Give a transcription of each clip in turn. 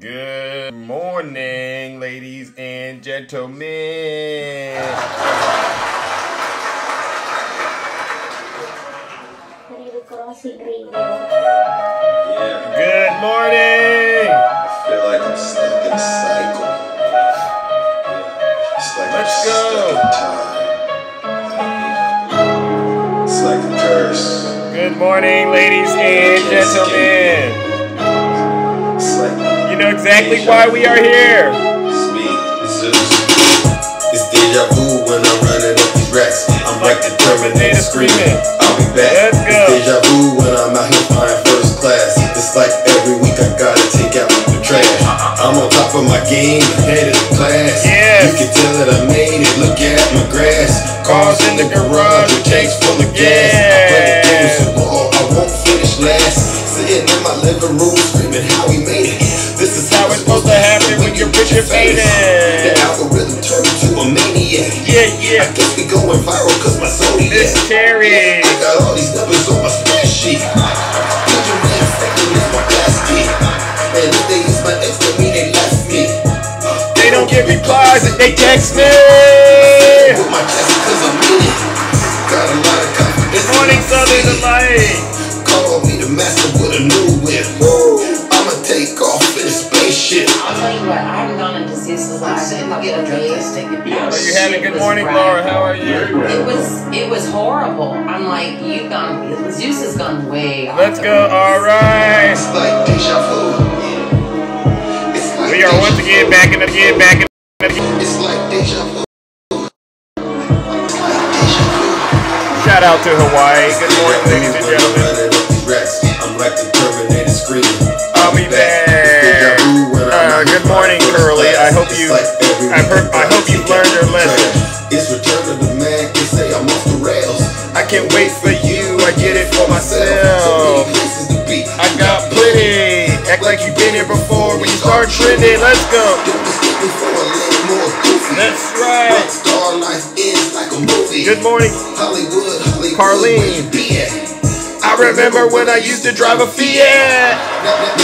Good morning, ladies and gentlemen. Good morning. I feel like I'm stuck in a cycle. It's like Let's go. stuck in time. It's like a curse. Good morning, ladies and gentlemen. Exactly why we are here. it's. It's deja vu when I'm running up these racks. I'm like the Terminator screaming. I'll be back. Let's go. It's deja vu when I'm out here flying first class. It's like every week I gotta take out the trash. I'm on top of my game, ahead of the class. Yes. You can tell that I made it. Look at my grass. Cars in the garage with tanks full of gas. I play the game so long, I won't finish last. Sitting in my living room screaming how we made it. It's supposed to happen when you're rich and famous. The algorithm turned to a maniac. Yeah, yeah. I guess we going viral cause my zodiac. It's Terry. I got all these numbers on my spreadsheet. Is my last key. And if they use my ex, that mean they left me. They don't get replies if they text me. With my chest cause I'm in it. Got a lot of confidence. Good morning, Southern Delight. Having good morning, Laura? How are you? It was it was horrible. I'm like, you've gone Zeus has gone way off Let's go. All right. It's like deja vu. It's like We are once again vu. back and again, back and again. It's like deja vu. It's like deja vu. Shout out to Hawaii. Good morning, ladies and gentlemen. I'm like the Terminator screaming. I'll be there. Uh, good morning, Curly. I hope you- I've heard- I hope you've learned your lesson. It's return to the man. They say I'm off the rails. I can't wait for you. I get it for myself. many places to be. I got plenty. Act like you've been here before when you start trending. Let's go. Don't mistake me for a little more goofy. That's right. Rockstar life ends like a movie. Good morning. Carlene. I remember when I used to drive a Fiat.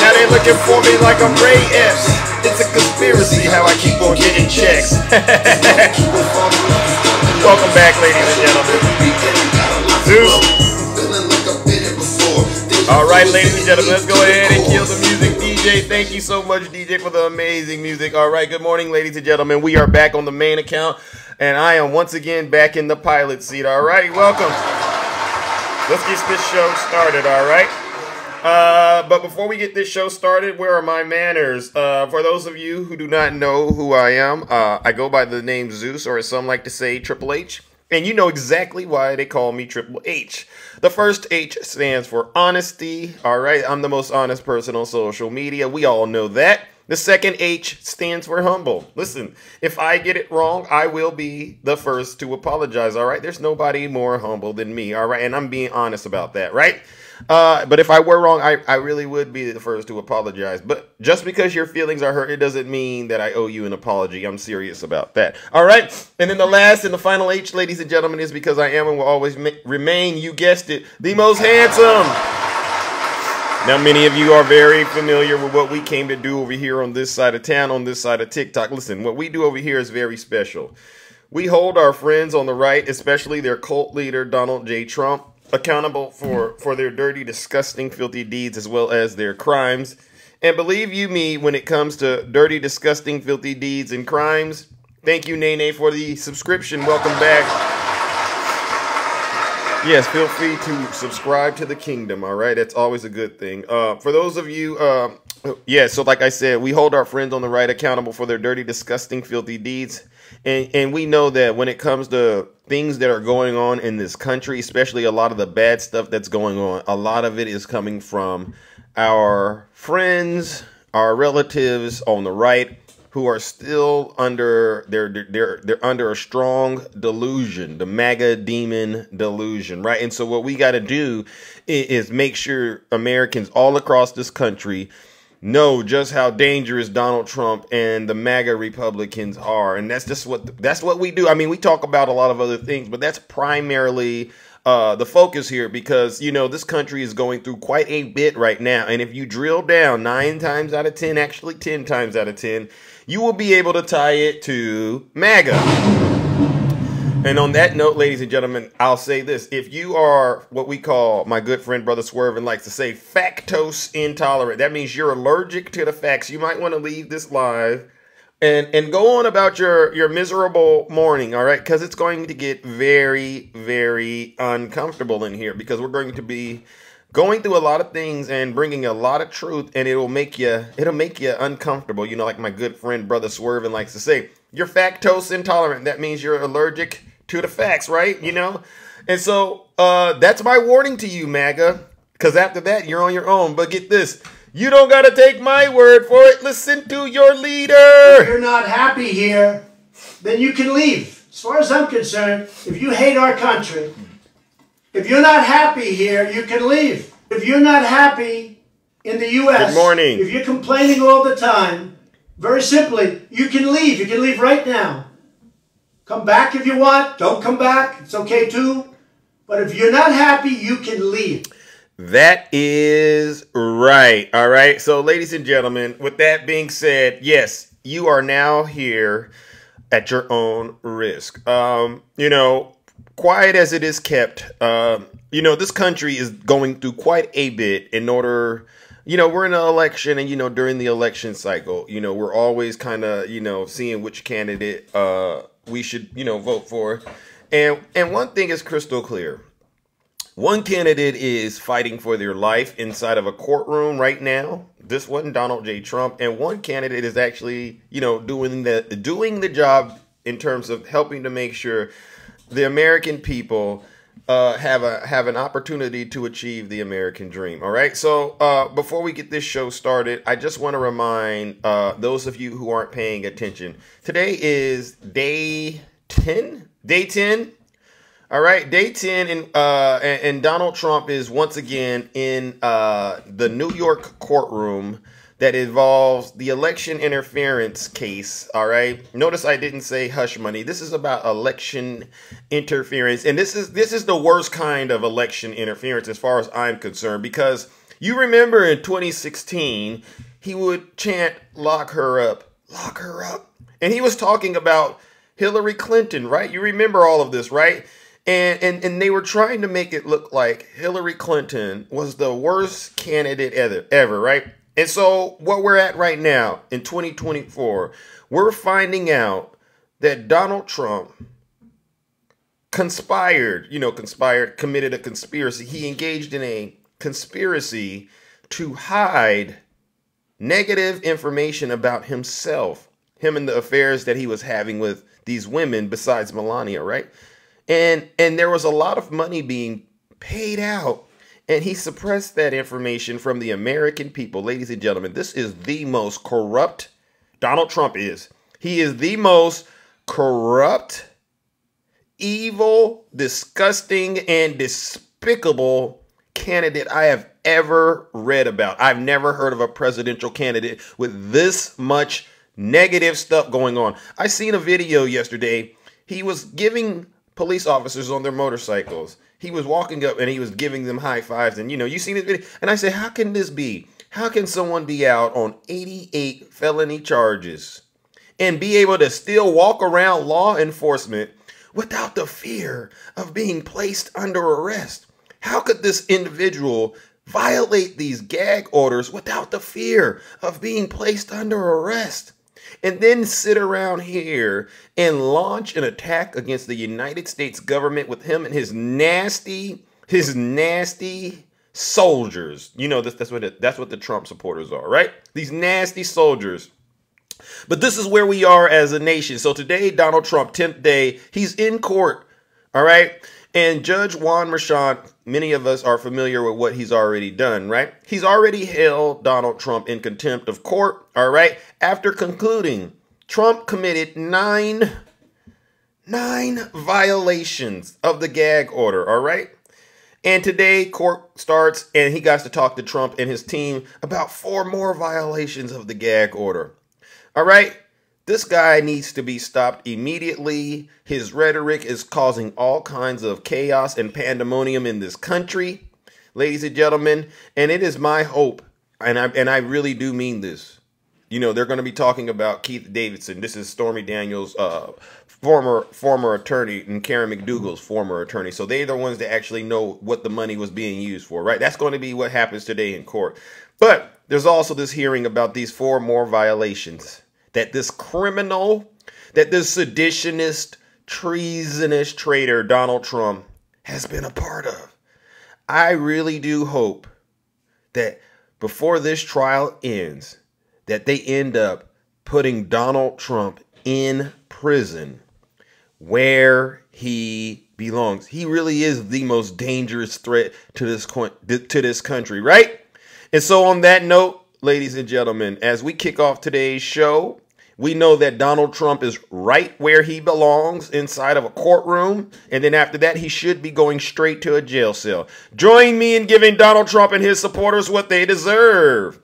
Now they looking for me like I'm Ray Epps. It's a conspiracy how I keep on getting checks. Welcome back, ladies and gentlemen. All right, ladies and gentlemen, let's go ahead and kill the music. DJ, thank you so much, DJ, for the amazing music. All right, good morning, ladies and gentlemen. We are back on the main account, and I am once again back in the pilot seat. All right, welcome. Let's get this show started, all right? Uh, but before we get this show started, where are my manners? Uh, for those of you who do not know who I am, uh, I go by the name Zeus, or as some like to say, Triple H. And you know exactly why they call me Triple H. The first H stands for honesty. All right, I'm the most honest person on social media. We all know that. The second H stands for humble. Listen, if I get it wrong, I will be the first to apologize. All right, there's nobody more humble than me. All right, and I'm being honest about that, right? Uh, but if I were wrong, I, I really would be the first to apologize. But just because your feelings are hurt, it doesn't mean that I owe you an apology. I'm serious about that. All right. And then the last and the final H, ladies and gentlemen, is because I am and will always ma- remain, you guessed it, the most handsome. Now, many of you are very familiar with what we came to do over here on this side of town, on this side of TikTok. Listen, what we do over here is very special. We hold our friends on the right, especially their cult leader, Donald J. Trump, accountable for, for their dirty, disgusting, filthy deeds as well as their crimes. And believe you me, when it comes to dirty, disgusting, filthy deeds and crimes, thank you, Nene, for the subscription. Welcome back. Yes, feel free to subscribe to the kingdom. All right, that's always a good thing. Uh, for those of you, uh, yeah. So, like I said, we hold our friends on the right accountable for their dirty, disgusting, filthy deeds, and and we know that when it comes to things that are going on in this country, especially a lot of the bad stuff that's going on, a lot of it is coming from our friends, our relatives on the right who are still under they're they're they're under a strong delusion, the MAGA demon delusion, right? And so what we got to do is, is make sure Americans all across this country know just how dangerous Donald Trump and the MAGA Republicans are, and that's just what that's what we do. I mean, we talk about a lot of other things, but that's primarily uh, the focus here because you know this country is going through quite a bit right now, and if you drill down nine times out of ten, actually ten times out of ten, you will be able to tie it to MAGA. And on that note, ladies and gentlemen, I'll say this. If you are what we call, my good friend Brother Swervin likes to say, factose intolerant, that means you're allergic to the facts. You might want to leave this live and and go on about your your miserable morning all right because it's going to get very very uncomfortable in here because we're going to be going through a lot of things and bringing a lot of truth and it'll make you it'll make you uncomfortable you know like my good friend brother swervin likes to say you're factose intolerant that means you're allergic to the facts right you know and so uh that's my warning to you maga because after that you're on your own but get this you don't got to take my word for it. Listen to your leader. If you're not happy here, then you can leave. As far as I'm concerned, if you hate our country, if you're not happy here, you can leave. If you're not happy in the U.S., Good morning. if you're complaining all the time, very simply, you can leave. You can leave right now. Come back if you want. Don't come back. It's okay too. But if you're not happy, you can leave. That is right. All right. So, ladies and gentlemen, with that being said, yes, you are now here at your own risk. Um, you know, quiet as it is kept, um, you know, this country is going through quite a bit in order. You know, we're in an election, and you know, during the election cycle, you know, we're always kind of, you know, seeing which candidate uh, we should, you know, vote for. And and one thing is crystal clear one candidate is fighting for their life inside of a courtroom right now. This one, Donald J. Trump, and one candidate is actually, you know, doing the doing the job in terms of helping to make sure the American people uh, have a have an opportunity to achieve the American dream. All right. So uh, before we get this show started, I just want to remind uh, those of you who aren't paying attention. Today is day ten. Day ten all right, day ten, and uh, and, and Donald Trump is once again in uh, the New York courtroom that involves the election interference case. All right, notice I didn't say hush money. This is about election interference, and this is this is the worst kind of election interference as far as I'm concerned because you remember in 2016 he would chant "lock her up, lock her up," and he was talking about Hillary Clinton, right? You remember all of this, right? And, and and they were trying to make it look like Hillary Clinton was the worst candidate ever, ever, right? And so what we're at right now in 2024, we're finding out that Donald Trump conspired, you know, conspired, committed a conspiracy. He engaged in a conspiracy to hide negative information about himself, him and the affairs that he was having with these women besides Melania, right? and and there was a lot of money being paid out and he suppressed that information from the American people. Ladies and gentlemen this is the most corrupt Donald Trump is he is the most corrupt evil disgusting and despicable candidate I have ever read about. I've never heard of a presidential candidate with this much negative stuff going on. I seen a video yesterday. He was giving police officers on their motorcycles. He was walking up and he was giving them high fives. And you know, you seen this video. And I said, how can this be? How can someone be out on 88 felony charges and be able to still walk around law enforcement without the fear of being placed under arrest? How could this individual violate these gag orders without the fear of being placed under arrest? And then sit around here and launch an attack against the United States government with him and his nasty, his nasty soldiers. You know, that's, that's what it, that's what the Trump supporters are, right? These nasty soldiers. But this is where we are as a nation. So today, Donald Trump, 10th day, he's in court, all right? And Judge Juan Merchan, many of us are familiar with what he's already done, right? He's already held Donald Trump in contempt of court, all right? After concluding, Trump committed nine, nine violations of the gag order, all right? And today, court starts, and he got to talk to Trump and his team about four more violations of the gag order. All right? This guy needs to be stopped immediately. His rhetoric is causing all kinds of chaos and pandemonium in this country, ladies and gentlemen. And it is my hope, and I and I really do mean this. You know, they're going to be talking about Keith Davidson. This is Stormy Daniels' uh, former former attorney and Karen McDougal's former attorney. So they're the ones that actually know what the money was being used for, right? That's going to be what happens today in court. But there's also this hearing about these four more violations that this criminal, that this seditionist, treasonous traitor, Donald Trump, has been a part of. I really do hope that before this trial ends, that they end up putting Donald Trump in prison where he belongs. He really is the most dangerous threat to this to this country, right? And so on that note, ladies and gentlemen, as we kick off today's show, we know that Donald Trump is right where he belongs inside of a courtroom. And then after that, he should be going straight to a jail cell. Join me in giving Donald Trump and his supporters what they deserve.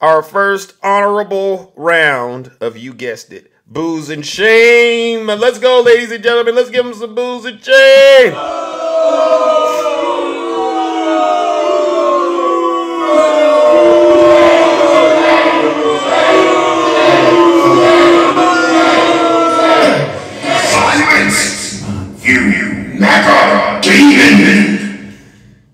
Our first honorable round of, you guessed it, boos and shame. Let's go, ladies and gentlemen. Let's give them some boos and shame. You MAGA demon.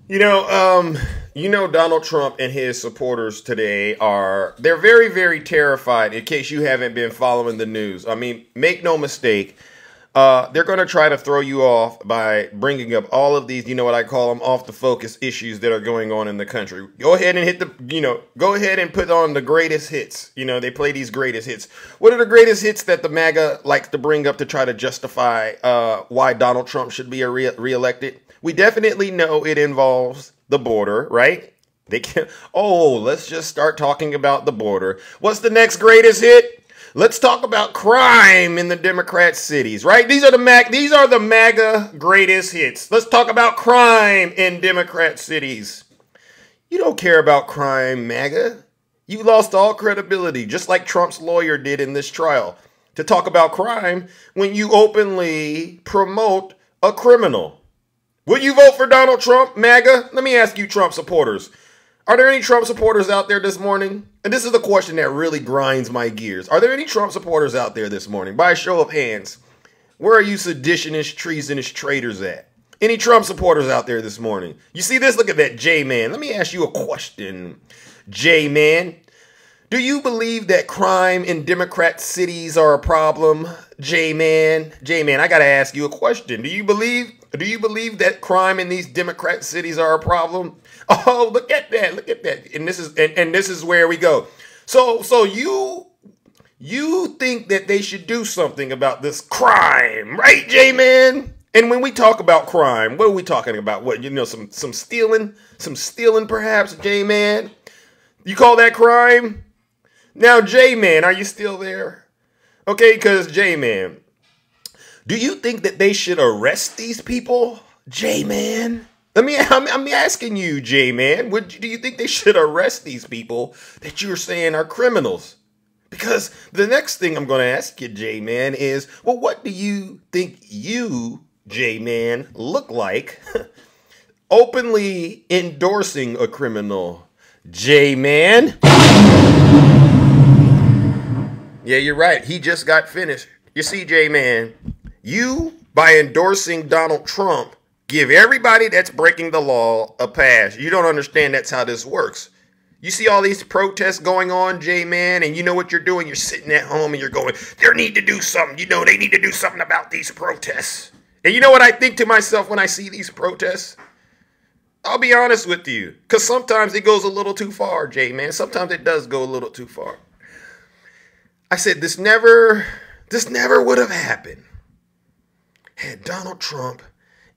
You know, um, you know Donald Trump and his supporters today are they're very very terrified in case you haven't been following the news. I mean, make no mistake, uh, they're going to try to throw you off by bringing up all of these, you know what I call them, off the focus issues that are going on in the country. Go ahead and hit the, you know, go ahead and put on the greatest hits. You know, they play these greatest hits. What are the greatest hits that the MAGA likes to bring up to try to justify uh, why Donald Trump should be re- reelected? We definitely know it involves the border, right? They can't. Oh, let's just start talking about the border. What's the next greatest hit? Let's talk about crime in the Democrat cities, right? These are the Mac these are the MAGA greatest hits. Let's talk about crime in Democrat cities. You don't care about crime, MAGA. You lost all credibility, just like Trump's lawyer did in this trial, to talk about crime when you openly promote a criminal. Will you vote for Donald Trump, MAGA? Let me ask you, Trump supporters. Are there any Trump supporters out there this morning? And this is the question that really grinds my gears. Are there any Trump supporters out there this morning? By a show of hands, where are you seditionist, treasonous traitors at? Any Trump supporters out there this morning? You see this? Look at that J Man. Let me ask you a question, J Man. Do you believe that crime in Democrat cities are a problem, J Man? J Man, I got to ask you a question. Do you believe do you believe that crime in these Democrat cities are a problem? Oh, look at that. Look at that. And this is and, and this is where we go. So so you you think that they should do something about this crime, right, J-Man? And when we talk about crime, what are we talking about? What, you know, some some stealing, some stealing perhaps, J-Man? You call that crime? Now, J-Man, are you still there? Okay, cuz J-Man, do you think that they should arrest these people, J Man? Let me. I'm, I'm asking you, J Man. Would do you think they should arrest these people that you're saying are criminals? Because the next thing I'm going to ask you, J Man, is well, what do you think you, J Man, look like? Openly endorsing a criminal, J Man. Yeah, you're right. He just got finished. You see, J Man, you, by endorsing Donald Trump, give everybody that's breaking the law a pass. You don't understand that's how this works. You see all these protests going on, J Man, and you know what you're doing? You're sitting at home and you're going, they need to do something. You know, they need to do something about these protests. And you know what I think to myself when I see these protests? I'll be honest with you, because sometimes it goes a little too far, J Man. Sometimes it does go a little too far. I said, this never, this never would have happened had Donald Trump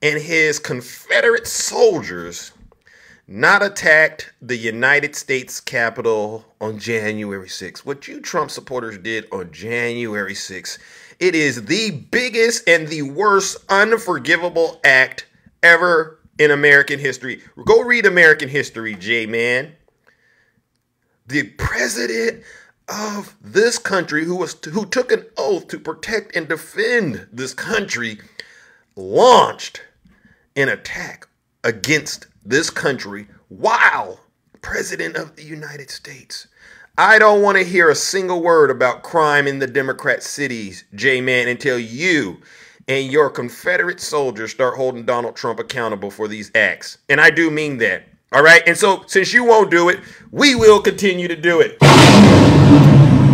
and his Confederate soldiers not attacked the United States Capitol on January 6th. What you Trump supporters did on January 6th, it is the biggest and the worst unforgivable act ever in American history. Go read American history, J man. The president of this country who was who took an oath to protect and defend this country launched an attack against this country while president of the United States. I don't want to hear a single word about crime in the Democrat cities, J Man, until you and your Confederate soldiers start holding Donald Trump accountable for these acts. And I do mean that. All right. And so, since you won't do it, we will continue to do it.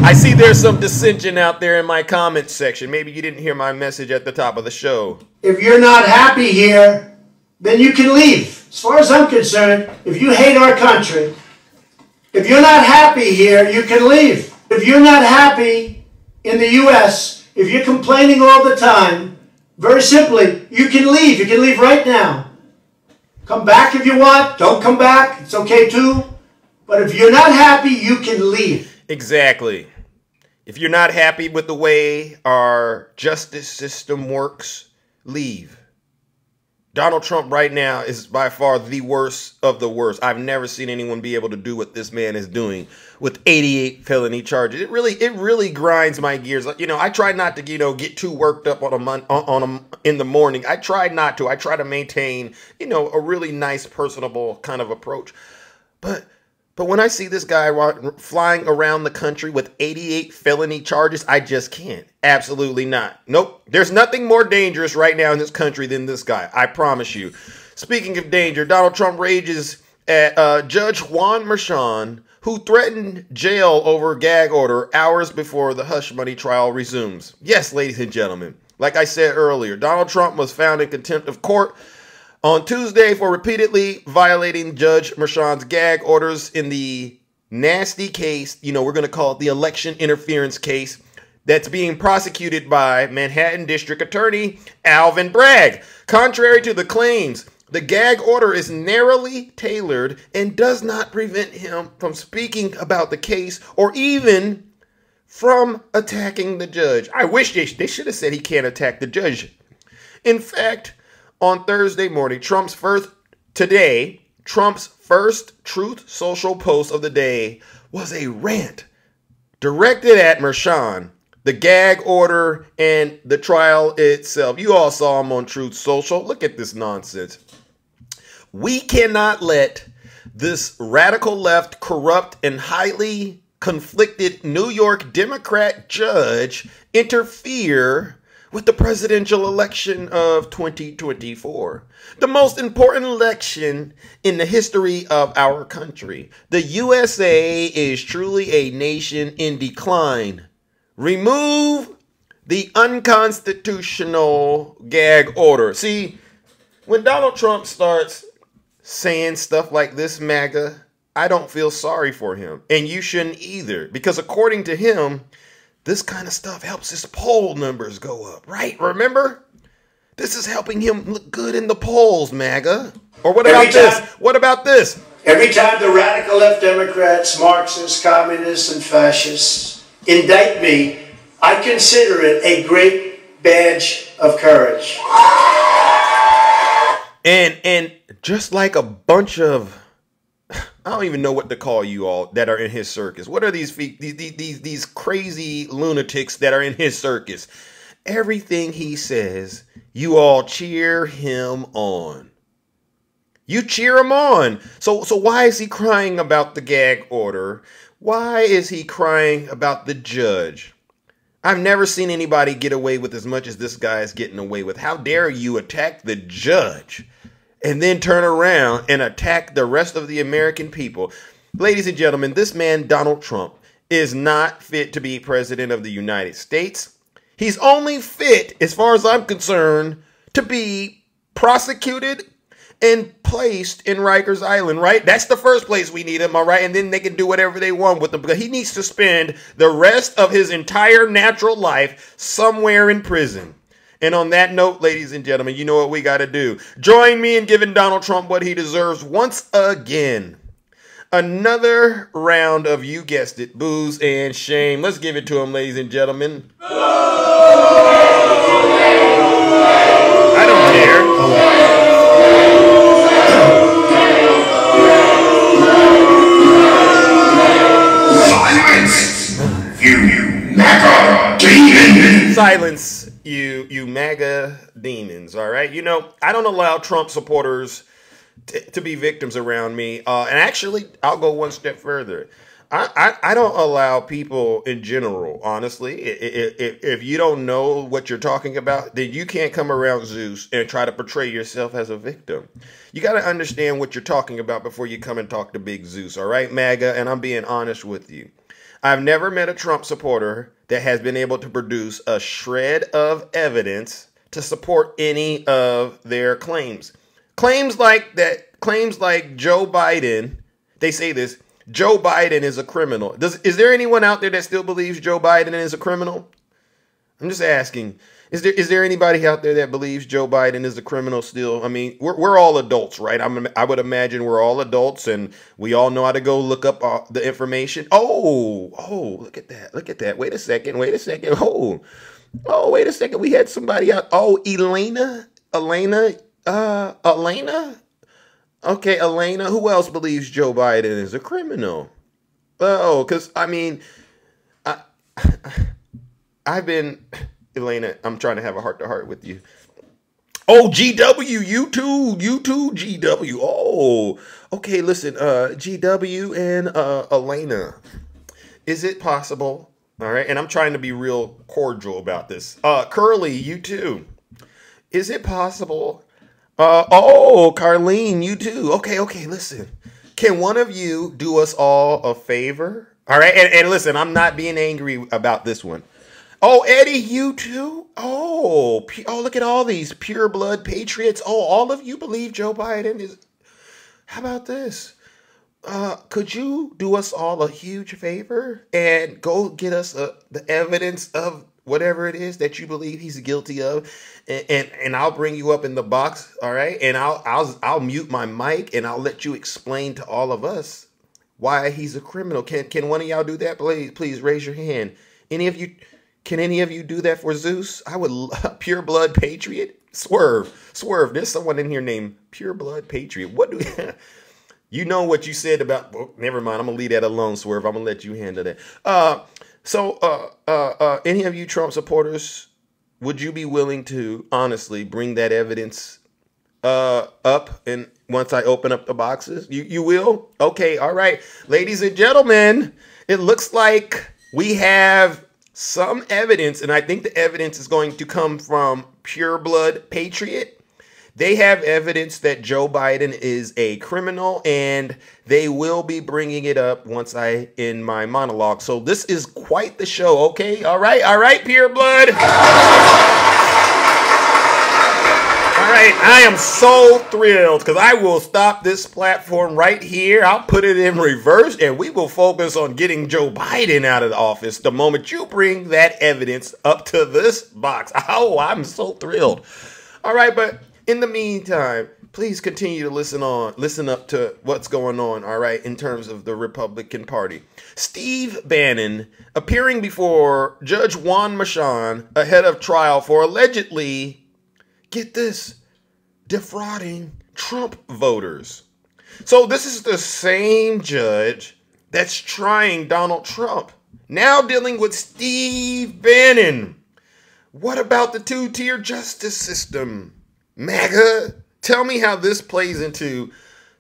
I see there's some dissension out there in my comments section. Maybe you didn't hear my message at the top of the show. If you're not happy here, then you can leave. As far as I'm concerned, if you hate our country, if you're not happy here, you can leave. If you're not happy in the U.S., if you're complaining all the time, very simply, you can leave. You can leave right now. Come back if you want. Don't come back. It's okay too. But if you're not happy, you can leave. Exactly. If you're not happy with the way our justice system works, leave. Donald Trump right now is by far the worst of the worst. I've never seen anyone be able to do what this man is doing with 88 felony charges. It really, it really grinds my gears. You know, I try not to, you know, get too worked up on a mon- on a in the morning. I try not to. I try to maintain, you know, a really nice, personable kind of approach. But but when I see this guy flying around the country with 88 felony charges, I just can't. Absolutely not. Nope. There's nothing more dangerous right now in this country than this guy. I promise you. Speaking of danger, Donald Trump rages at uh, Judge Juan Merchan, who threatened jail over gag order hours before the hush money trial resumes. Yes, ladies and gentlemen. Like I said earlier, Donald Trump was found in contempt of court on Tuesday for repeatedly violating Judge Merchan's gag orders in the nasty case, you know, we're going to call it the election interference case that's being prosecuted by Manhattan District Attorney Alvin Bragg. Contrary to the claims, the gag order is narrowly tailored and does not prevent him from speaking about the case or even from attacking the judge. I wish they, they should have said he can't attack the judge. In fact, on Thursday morning, Trump's first today, Trump's first Truth Social post of the day was a rant directed at Merchan, the gag order, and the trial itself. You all saw him on Truth Social. Look at this nonsense. We cannot let this radical left, corrupt, and highly conflicted New York Democrat judge interfere with the presidential election of 2024, the most important election in the history of our country. The USA is truly a nation in decline. Remove the unconstitutional gag order. See, when Donald Trump starts saying stuff like this, MAGA, I don't feel sorry for him. And you shouldn't either. Because according to him, this kind of stuff helps his poll numbers go up, right? Remember? This is helping him look good in the polls, MAGA. Or what about this? What about this? Every time the radical left Democrats, Marxists, communists, and fascists indict me, I consider it a great badge of courage. And and just like a bunch of I don't even know what to call you all that are in his circus. What are these these these these crazy lunatics that are in his circus? Everything he says, you all cheer him on. You cheer him on. So so why is he crying about the gag order? Why is he crying about the judge? I've never seen anybody get away with as much as this guy is getting away with. How dare you attack the judge? And then turn around and attack the rest of the American people. Ladies and gentlemen, this man, Donald Trump, is not fit to be president of the United States. He's only fit, as far as I'm concerned, to be prosecuted and placed in Rikers Island, right? That's the first place we need him, all right? And then they can do whatever they want with him because he needs to spend the rest of his entire natural life somewhere in prison. And on that note, ladies and gentlemen, you know what we got to do. Join me in giving Donald Trump what he deserves once again. Another round of, you guessed it, boos and shame. Let's give it to him, ladies and gentlemen. I don't care. silence you, you you MAGA demons. All right. You know, I don't allow Trump supporters t- to be victims around me. Uh, and actually, I'll go one step further. I, I, don't allow people in general, honestly. If, if you don't know what you're talking about, then you can't come around Zeus and try to portray yourself as a victim. You got to understand what you're talking about before you come and talk to Big Zeus, all right, MAGA? And I'm being honest with you. I've never met a Trump supporter that has been able to produce a shred of evidence to support any of their claims. Claims like that, claims like Joe Biden, they say this Joe Biden is a criminal. Does is there anyone out there that still believes Joe Biden is a criminal? I'm just asking. Is there is there anybody out there that believes Joe Biden is a criminal still? I mean, we're we're all adults, right? I'm I would imagine we're all adults and we all know how to go look up uh, the information. Oh, oh, look at that. Look at that. Wait a second. Wait a second. Oh. Oh, wait a second. We had somebody out. Oh, Elena, Elena, uh, Elena. Okay, Elena. Who else believes Joe Biden is a criminal? Oh, because I mean, I, I've been, Elena. I'm trying to have a heart to heart with you. Oh, GW, you too, you too, GW. Oh, okay. Listen, uh, GW and uh, Elena. Is it possible? All right, and I'm trying to be real cordial about this. Uh, Curly, you too. Is it possible uh, oh, Carlene, you too. Okay, okay, listen. Can one of you do us all a favor? All right, and, and listen, I'm not being angry about this one. Oh, Eddie, you too? Oh, oh, look at all these pure blood patriots. Oh, all of you believe Joe Biden is. How about this? Uh, could you do us all a huge favor and go get us uh, the evidence of whatever it is that you believe he's guilty of and, and, and I'll bring you up in the box all right and I'll I'll I'll mute my mic and I'll let you explain to all of us why he's a criminal can can one of y'all do that please please raise your hand any of you can any of you do that for Zeus? I would pure blood patriot? Swerve. Swerve. There's someone in here named pure blood patriot. What do you know what you said about well, never mind. I'm gonna leave that alone swerve. I'm gonna let you handle that. Uh so, uh, uh, uh, any of you Trump supporters, would you be willing to honestly bring that evidence uh, up and once I open up the boxes? You you will? Okay, all right. Ladies and gentlemen, it looks like we have some evidence, and I think the evidence is going to come from Pure Blood Patriot they have evidence that Joe Biden is a criminal, and they will be bringing it up once I end my monologue. So this is quite the show. Okay, all right, all right, pure blood. Right, I am so thrilled because I will stop this platform right here. I'll put it in reverse and we will focus on getting Joe Biden out of the office the moment you bring that evidence up to this box. Oh, I'm so thrilled. All right, but in the meantime, please continue to listen on, listen up to what's going on, all right, in terms of the Republican Party. Steve Bannon appearing before Judge Juan Merchan ahead of trial for allegedly, get this, defrauding Trump voters. So this is the same judge that's trying Donald Trump. Now dealing with Steve Bannon. What about the two tier justice system? MAGA, tell me how this plays into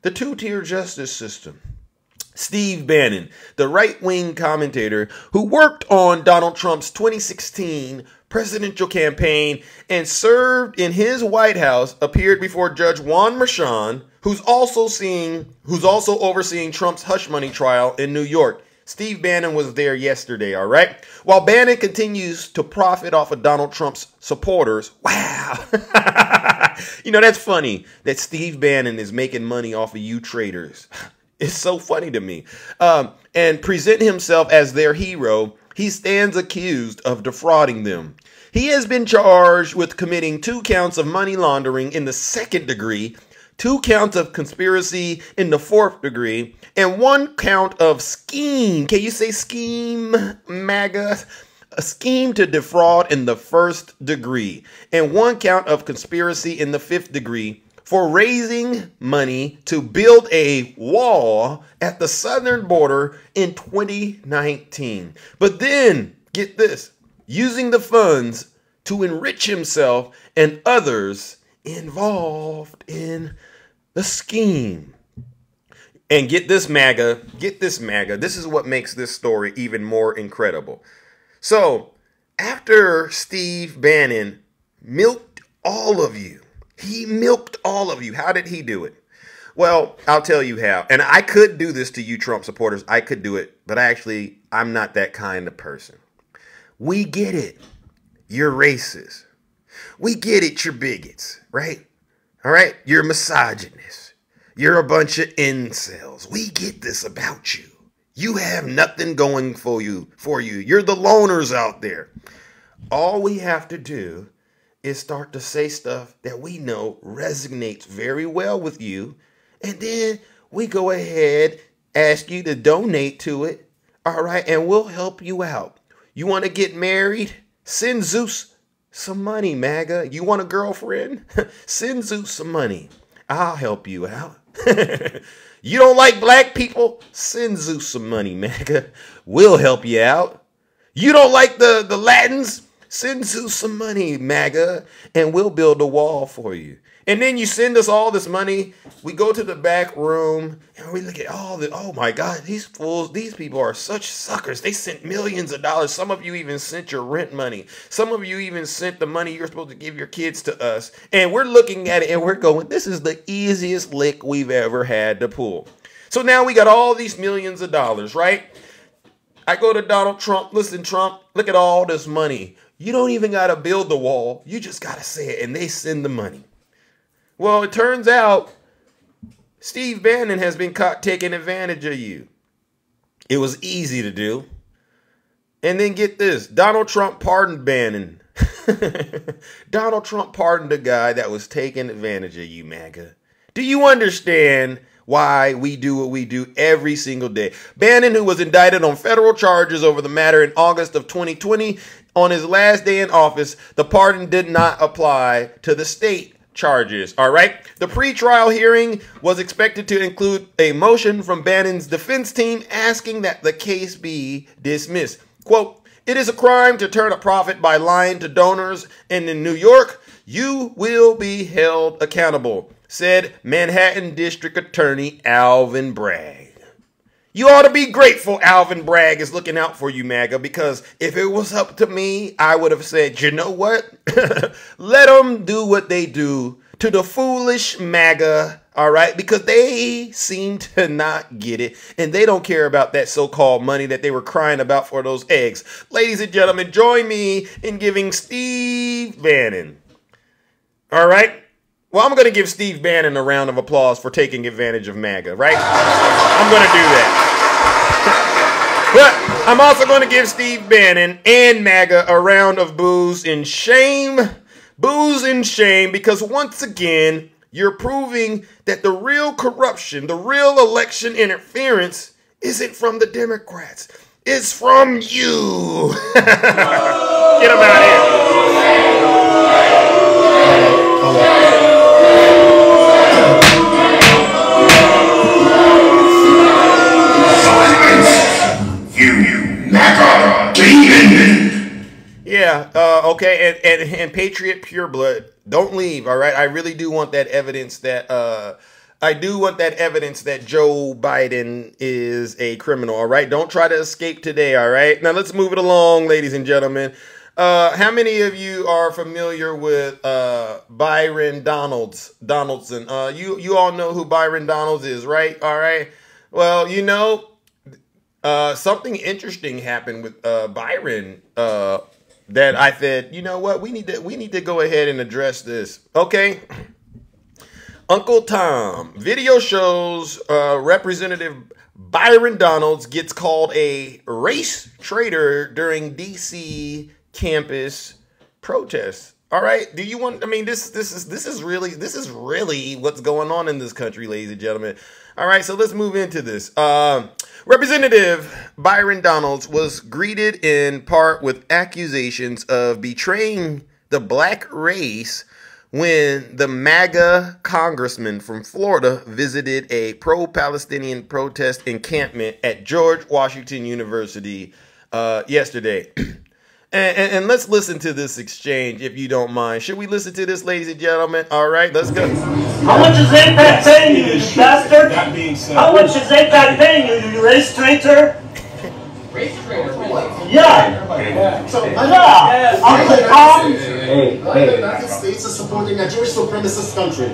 the two tier justice system. Steve Bannon, the right wing commentator who worked on Donald Trump's 2016 presidential campaign and served in his White House, appeared before Judge Juan Merchan, who's also seeing who's also overseeing Trump's hush money trial in New York. Steve Bannon was there yesterday, all right? While Bannon continues to profit off of Donald Trump's supporters, wow. you know, that's funny that Steve Bannon is making money off of you traitors. It's so funny to me. Um, and present himself as their hero, he stands accused of defrauding them. He has been charged with committing two counts of money laundering in the second degree two counts of conspiracy in the fourth degree, and one count of scheme. Can you say scheme, MAGA? A scheme to defraud in the first degree, and one count of conspiracy in the fifth degree for raising money to build a wall at the southern border in 2019. But then, get this, using the funds to enrich himself and others involved in the scheme. And get this MAGA, get this MAGA. This is what makes this story even more incredible. So, after Steve Bannon milked all of you, he milked all of you. How did he do it? Well, I'll tell you how. And I could do this to you, Trump supporters. I could do it, but actually, I'm not that kind of person. We get it. You're racist. We get it. You're bigots, right? All right? You're misogynists. You're a bunch of incels. We get this about you. You have nothing going for you for you. You're the loners out there. All we have to do is start to say stuff that we know resonates very well with you, and then we go ahead ask you to donate to it. All right, and we'll help you out. You want to get married? Send Zeus some money, MAGA. You want a girlfriend? Send Zeus some money. I'll help you out. you don't like black people? Send Zeus some money, MAGA. We'll help you out. You don't like the, the Latins? Send Zeus some money, MAGA, and we'll build a wall for you. And then you send us all this money. We go to the back room and we look at all the, oh my God, these fools, these people are such suckers. They sent millions of dollars. Some of you even sent your rent money. Some of you even sent the money you're supposed to give your kids to us. And we're looking at it and we're going, this is the easiest lick we've ever had to pull. So now we got all these millions of dollars, right? I go to Donald Trump. Listen, Trump, look at all this money. You don't even got to build the wall. You just got to say it. And they send the money. Well, it turns out Steve Bannon has been caught taking advantage of you. It was easy to do. And then get this Donald Trump pardoned Bannon. Donald Trump pardoned a guy that was taking advantage of you, MAGA. Do you understand why we do what we do every single day? Bannon, who was indicted on federal charges over the matter in August of 2020, on his last day in office, the pardon did not apply to the state charges. All right. The pre-trial hearing was expected to include a motion from Bannon's defense team asking that the case be dismissed. Quote, it is a crime to turn a profit by lying to donors, and in New York, you will be held accountable, said Manhattan District Attorney Alvin Bragg. You ought to be grateful Alvin Bragg is looking out for you, MAGA, because if it was up to me, I would have said, you know what? Let them do what they do to the foolish MAGA, all right? Because they seem to not get it, and they don't care about that so called money that they were crying about for those eggs. Ladies and gentlemen, join me in giving Steve Bannon, all right? Well, I'm going to give Steve Bannon a round of applause for taking advantage of MAGA, right? I'm going to do that. but I'm also going to give Steve Bannon and MAGA a round of boos in shame. Boos in shame because once again, you're proving that the real corruption, the real election interference isn't from the Democrats. It's from you. Get them out Yeah, uh, okay, and, and and Patriot Pureblood, don't leave, all right? I really do want that evidence that uh I do want that evidence that Joe Biden is a criminal, all right? Don't try to escape today, all right? Now let's move it along, ladies and gentlemen. Uh, how many of you are familiar with uh, Byron Donalds Donaldson? Uh, you you all know who Byron Donalds is, right? All right. Well, you know, uh, something interesting happened with uh, Byron uh, that I said, you know what, we need to we need to go ahead and address this. Okay. Uncle Tom video shows uh, Representative Byron Donalds gets called a race traitor during DC campus protests. All right. Do you want? I mean, this this is this is really this is really what's going on in this country, ladies and gentlemen. All right. So let's move into this. Uh, Representative Byron Donalds was greeted in part with accusations of betraying the black race when the MAGA congressman from Florida visited a pro Palestinian protest encampment at George Washington University uh, yesterday. And, and, and let's listen to this exchange, if you don't mind. Should we listen to this, ladies and gentlemen? All right, let's go. How much is AIPAC paying you, you bastard? That being said, How much is AIPAC paying you, you race traitor? race traitor? Yeah. So, Yeah. Uncle Tom, the United States is supporting a Jewish supremacist country.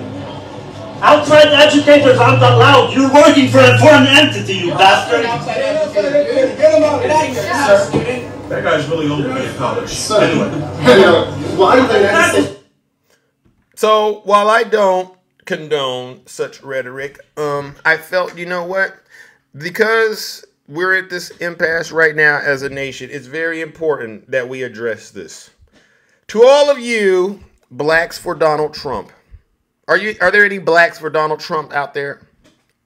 outside educators aren't allowed. You're working for a foreign entity, you bastard! Get them out of the bastard. That guy's really old to be in college. Sir, Anyway, you know, why do the United States So while I don't condone such rhetoric, um, I felt, you know what? Because we're at this impasse right now as a nation, it's very important that we address this. To all of you blacks for Donald Trump, are you are there any blacks for Donald Trump out there?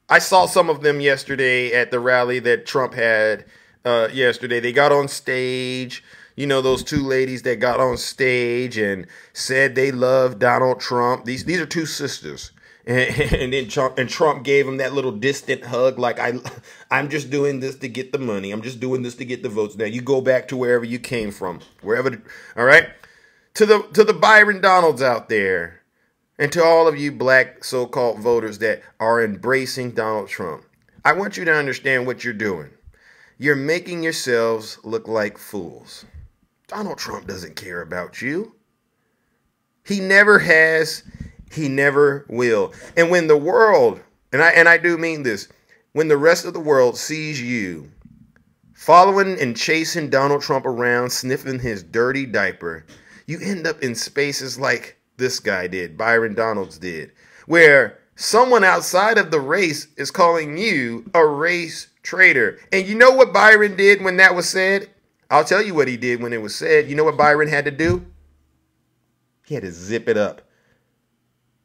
I saw some of them yesterday at the rally that Trump had uh, yesterday. They got on stage. You know those two ladies that got on stage and said they love Donald Trump. These these are two sisters, and, and then Trump and Trump gave them that little distant hug, like I I'm just doing this to get the money. I'm just doing this to get the votes. Now you go back to wherever you came from, wherever. All right, to the to the Byron Donalds out there. And to all of you black so called voters that are embracing Donald Trump, I want you to understand what you're doing. You're making yourselves look like fools. Donald Trump doesn't care about you. He never has, he never will. And when the world, and I and I do mean this, when the rest of the world sees you following and chasing Donald Trump around, sniffing his dirty diaper, you end up in spaces like this guy did, Byron Donalds did, where someone outside of the race is calling you a race traitor. And you know what Byron did when that was said? I'll tell you what he did when it was said. You know what Byron had to do? He had to zip it up.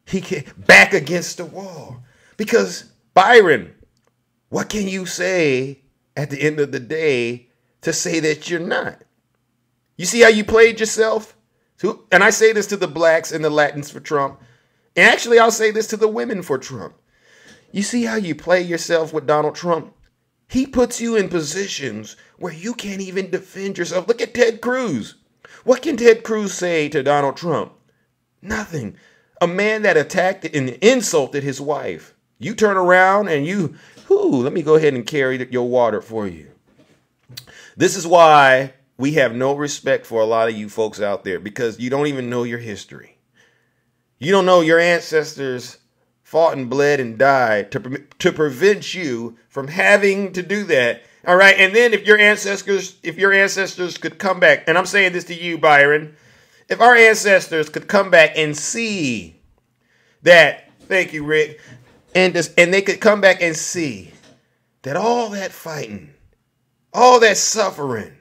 He came back against the wall. Because Byron, what can you say at the end of the day to say that you're not? You see how you played yourself? And I say this to the blacks and the Latins for Trump. And actually, I'll say this to the women for Trump. You see how you play yourself with Donald Trump? He puts you in positions where you can't even defend yourself. Look at Ted Cruz. What can Ted Cruz say to Donald Trump? Nothing. A man that attacked and insulted his wife. You turn around and you, whoo, let me go ahead and carry your water for you. This is why we have no respect for a lot of you folks out there because you don't even know your history. You don't know your ancestors fought and bled and died to, to prevent you from having to do that. All right. And then if your ancestors, if your ancestors could come back, and I'm saying this to you, Byron, if our ancestors could come back and see that, thank you, Rick, and this, and they could come back and see that all that fighting, all that suffering,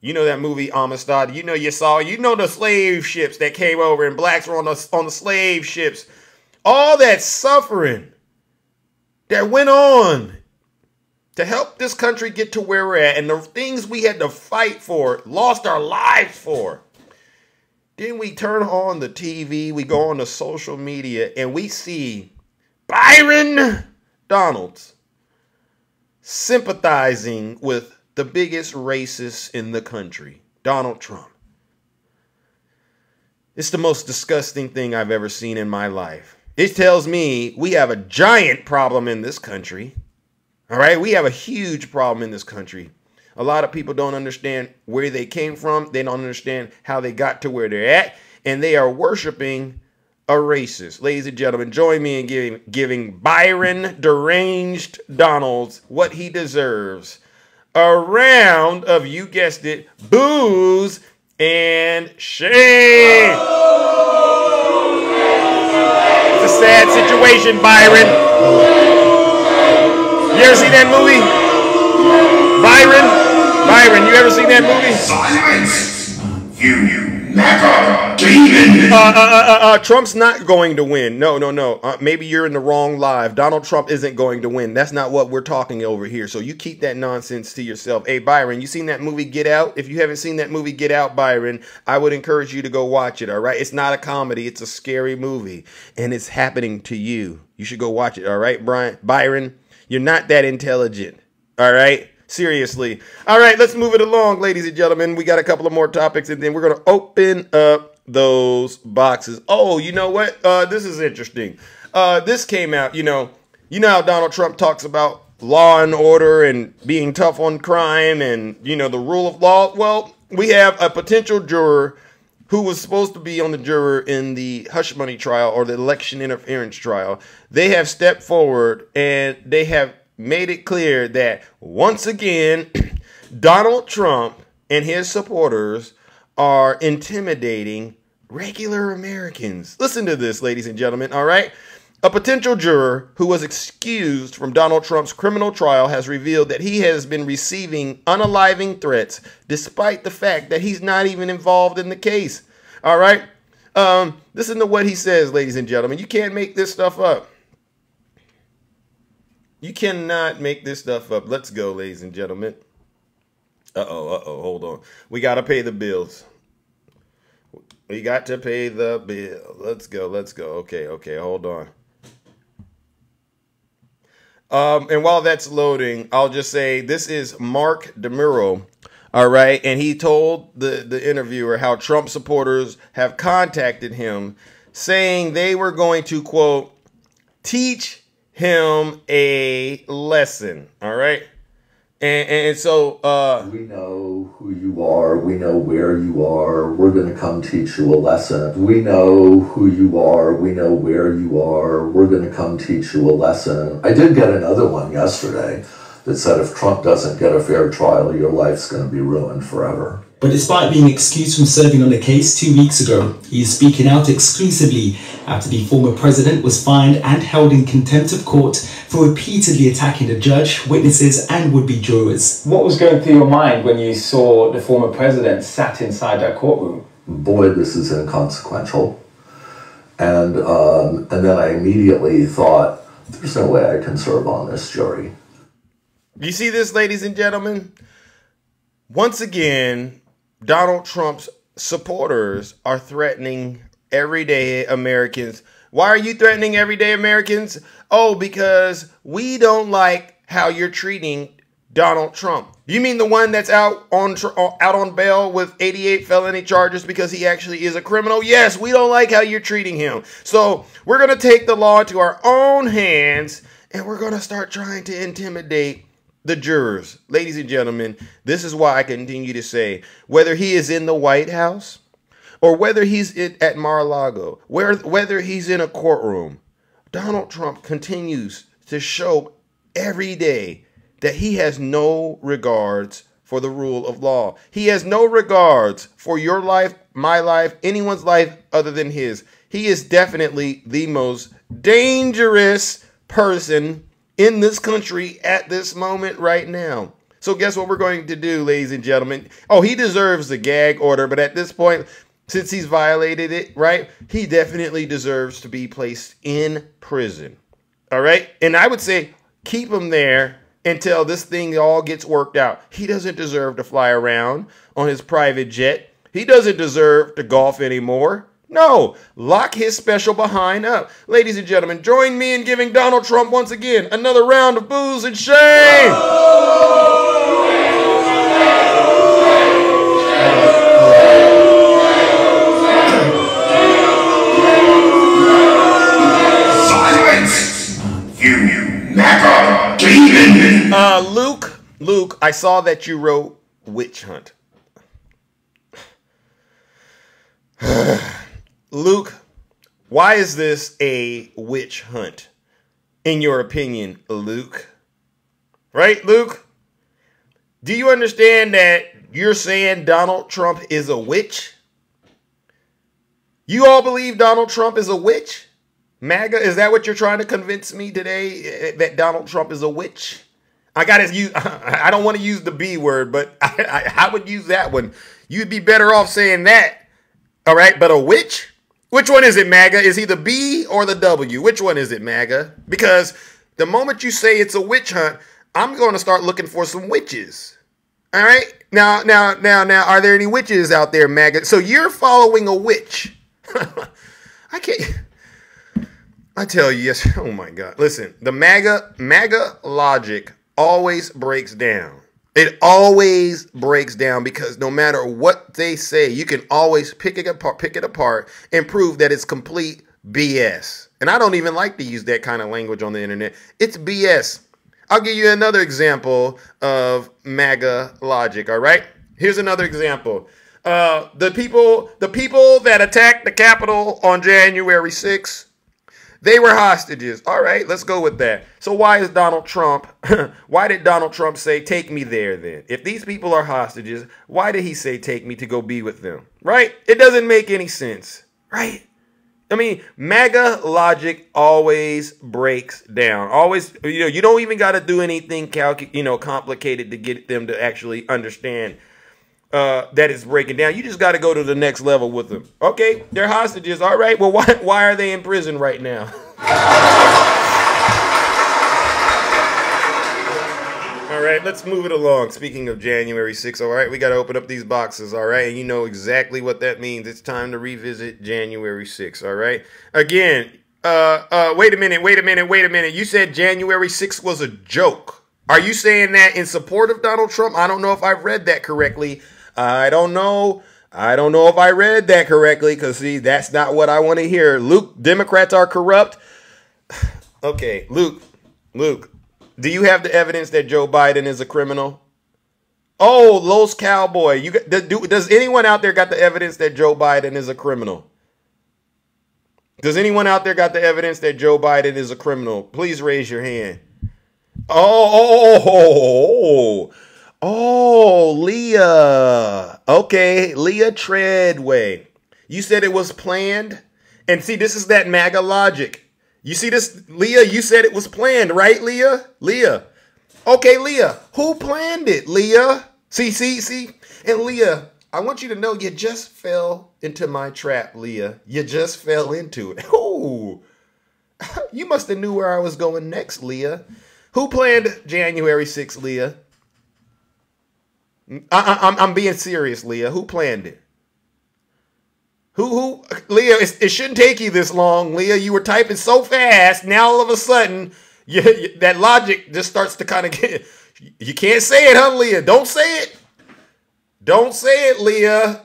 you know that movie Amistad. You know you saw. You know the slave ships that came over and blacks were on the on the slave ships. All that suffering that went on to help this country get to where we're at, and the things we had to fight for, lost our lives for. Then we turn on the TV, we go on the social media, and we see Byron Donalds sympathizing with the biggest racist in the country, Donald Trump. It's the most disgusting thing I've ever seen in my life. It tells me we have a giant problem in this country. All right, we have a huge problem in this country. A lot of people don't understand where they came from, they don't understand how they got to where they're at, and they are worshiping a racist. Ladies and gentlemen, join me in giving, giving Byron Deranged Donalds what he deserves a round of, you guessed it, boos and shame. A sad situation, Byron. You ever seen that movie? Byron? Byron, you ever seen that movie? Silence! You! Uh, uh, uh, uh, Trump's not going to win. No, no, no. Uh, maybe you're in the wrong live. Donald Trump isn't going to win. That's not what we're talking over here. So you keep that nonsense to yourself. Hey, Byron, you seen that movie Get Out? If you haven't seen that movie Get Out, Byron, I would encourage you to go watch it, all right? It's not a comedy, it's a scary movie. And it's happening to you. You should go watch it, all right, Brian? Byron? You're not that intelligent, all right? Seriously. All right, let's move it along, ladies and gentlemen. We got a couple of more topics, and then we're going to open up those boxes. Oh, you know what? Uh, this is interesting. Uh, this came out, you know, you know how Donald Trump talks about law and order and being tough on crime and, you know, the rule of law. Well, we have a potential juror who was supposed to be on the juror in the hush money trial or the election interference trial. They have stepped forward and they have made it clear that once again, Donald Trump and his supporters are intimidating regular Americans. Listen to this, ladies and gentlemen, all right? A potential juror who was excused from Donald Trump's criminal trial has revealed that he has been receiving unaliving threats despite the fact that he's not even involved in the case. All right? Um, listen to what he says, ladies and gentlemen. You can't make this stuff up. You cannot make this stuff up. Let's go, ladies and gentlemen. Uh oh, uh oh, hold on. We got to pay the bills. We got to pay the bill. Let's go, let's go. Okay, okay, hold on. Um, and while that's loading, I'll just say this is Mark DeMuro. All right. And he told the, the interviewer how Trump supporters have contacted him saying they were going to, quote, teach him a lesson. All right. And, and so uh, we know who you are. We know where you are. We're going to come teach you a lesson. We know who you are. We know where you are. We're going to come teach you a lesson. I did get another one yesterday that said if Trump doesn't get a fair trial, your life's going to be ruined forever. But despite being excused from serving on the case two weeks ago, he is speaking out exclusively after the former president was fined and held in contempt of court for repeatedly attacking the judge, witnesses, and would be jurors. What was going through your mind when you saw the former president sat inside that courtroom? Boy, this is inconsequential. And, um, and then I immediately thought, there's no way I can serve on this jury. You see this, ladies and gentlemen? Once again, Donald Trump's supporters are threatening everyday Americans. Why are you threatening everyday Americans? Oh, because we don't like how you're treating Donald Trump. You mean the one that's out on uh, out on bail with 88 felony charges because he actually is a criminal? Yes, we don't like how you're treating him. So, we're going to take the law into our own hands and we're going to start trying to intimidate the jurors, ladies and gentlemen, this is why I continue to say whether he is in the White House or whether he's at Mar-a-Lago, where, whether he's in a courtroom, Donald Trump continues to show every day that he has no regards for the rule of law. He has no regards for your life, my life, anyone's life other than his. He is definitely the most dangerous person in this country at this moment right now. So guess what we're going to do, ladies and gentlemen? Oh, he deserves the gag order, but at this point, since he's violated it, right? He definitely deserves to be placed in prison. All right? And I would say keep him there until this thing all gets worked out. He doesn't deserve to fly around on his private jet. He doesn't deserve to golf anymore. No, lock his special behind up. Ladies and gentlemen, join me in giving Donald Trump once again another round of boos and shame. Silence! You macard! Uh, Luke, Luke, I saw that you wrote Witch Hunt. Luke, why is this a witch hunt? In your opinion, Luke? Right, Luke? Do you understand that you're saying Donald Trump is a witch? You all believe Donald Trump is a witch? MAGA, is that what you're trying to convince me today? Eh, that Donald Trump is a witch? I gotta use. I don't want to use the B word, but I, I, I would use that one. You'd be better off saying that. All right, but a witch? Which one is it, MAGA? Is he the B or the W? Which one is it, MAGA? Because the moment you say it's a witch hunt, I'm going to start looking for some witches. All right? Now, now, now, now, are there any witches out there, MAGA? So you're following a witch. I can't. I tell you, yes. Oh my God. Listen, the MAGA, MAGA logic always breaks down. It always breaks down because no matter what they say, you can always pick it apart, pick it apart, and prove that it's complete BS. And I don't even like to use that kind of language on the internet. It's BS. I'll give you another example of MAGA logic. All right, here's another example. Uh, the people, the people that attacked the Capitol on January 6th, they were hostages. All right, let's go with that. So why is Donald Trump? why did Donald Trump say, "Take me there"? Then, if these people are hostages, why did he say, "Take me to go be with them"? Right? It doesn't make any sense. Right? I mean, MAGA logic always breaks down. Always, you know, you don't even got to do anything calcu- you know, complicated to get them to actually understand uh, that is breaking down. You just got to go to the next level with them. Okay, they're hostages. All right. Well, why why are they in prison right now? all right, let's move it along. Speaking of January 6th, all right, we got to open up these boxes, all right? And you know exactly what that means. It's time to revisit January 6th, all right? Again, uh, uh, wait a minute, wait a minute, wait a minute. You said January 6th was a joke. Are you saying that in support of Donald Trump? I don't know if I've read that correctly. I don't know. I don't know if I read that correctly because, see, that's not what I want to hear. Luke, Democrats are corrupt. okay, Luke, Luke, do you have the evidence that Joe Biden is a criminal? Oh, Los Cowboy. You do, does anyone out there got the evidence that Joe Biden is a criminal? Does anyone out there got the evidence that Joe Biden is a criminal? Please raise your hand. Oh, oh, oh, oh, Oh, Leah. Okay, Leah Treadway. You said it was planned? And see, this is that MAGA logic. You see this, Leah? You said it was planned, right, Leah? Leah. Okay, Leah. Who planned it, Leah? See, see, see? And Leah, I want you to know you just fell into my trap, Leah. You just fell into it. Ooh. You must have knew where I was going next, Leah. Who planned January 6th, Leah? I, I, I'm being serious, Leah. Who planned it? Who, who, Leah, it, it, shouldn't take you this long, Leah. You were typing so fast. Now all of a sudden, you, you, that logic just starts to kind of get, you can't say it, huh, Leah? Don't say it. Don't say it, Leah.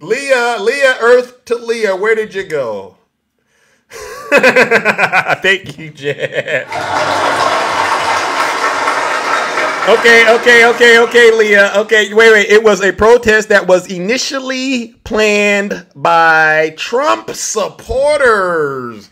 Leah, Leah, Earth to Leah. Where did you go? Thank you, Jen. Okay, okay, okay, okay, Leah. Okay, wait, wait. It was a protest that was initially planned by Trump supporters.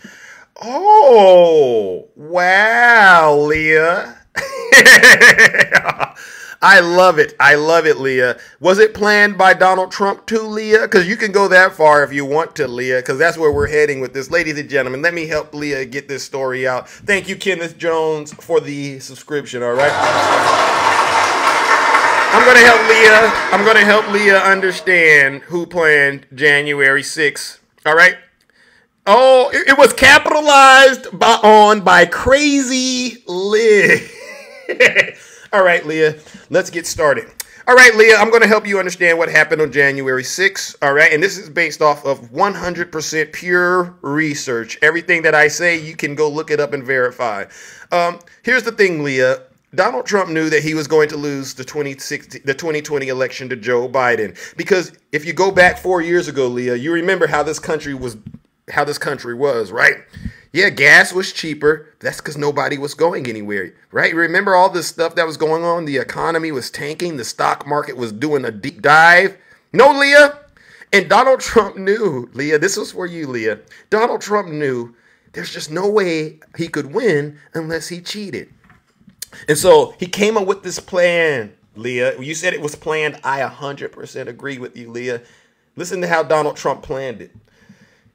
Oh, wow, Leah. I love it. I love it, Leah. Was it planned by Donald Trump too, Leah? Because you can go that far if you want to, Leah, because that's where we're heading with this. Ladies and gentlemen, let me help Leah get this story out. Thank you, Kenneth Jones, for the subscription, all right? I'm going to help Leah. I'm to help Leah understand who planned January 6th, all right? Oh, it, it was capitalized by, on by Crazy Liz. All right, Leah, let's get started. All right, Leah, I'm going to help you understand what happened on January 6th. All right, and this is based off of 100% pure research. Everything that I say, you can go look it up and verify. Um, here's the thing, Leah. Donald Trump knew that he was going to lose the 2016, the 2020 election to Joe Biden because if you go back four years ago, Leah, you remember how this country was, how this country was, right? Yeah, gas was cheaper. That's because nobody was going anywhere, right? Remember all this stuff that was going on? The economy was tanking. The stock market was doing a deep dive. No, Leah. And Donald Trump knew, Leah, this was for you, Leah. Donald Trump knew there's just no way he could win unless he cheated. And so he came up with this plan, Leah. You said it was planned. I 100% agree with you, Leah. Listen to how Donald Trump planned it.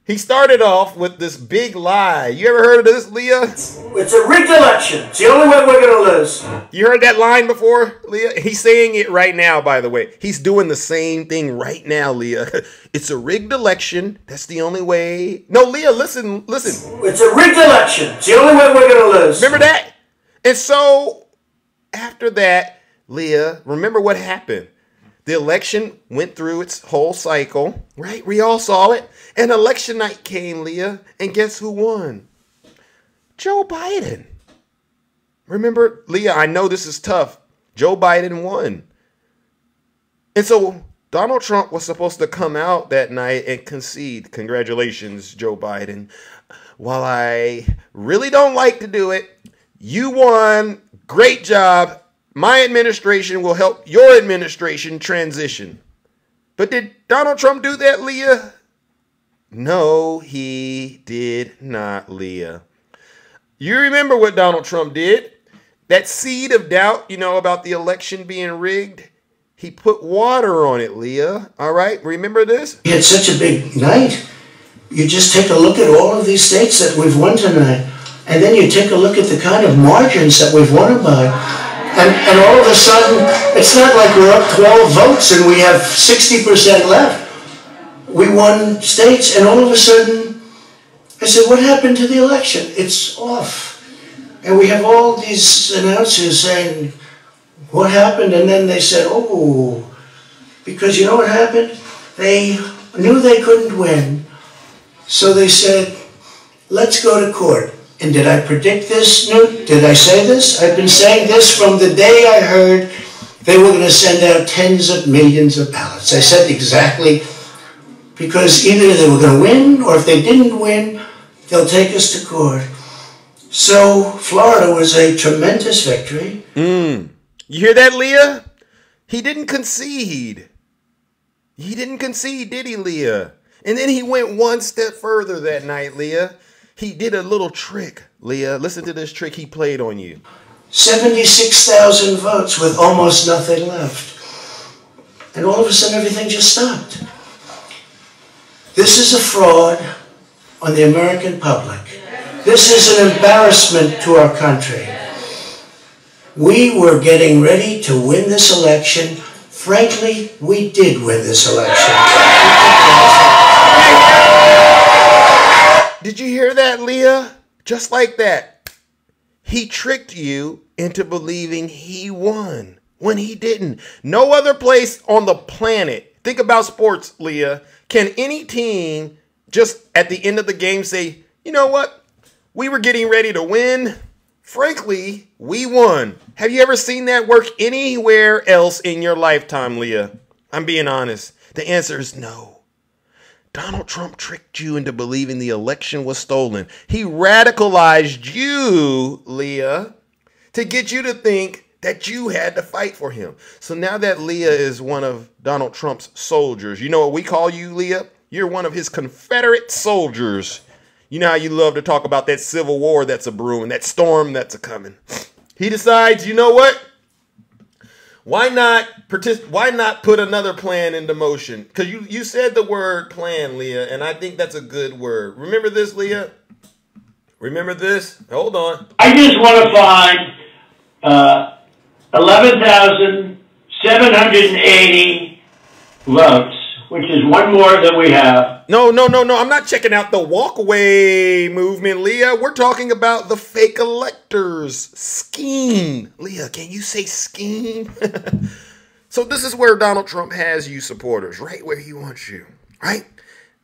He started off with this big lie. You ever heard of this, Leah? It's a rigged election. It's the only way we're going to lose. You heard that line before, Leah? He's saying it right now, by the way. He's doing the same thing right now, Leah. It's a rigged election. That's the only way. No, Leah, listen, listen. It's a rigged election. It's the only way we're going to lose. Remember that? And so, after that, Leah, remember what happened. The election went through its whole cycle, right? We all saw it. And election night came, Leah, and guess who won? Joe Biden. Remember, Leah, I know this is tough, Joe Biden won. And so Donald Trump was supposed to come out that night and concede, Congratulations, Joe Biden. While I really don't like to do it, you won. Great job. My administration will help your administration transition. But did Donald Trump do that, Leah? No, he did not, Leah. You remember what Donald Trump did? That seed of doubt, you know, about the election being rigged? He put water on it, Leah. All right, remember this? We had such a big night. You just take a look at all of these states that we've won tonight, and then you take a look at the kind of margins that we've won by. And, and all of a sudden, it's not like we're up 12 votes and we have 60% left. We won states, and all of a sudden, I said, What happened to the election? It's off. And we have all these announcers saying, What happened? And then they said, Oh, because you know what happened? They knew they couldn't win. So they said, Let's go to court. And did I predict this, Newt? Did I say this? I've been saying this from the day I heard they were going to send out tens of millions of ballots. I said exactly because either they were going to win or if they didn't win, they'll take us to court. So Florida was a tremendous victory. Mm. You hear that, Leah? He didn't concede. He didn't concede, did he, Leah? And then he went one step further that night, Leah. He did a little trick, Leah. Listen to this trick he played on you. 76,000 votes with almost nothing left. And all of a sudden, everything just stopped. This is a fraud on the American public. This is an embarrassment to our country. We were getting ready to win this election. Frankly, we did win this election. Did you hear that, Leah? Just like that. He tricked you into believing he won when he didn't. No other place on the planet, think about sports, Leah, can any team just at the end of the game say, you know what? We were getting ready to win. Frankly, we won. Have you ever seen that work anywhere else in your lifetime, Leah? I'm being honest. The answer is no. Donald Trump tricked you into believing the election was stolen. He radicalized you, Leah, to get you to think that you had to fight for him. So now that Leah is one of Donald Trump's soldiers, you know what we call you, Leah? You're one of his Confederate soldiers. You know how you love to talk about that civil war that's a brewing, that storm that's a coming. He decides, you know what? Why not partic- Why not put another plan into motion? Because you you said the word plan, Leah, and I think that's a good word. Remember this, Leah. Remember this. Hold on. I just want to find uh, eleven thousand seven hundred and eighty votes, which is one more than we have. No, no, no, no. I'm not checking out the walkaway movement, Leah. We're talking about the fake electors scheme. Leah, can you say scheme? so this is where Donald Trump has you supporters, right where he wants you, right?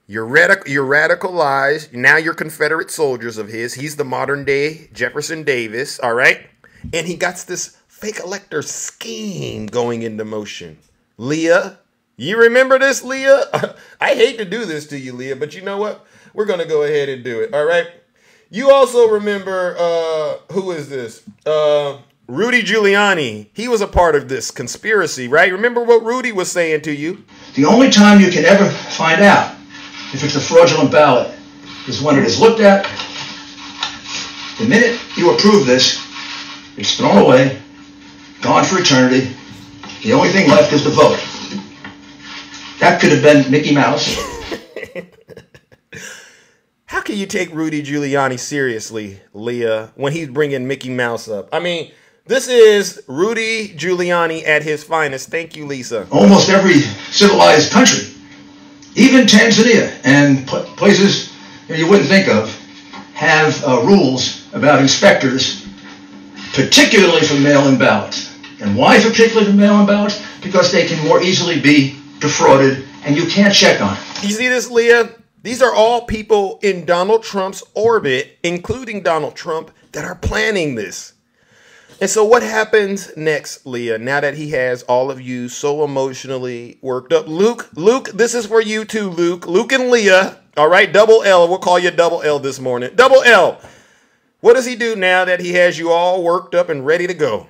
You're radic- you're radicalized. Now you're Confederate soldiers of his. He's the modern day Jefferson Davis, all right? And he got this fake elector scheme going into motion. Leah, you remember this, Leah? I hate to do this to you, Leah, but you know what? We're going to go ahead and do it. All right. You also remember uh who is this? Uh Rudy Giuliani. He was a part of this conspiracy, right? Remember what Rudy was saying to you? The only time you can ever find out if it's a fraudulent ballot is when it is looked at. The minute you approve this, it's thrown away, gone for eternity. The only thing left is the vote. That could have been Mickey Mouse. How can you take Rudy Giuliani seriously, Leah, when he's bringing Mickey Mouse up? I mean, this is Rudy Giuliani at his finest. Thank you, Lisa. Almost every civilized country, even Tanzania and places you, wouldn't think of, have uh, rules about inspectors, particularly for mail-in ballots. And why particularly for mail-in ballots? Because they can more easily be defrauded, and you can't check on it. You see this, Leah? These are all people in Donald Trump's orbit, including Donald Trump, that are planning this. And so, what happens next, Leah? Now that he has all of you so emotionally worked up, Luke, Luke, this is for you too, Luke, Luke and Leah. All right, double L. We'll call you double L this morning. Double L. What does he do now that he has you all worked up and ready to go?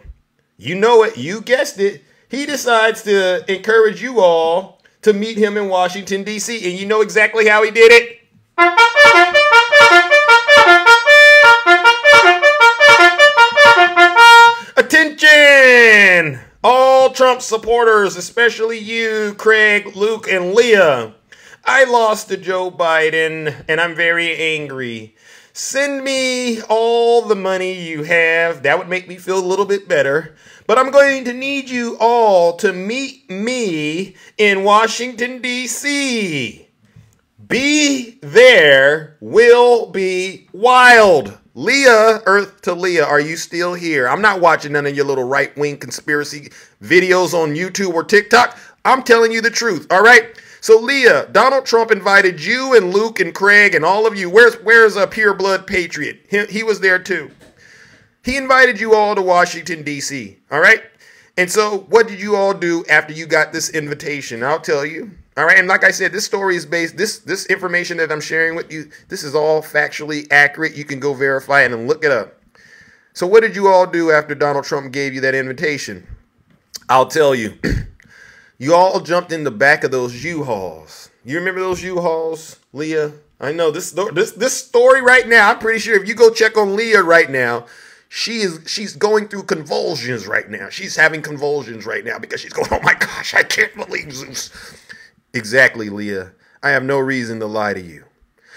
You know it. You guessed it. He decides to encourage you all to meet him in Washington, D.C., and you know exactly how he did it. Attention! All Trump supporters, especially you, Craig, Luke, and Leah. I lost to Joe Biden and I'm very angry. Send me all the money you have. That would make me feel a little bit better. But I'm going to need you all to meet me in Washington, D.C. Be there will be wild. Leah, Earth to Leah, are you still here? I'm not watching none of your little right wing conspiracy videos on YouTube or TikTok. I'm telling you the truth, all right? So, Leah, Donald Trump invited you and Luke and Craig and all of you. Where's where's a pure blood patriot? He, he was there too. He invited you all to Washington, D.C., all right? And so, what did you all do after you got this invitation? I'll tell you. All right, and like I said, this story is based this this information that I'm sharing with you. This is all factually accurate. You can go verify it and look it up. So, what did you all do after Donald Trump gave you that invitation? I'll tell you. you all jumped in the back of those U-Hauls. You remember those U-Hauls, Leah? I know this this this story right now. I'm pretty sure if you go check on Leah right now, she is she's going through convulsions right now. She's having convulsions right now because she's going, "Oh my gosh, I can't believe Zeus." Exactly, Leah. I have no reason to lie to you.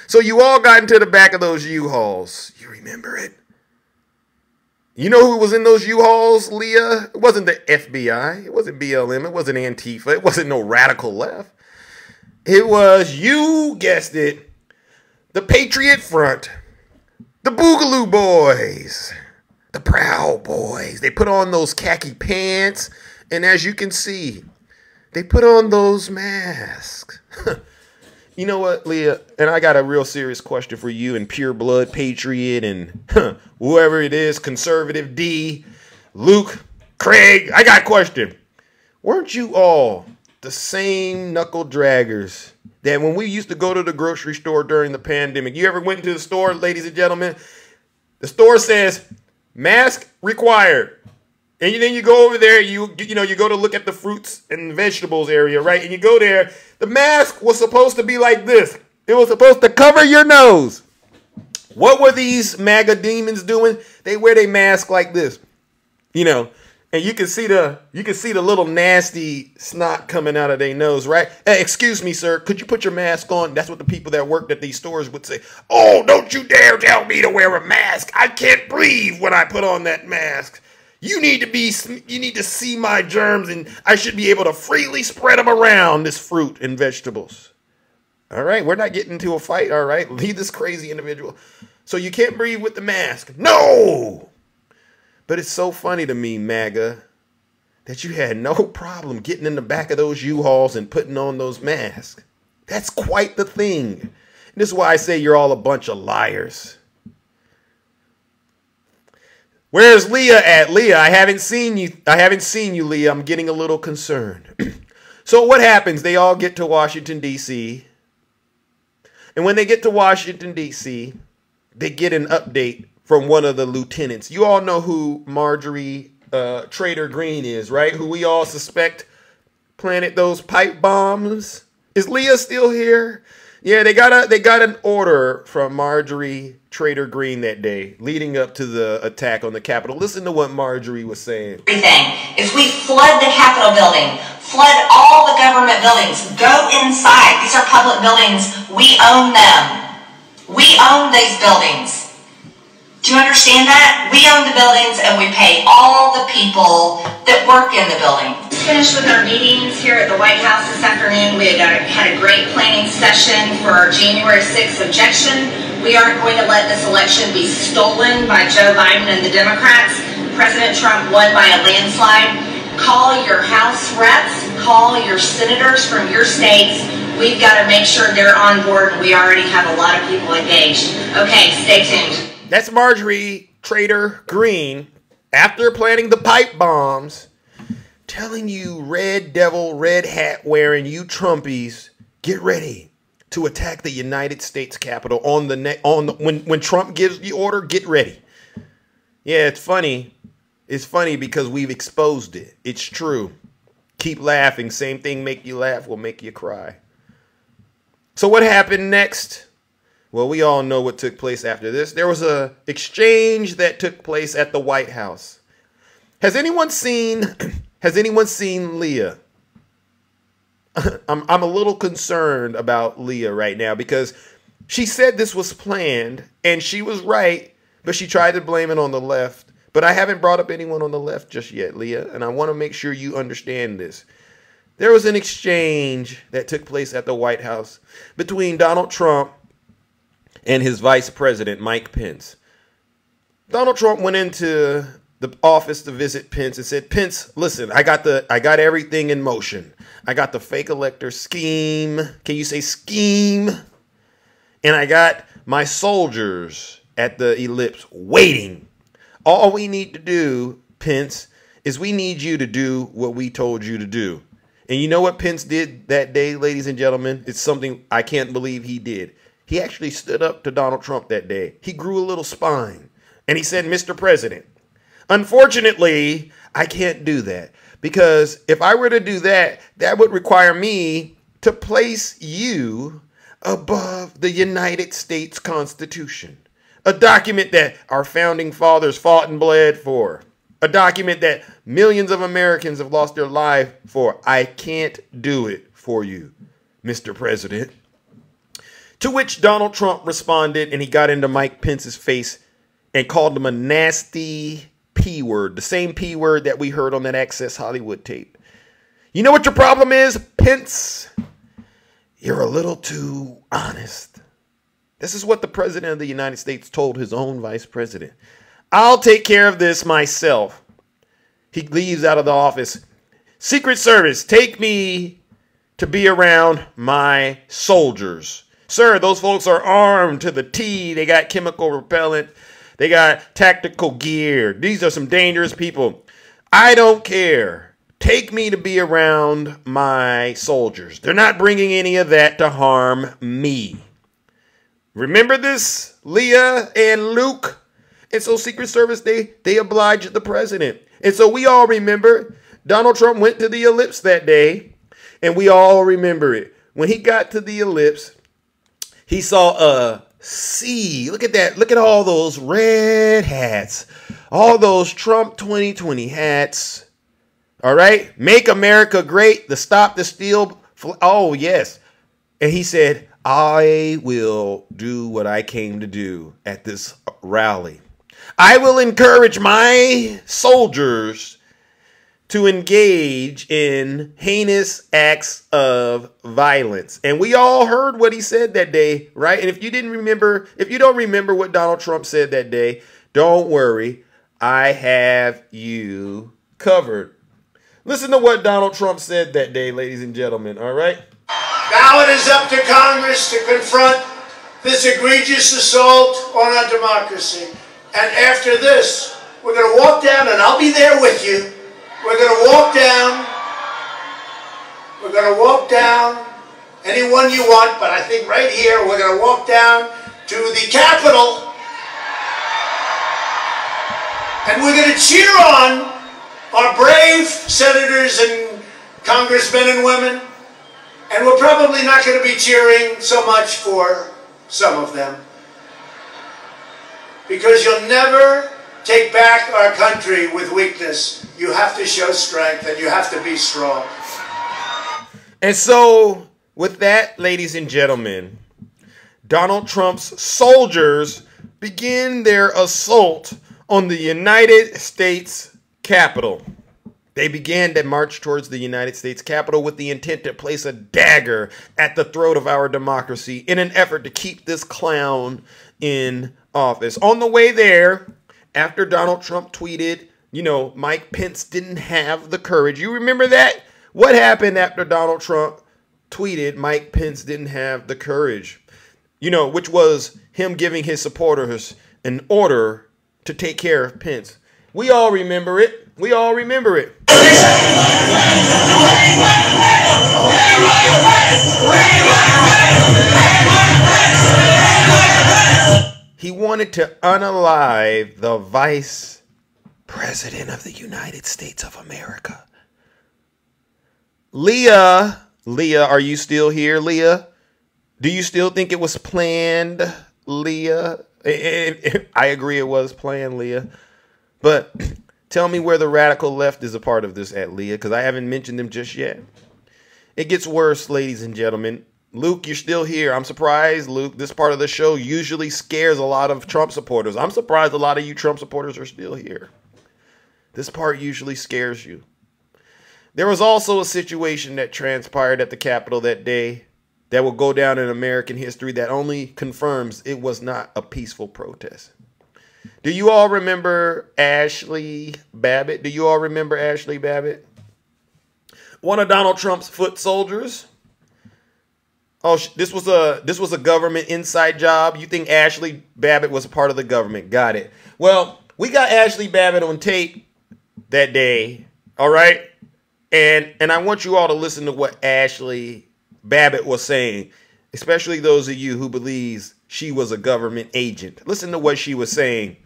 So you all got into the back of those U-Hauls. You remember it? You know who was in those U-Hauls, Leah? It wasn't the FBI. It wasn't BLM. It wasn't Antifa. It wasn't no radical left. It was, you guessed it, the Patriot Front, the Boogaloo Boys, the Proud Boys. They put on those khaki pants, and as you can see, they put on those masks. you know what, Leah? And I got a real serious question for you and Pure Blood Patriot and whoever it is, Conservative D, Luke, Craig. I got a question. Weren't you all the same knuckle draggers that when we used to go to the grocery store during the pandemic? You ever went into the store, ladies and gentlemen? The store says mask required. And then you go over there, you you know, you go to look at the fruits and vegetables area, right? And you go there, the mask was supposed to be like this. It was supposed to cover your nose. What were these MAGA demons doing? They wear their mask like this. You know, and you can see the you can see the little nasty snot coming out of their nose, right? Hey, excuse me, sir. Could you put your mask on? That's what the people that worked at these stores would say. Oh, don't you dare tell me to wear a mask. I can't breathe when I put on that mask. You need to be you need to see my germs and I should be able to freely spread them around this fruit and vegetables. All right, we're not getting into a fight, all right? Leave this crazy individual. So you can't breathe with the mask. No. But it's so funny to me, MAGA, that you had no problem getting in the back of those U-Hauls and putting on those masks. That's quite the thing. And this is why I say you're all a bunch of liars. Where's Leah at? Leah, I haven't seen you. I haven't seen you, Leah. I'm getting a little concerned. so what happens? They all get to Washington D.C. And when they get to Washington D.C., they get an update from one of the lieutenants. You all know who Marjorie uh, Traitor Green is, right? Who we all suspect planted those pipe bombs. Is Leah still here? Yeah, they got a they got an order from Marjorie Traitor Green that day, leading up to the attack on the Capitol. Listen to what Marjorie was saying. Everything. If we flood the Capitol building, flood all the government buildings, go inside. These are public buildings. We own them. We own these buildings. Do you understand that? We own the buildings and we pay all the people that work in the building. Finished with our meetings here at the White House this afternoon. We had a, had a great planning session for our January 6th objection. We aren't going to let this election be stolen by Joe Biden and the Democrats. President Trump won by a landslide. Call your House reps, call your senators from your states. We've got to make sure they're on board. We already have a lot of people engaged. Okay, stay tuned. That's Marjorie Traitor Green after planting the pipe bombs, telling you red devil, red hat wearing you Trumpies, get ready to attack the United States Capitol on the ne- on the, when when Trump gives the order, get ready. Yeah, it's funny. It's funny because we've exposed it. It's true. Keep laughing. Same thing make you laugh will make you cry. So what happened next? Well, we all know what took place after this. There was a exchange that took place at the White House. Has anyone seen has anyone seen Leah? I'm I'm a little concerned about Leah right now because she said this was planned and she was right, but she tried to blame it on the left. But I haven't brought up anyone on the left just yet, Leah, and I want to make sure you understand this. There was an exchange that took place at the White House between Donald Trump and his vice president, Mike Pence. Donald Trump went into the office to visit Pence and said, Pence, listen, I got the I got everything in motion. I got the fake elector scheme. Can you say scheme? And I got my soldiers at the ellipse waiting. All we need to do, Pence, is we need you to do what we told you to do. And you know what Pence did that day, ladies and gentlemen? It's something I can't believe he did. He actually stood up to Donald Trump that day. He grew a little spine and he said, Mr. President, unfortunately, I can't do that because if I were to do that, that would require me to place you above the United States Constitution, a document that our founding fathers fought and bled for, a document that millions of Americans have lost their life for. I can't do it for you, Mr. President. To which Donald Trump responded and he got into Mike Pence's face and called him a nasty P word, the same P word that we heard on that Access Hollywood tape. You know what your problem is, Pence? You're a little too honest. This is what the President of the United States told his own vice president. I'll take care of this myself. He leaves out of the office. Secret Service, take me to be around my soldiers. Sir, those folks are armed to the T. They got chemical repellent. They got tactical gear. These are some dangerous people. I don't care. Take me to be around my soldiers. They're not bringing any of that to harm me. Remember this, Leah and Luke? And so Secret Service, they, they obliged the president. And so we all remember Donald Trump went to the ellipse that day, and we all remember it. When he got to the ellipse, he saw a sea. Look at that. Look at all those red hats. All those Trump 2020 hats. All right. Make America great. The stop the steal. Oh, yes. And he said, I will do what I came to do at this rally. I will encourage my soldiers to engage in heinous acts of violence. And we all heard what he said that day, right? And if you didn't remember, if you don't remember what Donald Trump said that day, don't worry. I have you covered. Listen to what Donald Trump said that day, ladies and gentlemen, all right? Now it is up to Congress to confront this egregious assault on our democracy. And after this, we're going to walk down, and I'll be there with you. We're going to walk down. We're going to walk down anyone you want, but I think right here we're going to walk down to the Capitol. And we're going to cheer on our brave senators and congressmen and women. And we're probably not going to be cheering so much for some of them. Because you'll never take back our country with weakness. You have to show strength and you have to be strong. And so, with that, ladies and gentlemen, Donald Trump's soldiers begin their assault on the United States Capitol. They began to march towards the United States Capitol with the intent to place a dagger at the throat of our democracy in an effort to keep this clown in office. On the way there, after Donald Trump tweeted, you know, Mike Pence didn't have the courage. You remember that? What happened after Donald Trump tweeted Mike Pence didn't have the courage? You know, which was him giving his supporters an order to take care of Pence. We all remember it. We all remember it. He wanted to unalive the vice president of the United States of America. Leah, Leah, are you still here, Leah? Do you still think it was planned, Leah? I agree it was planned, Leah. But tell me where the radical left is a part of this at, Leah, because I haven't mentioned them just yet. It gets worse, ladies and gentlemen. Luke, you're still here. I'm surprised, Luke. This part of the show usually scares a lot of Trump supporters. I'm surprised a lot of you Trump supporters are still here. This part usually scares you. There was also a situation that transpired at the Capitol that day that will go down in American history that only confirms it was not a peaceful protest. Do you all remember Ashley Babbitt? Do you all remember Ashley Babbitt? One of Donald Trump's foot soldiers Oh, this was a this was a government inside job. You think Ashley Babbitt was a part of the government? Got it. Well, we got Ashley Babbitt on tape that day. All right, and and I want you all to listen to what Ashley Babbitt was saying, especially those of you who believes she was a government agent. Listen to what she was saying.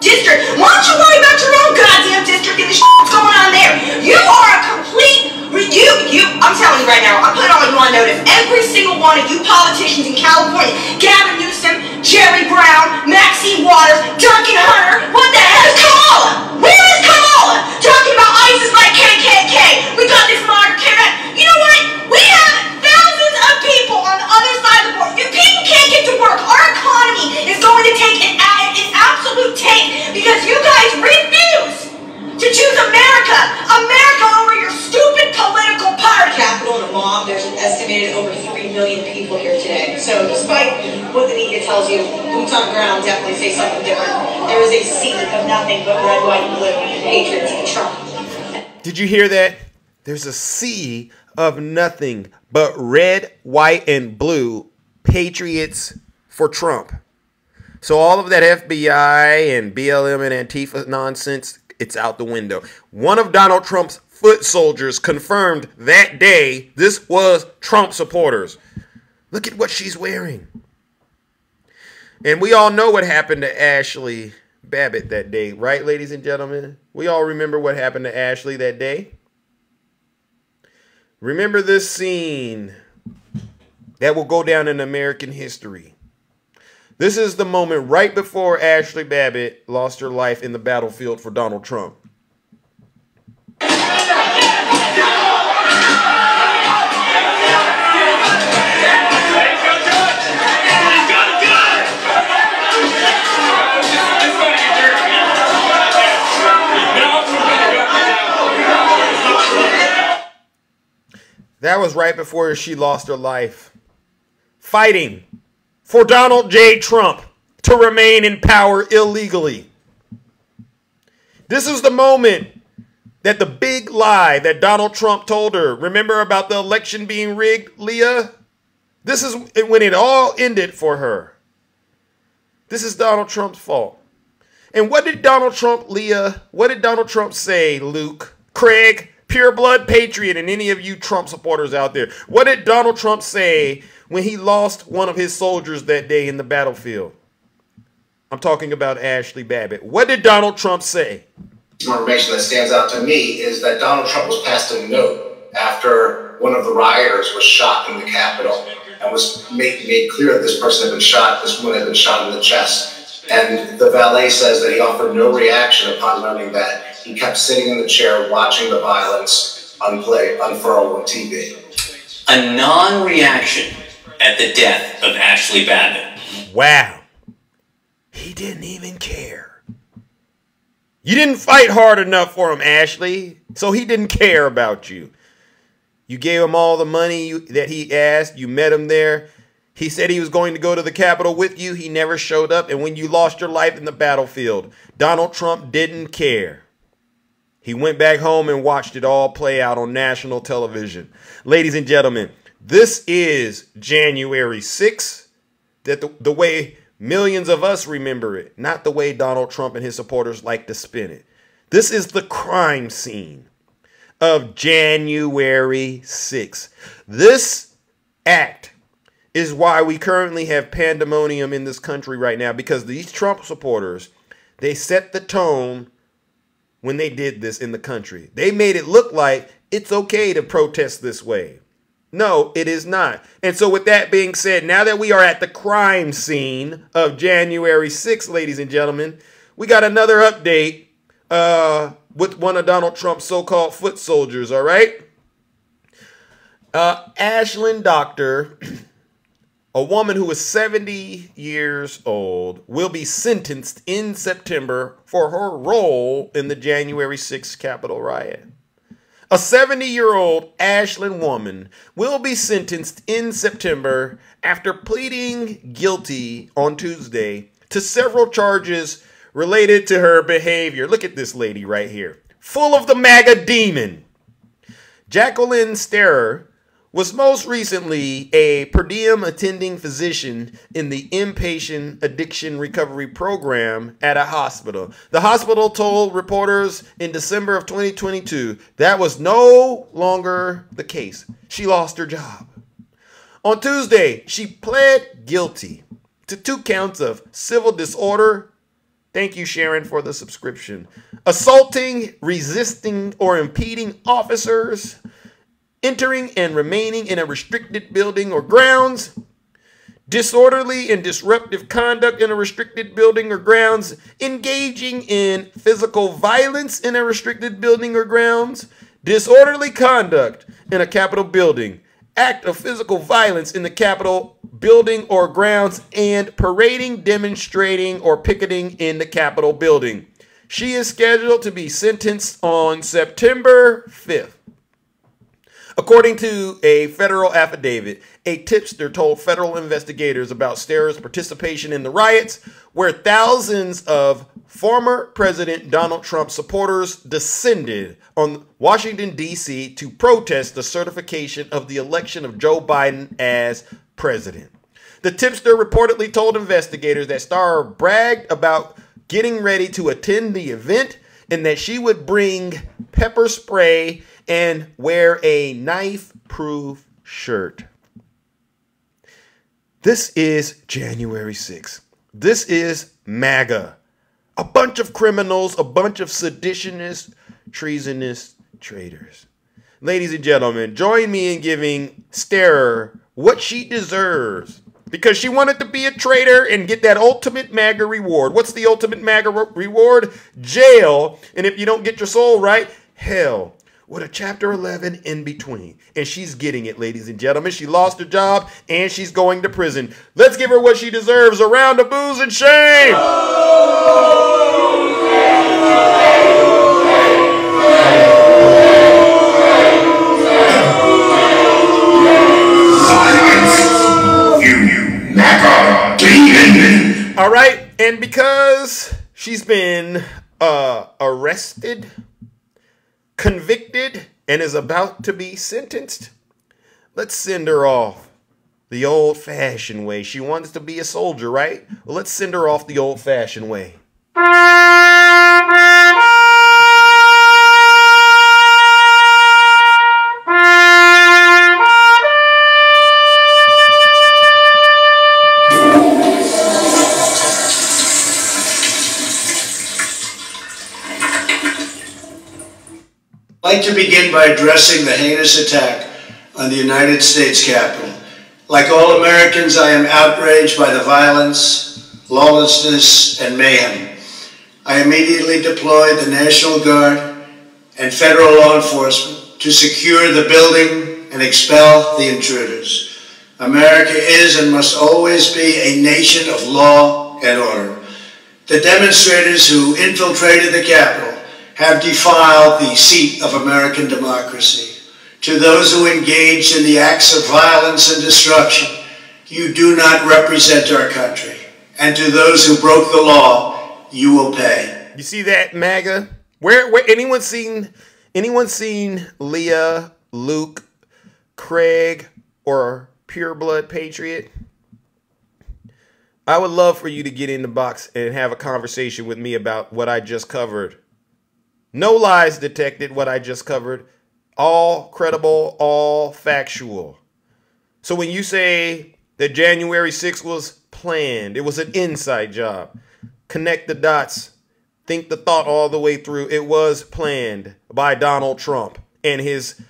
District, why don't you worry about your own goddamn district and the shit going on there? You are a complete you, you, I'm telling you right now, I'm putting all you on notice. Every single one of you politicians in California, Gavin Newsom, Jerry Brown, Maxine Waters, Duncan Hunter, what the hell is Kamala? Talking about ISIS like KKK. We got this modern Karen. You know what? We have thousands of people on the other side of the border. Your people can't get to work. Our economy is going to take an, an absolute tank because you guys refuse to choose America. America over your stupid political party. Capital and a mob. There's an estimated over 3 million people here today. So despite what the media tells you, boots on the ground definitely say something different. There is a sea of nothing but red, white, and blue. Patriots and Trump. Did you hear that? There's a sea of nothing but red, white, and blue patriots for Trump. So all of that FBI and BLM and Antifa nonsense it's out the window. One of Donald Trump's foot soldiers confirmed that day this was Trump supporters. Look at what she's wearing. And we all know what happened to Ashley Babbitt that day, right, ladies and gentlemen? We all remember what happened to Ashley that day. Remember this scene that will go down in American history. This is the moment right before Ashley Babbitt lost her life in the battlefield for Donald Trump. That was right before she lost her life. Fighting for Donald J. Trump to remain in power illegally. This is the moment that the big lie that Donald Trump told her, remember about the election being rigged, Leah? This is when it all ended for her. This is Donald Trump's fault. And what did Donald Trump, Leah, what did Donald Trump say, Luke, Craig, pure blood patriot, and any of you Trump supporters out there? What did Donald Trump say when he lost one of his soldiers that day in the battlefield. I'm talking about Ashley Babbitt. What did Donald Trump say? Information that stands out to me is that Donald Trump was passed a note after one of the rioters was shot in the Capitol and was made, made clear that this person had been shot, this woman had been shot in the chest. And the valet says that he offered no reaction upon learning that. He kept sitting in the chair watching the violence unplay, unfurl on TV. A non reaction at the death of Ashley Babbitt. Wow. He didn't even care. You didn't fight hard enough for him, Ashley, so he didn't care about you. You gave him all the money you, that he asked. You met him there. He said he was going to go to the Capitol with you. He never showed up. And when you lost your life in the battlefield, Donald Trump didn't care. He went back home and watched it all play out on national television. Ladies and gentlemen, this is January 6th, that the, the way millions of us remember it, not the way Donald Trump and his supporters like to spin it. This is the crime scene of January 6th. This act is why we currently have pandemonium in this country right now because these Trump supporters, they set the tone when they did this in the country. They made it look like it's okay to protest this way. No, it is not. And so, with that being said, now that we are at the crime scene of January 6th, ladies and gentlemen, we got another update uh, with one of Donald Trump's so called foot soldiers, all right? Uh, Ashland Doctor, a woman who is 70 years old, will be sentenced in September for her role in the January 6th Capitol riot. A 70 year old Ashland woman will be sentenced in September after pleading guilty on Tuesday to several charges related to her behavior. Look at this lady right here, full of the MAGA demon. Jacquelyn Starer was most recently a per diem attending physician in the inpatient addiction recovery program at a hospital. The hospital told reporters in December of 2022 that was no longer the case. She lost her job. On Tuesday, she pled guilty to two counts of civil disorder. Thank you, Sharon, for the subscription. Assaulting, resisting, or impeding officers entering and remaining in a restricted building or grounds, disorderly and disruptive conduct in a restricted building or grounds, engaging in physical violence in a restricted building or grounds, disorderly conduct in a Capitol building, act of physical violence in the Capitol building or grounds, and parading, demonstrating, or picketing in the Capitol building. She is scheduled to be sentenced on September 5th. According to a federal affidavit, a tipster told federal investigators about Starer's participation in the riots, where thousands of former President Donald Trump supporters descended on Washington, D.C. to protest the certification of the election of Joe Biden as president. The tipster reportedly told investigators that Starr bragged about getting ready to attend the event and that she would bring pepper spray and wear a knife proof shirt. This is January 6th. This is MAGA. A bunch of criminals, a bunch of seditionists, treasonous traitors. Ladies and gentlemen, join me in giving Starer what she deserves because she wanted to be a traitor and get that ultimate MAGA reward. What's the ultimate MAGA re- reward? Jail. And if you don't get your soul right, hell with a chapter 11 in between. And she's getting it, ladies and gentlemen. She lost her job and she's going to prison. Let's give her what she deserves a round of boos and shame. All right, and because she's been uh, arrested convicted and is about to be sentenced, let's send her off the old fashioned way. She wants to be a soldier, right? Well, let's send her off the old fashioned way. I'd like to begin by addressing the heinous attack on the United States Capitol. Like all Americans, I am outraged by the violence, lawlessness, and mayhem. I immediately deployed the National Guard and federal law enforcement to secure the building and expel the intruders. America is and must always be a nation of law and order. The demonstrators who infiltrated the Capitol have defiled the seat of American democracy. To those who engaged in the acts of violence and destruction, you do not represent our country. And to those who broke the law, you will pay. You see that, MAGA? Where, where anyone seen anyone seen Leah, Luke, Craig, or Pure Blood Patriot? I would love for you to get in the box and have a conversation with me about what I just covered No lies detected, what I just covered. All credible, all factual. So when you say that January 6th was planned, it was an inside job. Connect the dots, think the thought all the way through. It was planned by Donald Trump and his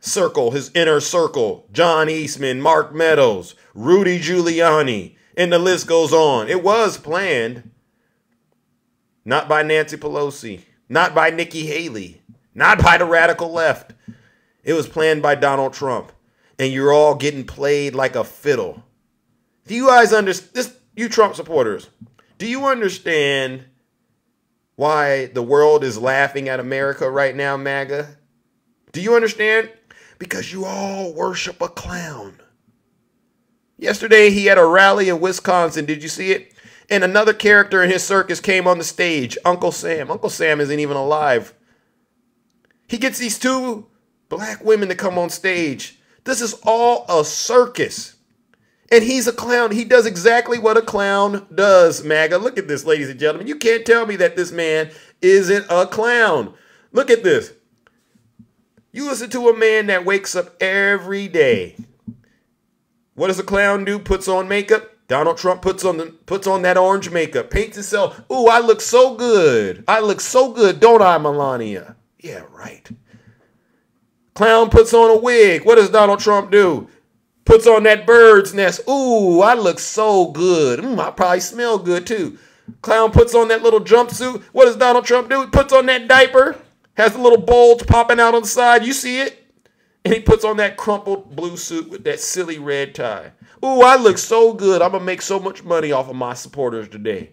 circle, his inner circle. John Eastman, Mark Meadows, Rudy Giuliani, and the list goes on. It was planned. Not by Nancy Pelosi, not by Nikki Haley, not by the radical left. It was planned by Donald Trump. And you're all getting played like a fiddle. Do you guys understand this? You Trump supporters, do you understand why the world is laughing at America right now, MAGA? Do you understand? Because you all worship a clown. Yesterday, he had a rally in Wisconsin. Did you see it? And another character in his circus came on the stage Uncle Sam. Uncle Sam isn't even alive. He gets these two black women to come on stage. This is all a circus. And he's a clown. He does exactly what a clown does, MAGA. Look at this, ladies and gentlemen. You can't tell me that this man isn't a clown. Look at this. You listen to a man that wakes up every day. What does a clown do? Puts on makeup. Donald Trump puts on the puts on that orange makeup, paints himself. Ooh, I look so good. I look so good, don't I, Melania? Yeah, right. Clown puts on a wig. What does Donald Trump do? Puts on that bird's nest. Ooh, I look so good. Mm, I probably smell good too. Clown puts on that little jumpsuit. What does Donald Trump do? He puts on that diaper. Has a little bulge popping out on the side. You see it? And he puts on that crumpled blue suit with that silly red tie. Ooh, I look so good. I'm going to make so much money off of my supporters today.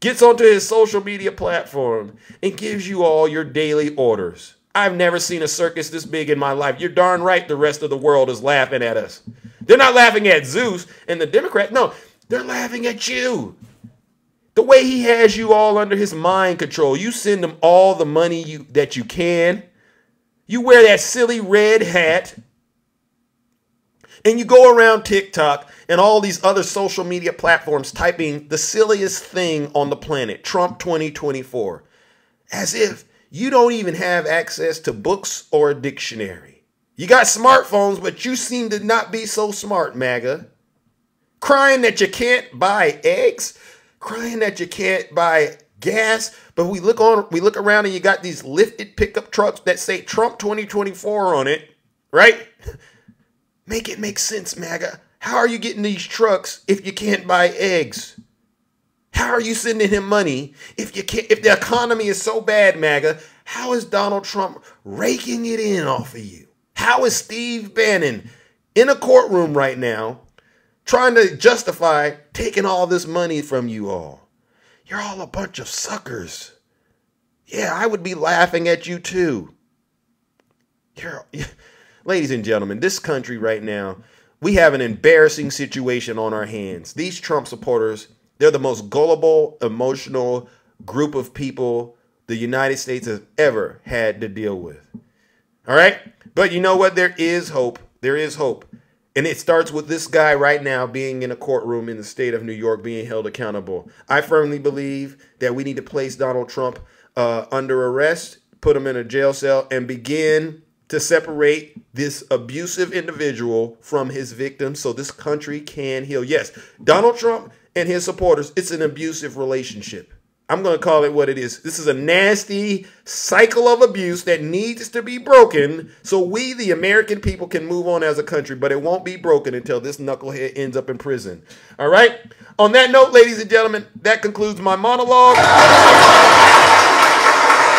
Gets onto his social media platform and gives you all your daily orders. I've never seen a circus this big in my life. You're darn right the rest of the world is laughing at us. They're not laughing at Zeus and the Democrat. No, they're laughing at you. The way he has you all under his mind control. You send him all the money you that you can. You wear that silly red hat. And you go around TikTok and all these other social media platforms typing the silliest thing on the planet, Trump 2024, as if you don't even have access to books or a dictionary. You got smartphones, but you seem to not be so smart, MAGA. Crying that you can't buy eggs, crying that you can't buy gas, but we look on we look around and you got these lifted pickup trucks that say Trump 2024 on it, right? Make it make sense, MAGA. How are you getting these trucks if you can't buy eggs? How are you sending him money if you can't if the economy is so bad, MAGA? How is Donald Trump raking it in off of you? How is Steve Bannon in a courtroom right now trying to justify taking all this money from you all? You're all a bunch of suckers. Yeah, I would be laughing at you too. You're, ladies and gentlemen, this country right now, we have an embarrassing situation on our hands. These Trump supporters, they're the most gullible, emotional group of people the United States has ever had to deal with. All right? But you know what? There is hope. There is hope. And it starts with this guy right now being in a courtroom in the state of New York being held accountable. I firmly believe that we need to place Donald Trump uh, under arrest, put him in a jail cell, and begin to separate this abusive individual from his victim so this country can heal. Yes, Donald Trump and his supporters, it's an abusive relationship. I'm going to call it what it is. This is a nasty cycle of abuse that needs to be broken so we, the American people, can move on as a country. But it won't be broken until this knucklehead ends up in prison. All right? On that note, ladies and gentlemen, that concludes my monologue.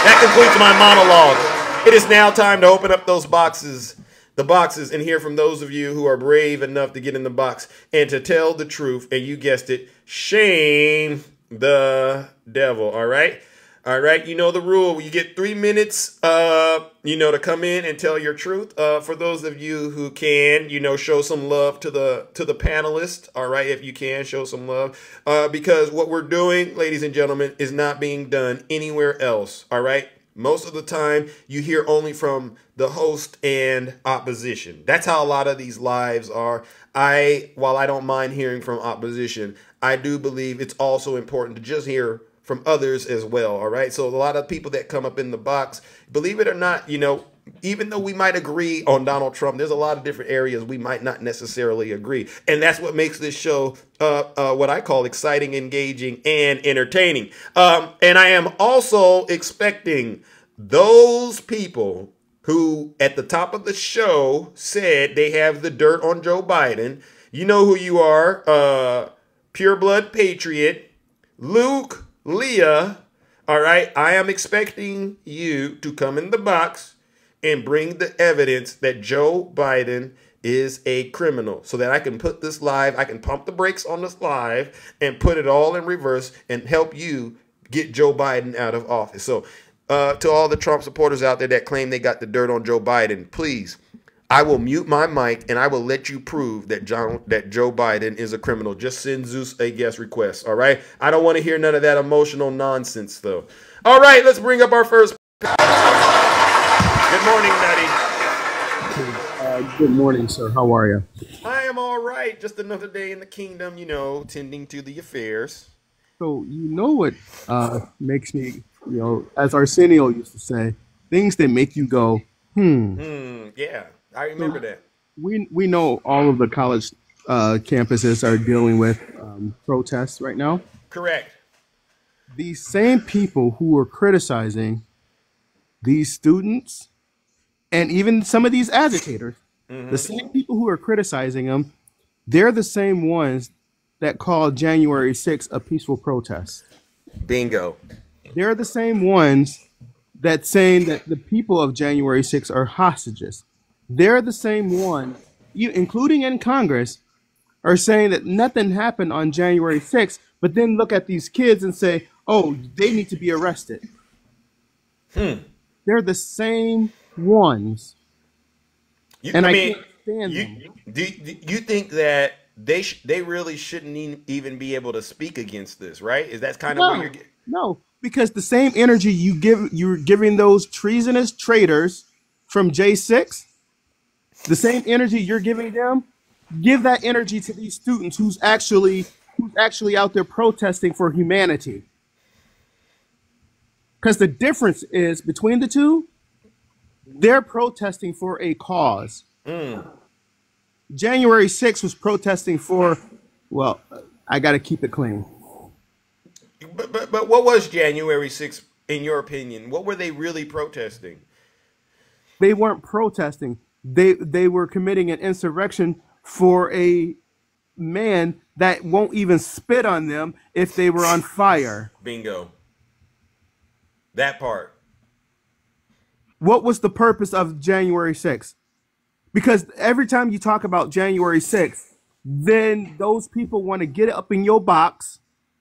That concludes my monologue. It is now time to open up those boxes the boxes and hear from those of you who are brave enough to get in the box and to tell the truth. And you guessed it, shame the devil. All right. All right. You know the rule. You get three minutes, uh, you know, to come in and tell your truth. Uh, for those of you who can, you know, show some love to the to the panelists. All right. If you can show some love, uh, because what we're doing, ladies and gentlemen, is not being done anywhere else. All right. Most of the time, you hear only from the host and opposition. That's how a lot of these lives are. I, while I don't mind hearing from opposition, I do believe it's also important to just hear from others as well. All right. So a lot of people that come up in the box, believe it or not, you know, even though we might agree on Donald Trump, there's a lot of different areas we might not necessarily agree, and that's what makes this show uh, uh, what I call exciting, engaging, and entertaining. Um, and I am also expecting those people who, at the top of the show, said they have the dirt on Joe Biden. You know who you are, uh, pure blood patriot, Luke, Leah. All right, I am expecting you to come in the box and bring the evidence that Joe Biden is a criminal so that I can put this live, I can pump the brakes on this live and put it all in reverse and help you get Joe Biden out of office. So, uh, to all the Trump supporters out there that claim they got the dirt on Joe Biden, please, I will mute my mic and I will let you prove that John that Joe Biden is a criminal. Just send Zeus a guest request, all right? I don't want to hear none of that emotional nonsense though. All right, let's bring up our first Good morning, Nutty. Uh, good morning, sir. How are you? I am all right. Just another day in the kingdom, you know, tending to the affairs. So you know what uh, makes me, you know, as Arsenio used to say, things that make you go, hmm. Hmm. Yeah, I remember that. We we know all of the college uh, campuses are dealing with um, protests right now. Correct. These same people who are criticizing these students and even some of these agitators, Mhm. the same people who are criticizing them, they're the same ones that called January 6th a peaceful protest. Bingo. They're the same ones that saying that the people of January 6th are hostages. They're the same ones, you- including in Congress, are saying that nothing happened on January 6th, but then look at these kids and say, oh, they need to be arrested. Hmm. They're the same ones. You, And I I mean, can't stand you, them. do, do you think that they sh- they really shouldn't even be able to speak against this, right? Is that kind of No, where you're getting? no, because the same energy you give you're giving those treasonous traitors from J6, the same energy you're giving them, give that energy to these students who's actually who's actually out there protesting for humanity. Because the difference is between the two, they're protesting for a cause. Mm. January 6th was protesting for, well, I got to keep it clean. But, but but what was January 6th in your opinion? What were they really protesting? They weren't protesting. They they were committing an insurrection for a man that won't even spit on them if they were on fire. Bingo. That part. What was the purpose of January 6th? Because every time you talk about January 6th, then those people want to get it up in your box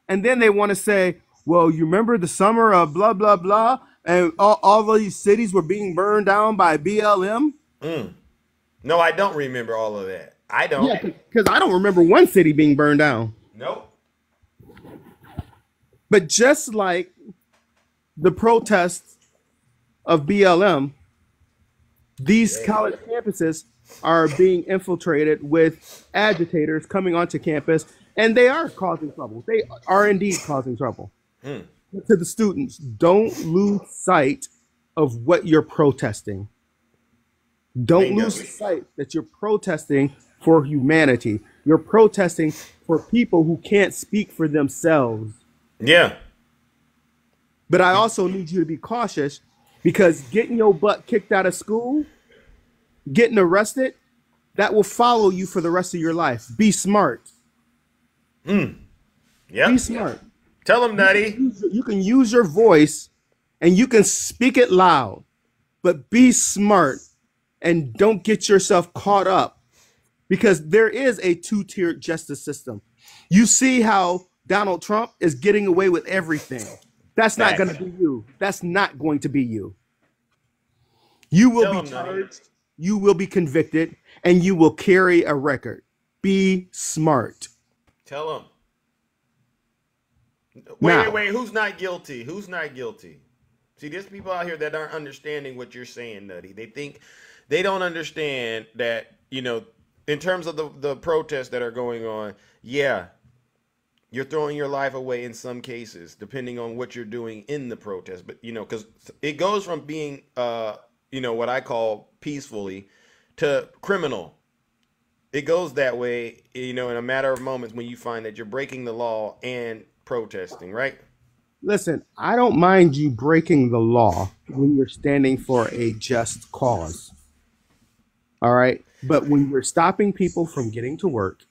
and then they want to say, well, you remember the summer of blah, blah, blah, and all, all of these cities were being burned down by BLM? Mm. No, I don't remember all of that. I don't. Yeah, because I don't remember one city being burned down. Nope. But just like the protests of BLM, these college campuses are being infiltrated with agitators coming onto campus, and they are causing trouble. They are indeed causing trouble Hmm. to the students. Don't lose sight of what you're protesting. Don't lose sight that you're protesting for humanity. You're protesting for people who can't speak for themselves. Yeah. But I also need you to be cautious because getting your butt kicked out of school, getting arrested, that will follow you for the rest of your life. Be smart. Mm. Yeah. Be smart. Tell them, Nutty. You can use your voice and you can speak it loud, but be smart and don't get yourself caught up because there is a two tiered justice system. You see how Donald Trump is getting away with everything. That's not going to be you. That's not going to be you. You will be charged, you will be convicted, and you will carry a record. Be smart. Tell them. Wait, Now- wait, wait. Who's not guilty? Who's not guilty? See, there's people out here that aren't understanding what you're saying, Nutty. They think they don't understand that, you know, in terms of the, the protests that are going on, yeah, you're throwing your life away in some cases, depending on what you're doing in the protest. But you know, because it goes from being, uh, you know, what I call peacefully, to criminal. It goes that way, you know, in a matter of moments when you find that you're breaking the law and protesting, right? Listen, I don't mind you breaking the law when you're standing for a just cause. All right. But when you're stopping people from getting to work,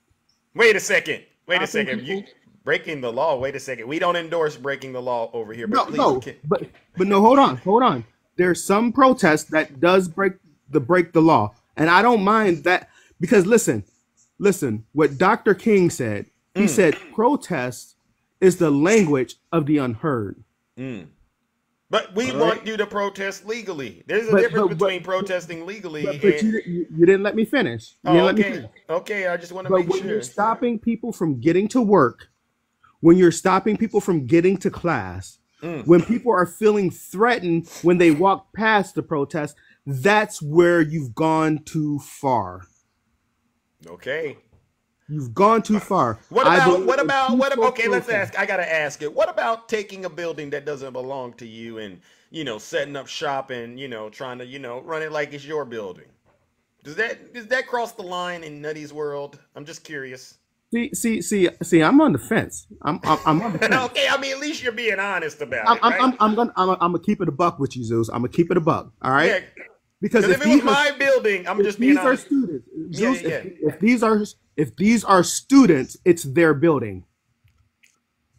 Wait a second. Wait a second. You breaking the law. Wait a second. We don't endorse breaking the law over here. But no, please, no, but but no, hold on, hold on. There's some protest that does break the break the law, and I don't mind that because listen, listen. What Dr. King said, he Mm. said protest is the language of the unheard. Mm. But we All want you to protest legally. There's a But- difference but- but- between protesting legally But, and. you, you didn't let me finish. You oh, didn't let me okay. finish. Okay. I just want to make when sure. you're stopping people from getting to work, when you're stopping people from getting to class, Mm. when people are feeling threatened when they walk past the protest, that's where you've gone too far. Okay. You've gone too far. What about what about what about okay, let's ask. I gotta ask it. What about taking a building that doesn't belong to you and you know, setting up shop and, you know, trying to, you know, run it like it's your building? Does that does that cross the line in Nutty's world? I'm just curious. See, see, see, see. I'm on the fence. I'm, I'm, I'm on the fence. okay, I mean at least you're being honest about I'm, it, I'm, right? I'm, I'm gonna, I'm, I'm gonna keep it a buck with you, Zeus. I'm gonna keep it a buck. All right. Yeah, Because if, if it was these are- my building, I'm if just being these are honest. students, Zeus, yeah, if, yeah. if these are if these are students, it's their building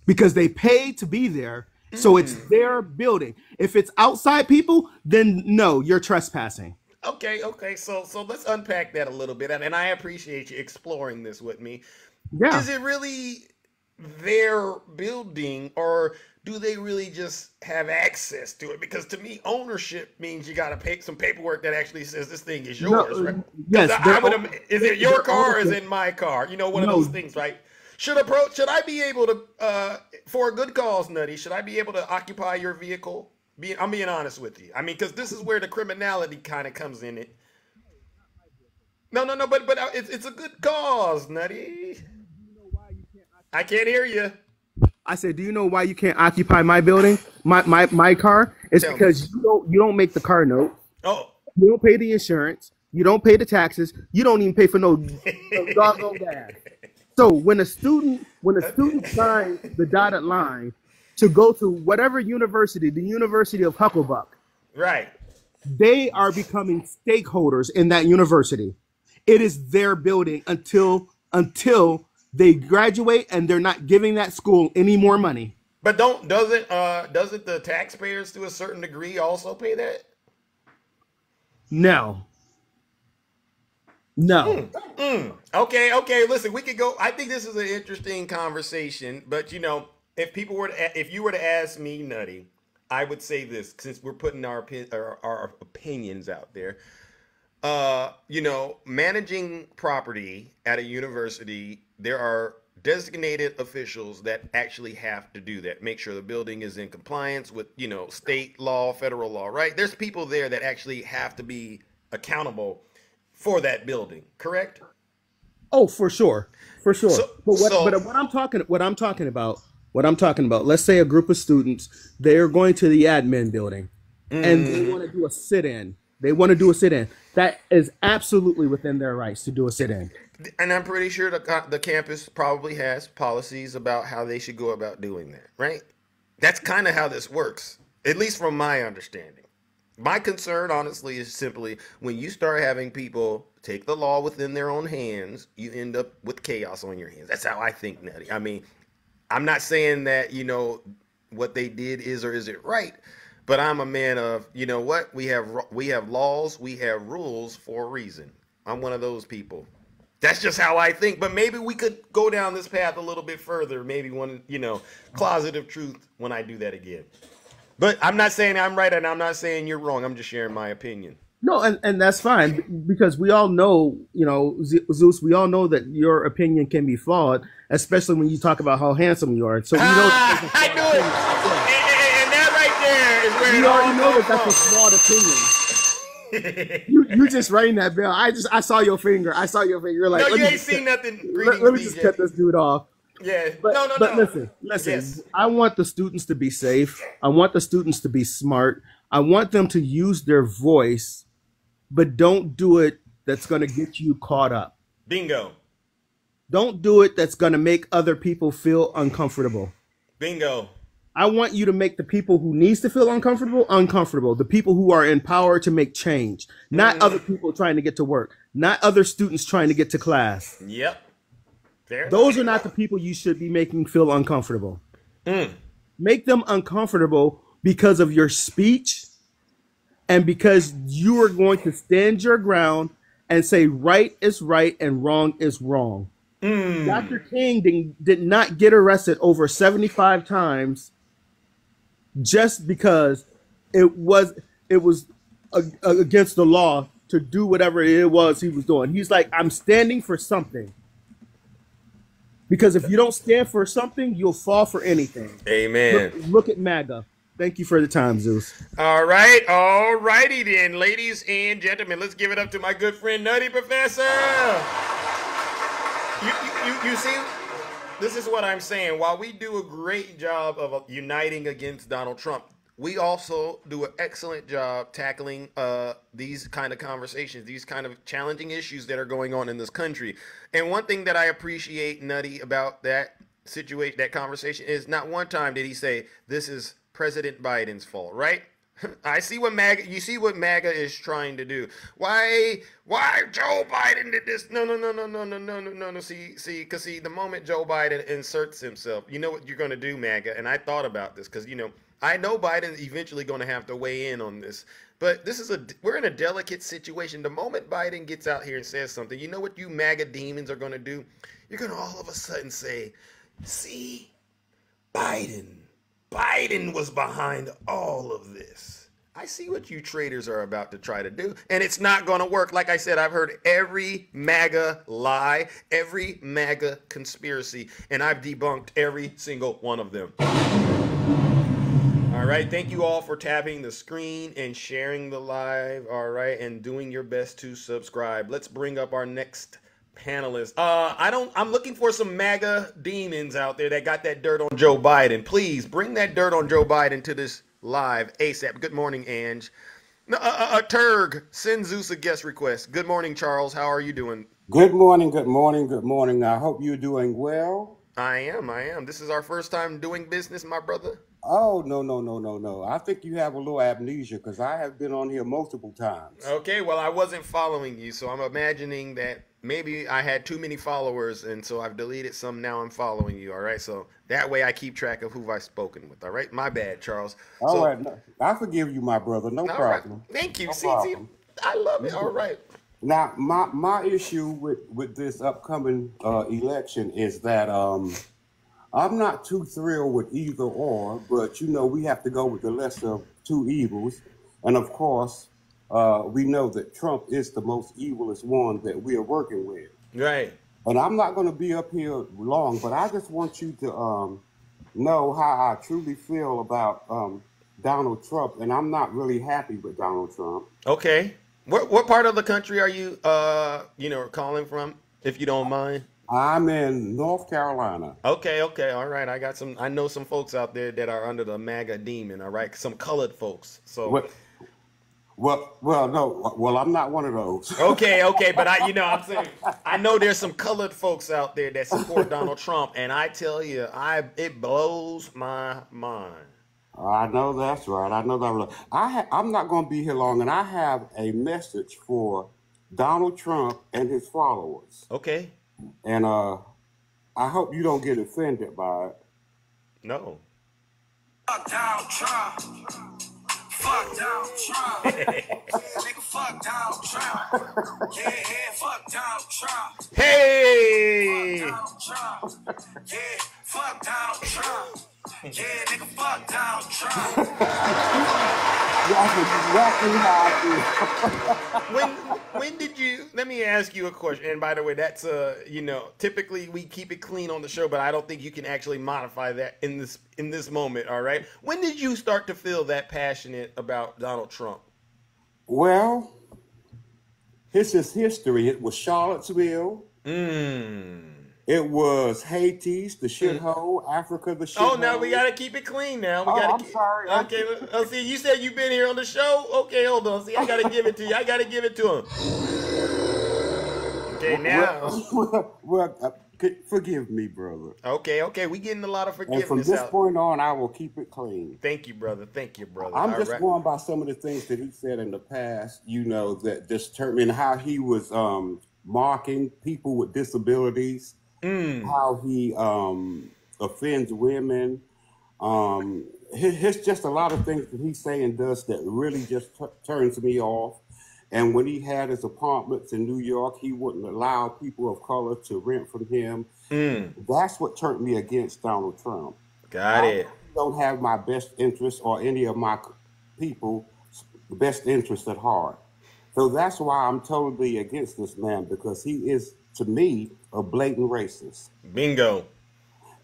because they pay to be there, so it's Mm. their building. If it's outside people, then no, you're trespassing. Okay, okay. So so let's unpack that a little bit, and, and I appreciate you exploring this with me. Yeah. Is it really their building, or do they really just have access to it? Because to me, ownership means you got to pay some paperwork that actually says this thing is yours, uh, right? 'Cause yes, I, I would. Is it your car or is it my car? You know, one of those things, right? Should approach. Should I be able to, uh, for a good cause, Nutty? Should I be able to occupy your vehicle? Be, I'm being honest with you. I mean, because this is where the criminality kind of comes in it. No, no, no, but but uh, it's it's a good cause, Nutty. I can't hear you. I said, do you know why you can't occupy my building, my my, my car? It's Tell me. because you don't you don't make the car note. Oh, You don't pay the insurance. You don't pay the taxes. You don't even pay for no, no doggone gas. So when a student when a student signs the dotted line to go to whatever university, the University of Hucklebuck, right. they are becoming stakeholders in that university. It is their building until until they graduate and they're not giving that school any more money. But don't doesn't uh doesn't the taxpayers to a certain degree also pay that? No. No. Mm, okay, okay. Listen, we could go. I think this is an interesting conversation, but you know, if people were to, if you were to ask me, Nutty, I would say this since we're putting our our, our opinions out there. Uh, you know, managing property at a university, there are designated officials that actually have to do that. Make sure the building is in compliance with, you know, state law, federal law, right? There's people there that actually have to be accountable for that building, correct? Oh, for sure, for sure. So- but what, so- but what I'm talking, what I'm talking about, what I'm talking about. Let's say a group of students, they're going to the admin building, and they Mm. want to do a sit-in. They want to do a sit-in. That is absolutely within their rights to do a sit-in. And I'm pretty sure the the campus probably has policies about how they should go about doing that, right? That's kind of how this works, at least from my understanding. My concern, honestly, is simply when you start having people take the law within their own hands, you end up with chaos on your hands. That's how I think, Nutty. I mean, I'm not saying that, you know, what they did is or isn't right, but I'm a man of, you know what? We have we have laws, we have rules for a reason. I'm one of those people. That's just how I think. But maybe we could go down this path a little bit further. Maybe one, you know, closet of truth when I do that again. But I'm not saying I'm right and I'm not saying you're wrong. I'm just sharing my opinion. No, and, and that's fine because we all know, you know, Zeus. We all know that your opinion can be flawed, especially when you talk about how handsome you are. So we know. Ah, I knew it. And, and- and that right there is where We it all already know that that's a flawed opinion. You you just rang that bell. I just I saw your finger. I saw your finger. You're like, no, you ain't seen cut- nothing. let, let me just cut this dude off. Yeah. But, no, no, but no. listen, listen. Yes. I want the students to be safe. I want the students to be smart. I want them to use their voice, but don't do it that's going to get you caught up. Bingo. Don't do it that's going to make other people feel uncomfortable. Bingo. I want you to make the people who needs to feel uncomfortable uncomfortable. The people who are in power to make change, not Mm. other people trying to get to work, not other students trying to get to class. Yep. There. Those are not the people you should be making feel uncomfortable. Mm. Make them uncomfortable because of your speech and because you are going to stand your ground and say right is right and wrong is wrong. Mm. Dr. King did, did not get arrested over 75 times just because it was it was a, a- against the law to do whatever it was he was doing. He's like, I'm standing for something. Because if you don't stand for something, you'll fall for anything. Amen. Look, look at MAGA. Thank you for the time, Zeus. All right, all righty then, ladies and gentlemen, let's give it up to my good friend Nutty Professor. You, you, you, you see, this is what I'm saying. While we do a great job of uniting against Donald Trump, we also do an excellent job tackling uh, these kind of conversations, these kind of challenging issues that are going on in this country. And one thing that I appreciate, Nutty, about that situation, that conversation, is not one time did he say this is President Biden's fault, right? I see what MAGA. You see what MAGA is trying to do. Why? Why Joe Biden did this? No, no, no, no, no, no, no, no, no, no. See, see, because see, the moment Joe Biden inserts himself, you know what you're going to do, MAGA. And I thought about this because you know I know Biden's eventually going to have to weigh in on this. But this is a we're in a delicate situation. The moment Biden gets out here and says something, you know what you MAGA demons are going to do? You're going to all of a sudden say, "See, Biden." Biden was behind all of this. I see what you traitors are about to try to do, and it's not going to work. Like I said, I've heard every MAGA lie, every MAGA conspiracy, and I've debunked every single one of them. All right, thank you all for tapping the screen and sharing the live. All right, and doing your best to subscribe. Let's bring up our next panelist. Uh, I don't. I'm looking for some MAGA demons out there that got that dirt on Joe Biden. Please bring that dirt on Joe Biden to this live ASAP. Good morning, Ange. No, uh, uh, uh, Turg, send Zeus a guest request. Good morning, Charles. How are you doing? Good morning, good morning, good morning. I hope you're doing well. I am. I am. This is our first time doing business, my brother. Oh, no, no, no, no, no. I think you have a little amnesia because I have been on here multiple times. Okay, well, I wasn't following you, so I'm imagining that maybe I had too many followers, and so I've deleted some. Now I'm following you. All right, so that way I keep track of who I've spoken with. All right, my bad, Charles. All so, right, I forgive you, my brother. No all right. problem. Thank you. No see, see. I love it. All right. Now, my my issue with with this upcoming uh, election is that um, I'm not too thrilled with either or, but you know we have to go with the lesser of two evils, and of course, uh, we know that Trump is the most evilest one that we are working with. Right. And I'm not going to be up here long, but I just want you to um, know how I truly feel about um, Donald Trump, and I'm not really happy with Donald Trump. Okay. What what part of the country are you uh you know calling from, if you don't mind? I'm in North Carolina. Okay, okay, all right. I got some. I know some folks out there that are under the MAGA demon. All right, some colored folks. So What? Well, well, no, well, I'm not one of those. okay, okay, but I, you know, I'm saying I know there's some colored folks out there that support Donald Trump, and I tell you, I it blows my mind. I know that's right. I know that. I ha- I'm not going to be here long, and I have a message for Donald Trump and his followers. Okay. And uh, I hope you don't get offended by it. No. Donald Trump. Fuck Donald Trump. Nigga, fuck Donald Trump. Yeah, yeah, fuck Donald Trump. Hey. Donald Trump. Yeah, fuck Donald Trump. Yeah, nigga, fuck Donald Trump. That's exactly how I feel. when when did you let me ask you a question and by the way that's uh you know typically we keep it clean on the show but i don't think you can actually modify that in this in this moment all right when did you start to feel that passionate about donald trump Well, this is history. It was Charlottesville. mm. It was Haiti's the shithole, Africa the shithole. Oh, now we gotta keep it clean. Now we Oh, gotta. I'm keep, sorry. Okay, oh, see, you said you've been here on the show. Okay, hold on. See, I gotta give it to you. I gotta give it to him. Okay, now. Well, well, uh, forgive me, brother. Okay, okay, we getting a lot of forgiveness. And from this out. point on, I will keep it clean. Thank you, brother. Thank you, brother. I'm All just right. going by some of the things that he said in the past, you know, that determine how he was um, mocking people with disabilities, Mm. how he um, offends women. Um, it's just a lot of things that he say and does that really just t- turns me off. And when he had his apartments in New York, he wouldn't allow people of color to rent from him. Mm. That's what turned me against Donald Trump. Got I it. don't have my best interest or any of my c- people best interest at heart. So that's why I'm totally against this man because he is to me a blatant racist. Bingo.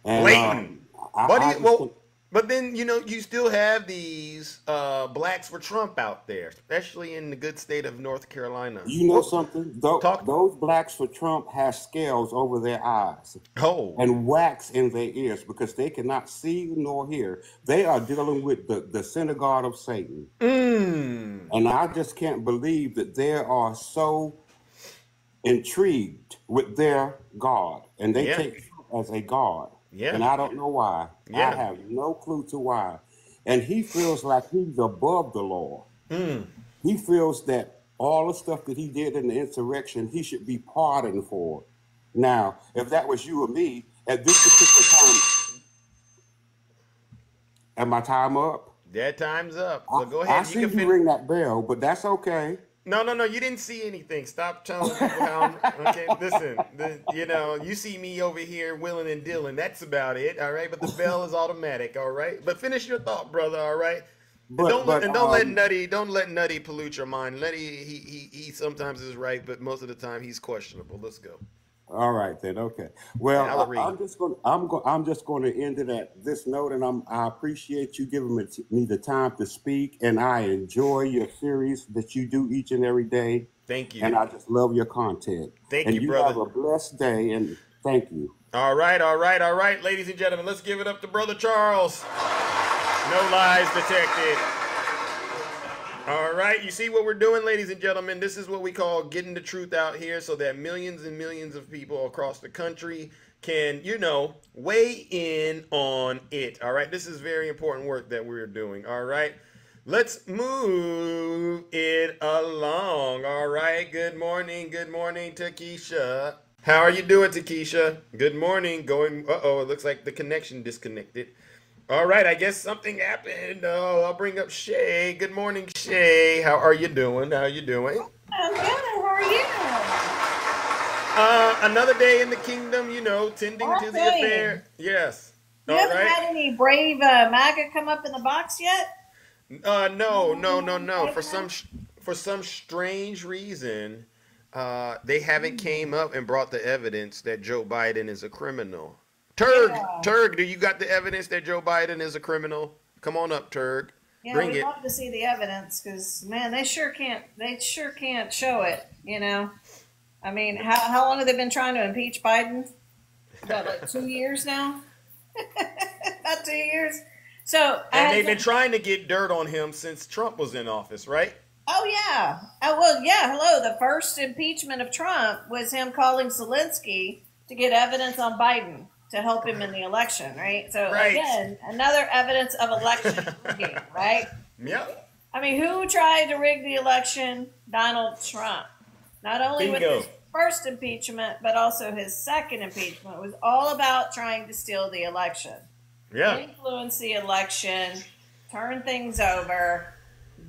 And Blatant. um, I, But, I he, well, but then you know you still have these uh, blacks for Trump out there, especially in the good state of North Carolina. you know something? Tho- those blacks for Trump have scales over their eyes Oh, and wax in their ears because they cannot see nor hear. They are dealing with the, the synagogue of Satan. Mm. And I just can't believe that there are so intrigued with their God and they Yeah. take as a God. Yeah. And I don't know why. Yeah. I have no clue to why. And he feels like he's above the law. Mm. He feels that all the stuff that he did in the insurrection, he should be pardoned for. Now, if that was you or me, at this particular time, am my time up? that time's up. So go I ahead. see You you, fin- ring that bell, but that's okay. No, no, no. You didn't see anything. Stop telling people how. I'm- Okay, listen. The, you know, you see me over here willing and dealing. That's about it. All right. But the bell is automatic. All right. But finish your thought, brother. All right. And But- don't but, and don't let um, Nutty don't let Nutty pollute your mind. Nutty he, he he sometimes is right, but most of the time he's questionable. Let's go. All right then. Okay. Well, read. I, am just going. I'm going. I'm just going to end it at this note, and I'm. I appreciate you giving me, me the time to speak, and I enjoy your series that you do each and every day. Thank you. And I just love your content. Thank and you, you brother. have a blessed day, and thank you. All right, all right, all right, ladies and gentlemen, let's give it up to Brother Charles. No lies detected. All right, you see what we're doing, ladies and gentlemen? This is what we call getting the truth out here so that millions and millions of people across the country can, you know, weigh in on it. All right, this is very important work that we're doing. All right. Let's move it along. All right. Good morning. Good morning, Takesha. How are you doing, Takesha? Good morning. Going. Uh oh. It looks like the connection disconnected. All right. I guess something happened. Oh, I'll bring up Shay. Good morning, Shay. How are you doing? How are you doing? I'm good. How are you? Uh, another day in the kingdom. You know, tending to the affair. Yes. You All haven't right. had any brave uh, MAGA come up in the box yet? Uh, no, no, no, no. For some, for some strange reason, uh, they haven't came up and brought the evidence that Joe Biden is a criminal. Turg, Yeah. Turg, do you got the evidence that Joe Biden is a criminal? Come on up, Turg. Yeah, Bring we'd it. love to see the evidence because man, they sure can't. They sure can't show it. You know, I mean, how how long have they been trying to impeach Biden? About like two years now. About two years. So And they've been trying to get dirt on him since Trump was in office, right? Oh yeah. Oh well, yeah. Hello. The first impeachment of Trump was him calling Zelensky to get evidence on Biden to help him in the election, right? So Right. again, another evidence of election rigging, right? Yep. I mean, who tried to rig the election? Donald Trump. Not only Bingo. with his first impeachment, but also his second impeachment was all about trying to steal the election Yeah. influence the election, turn things over,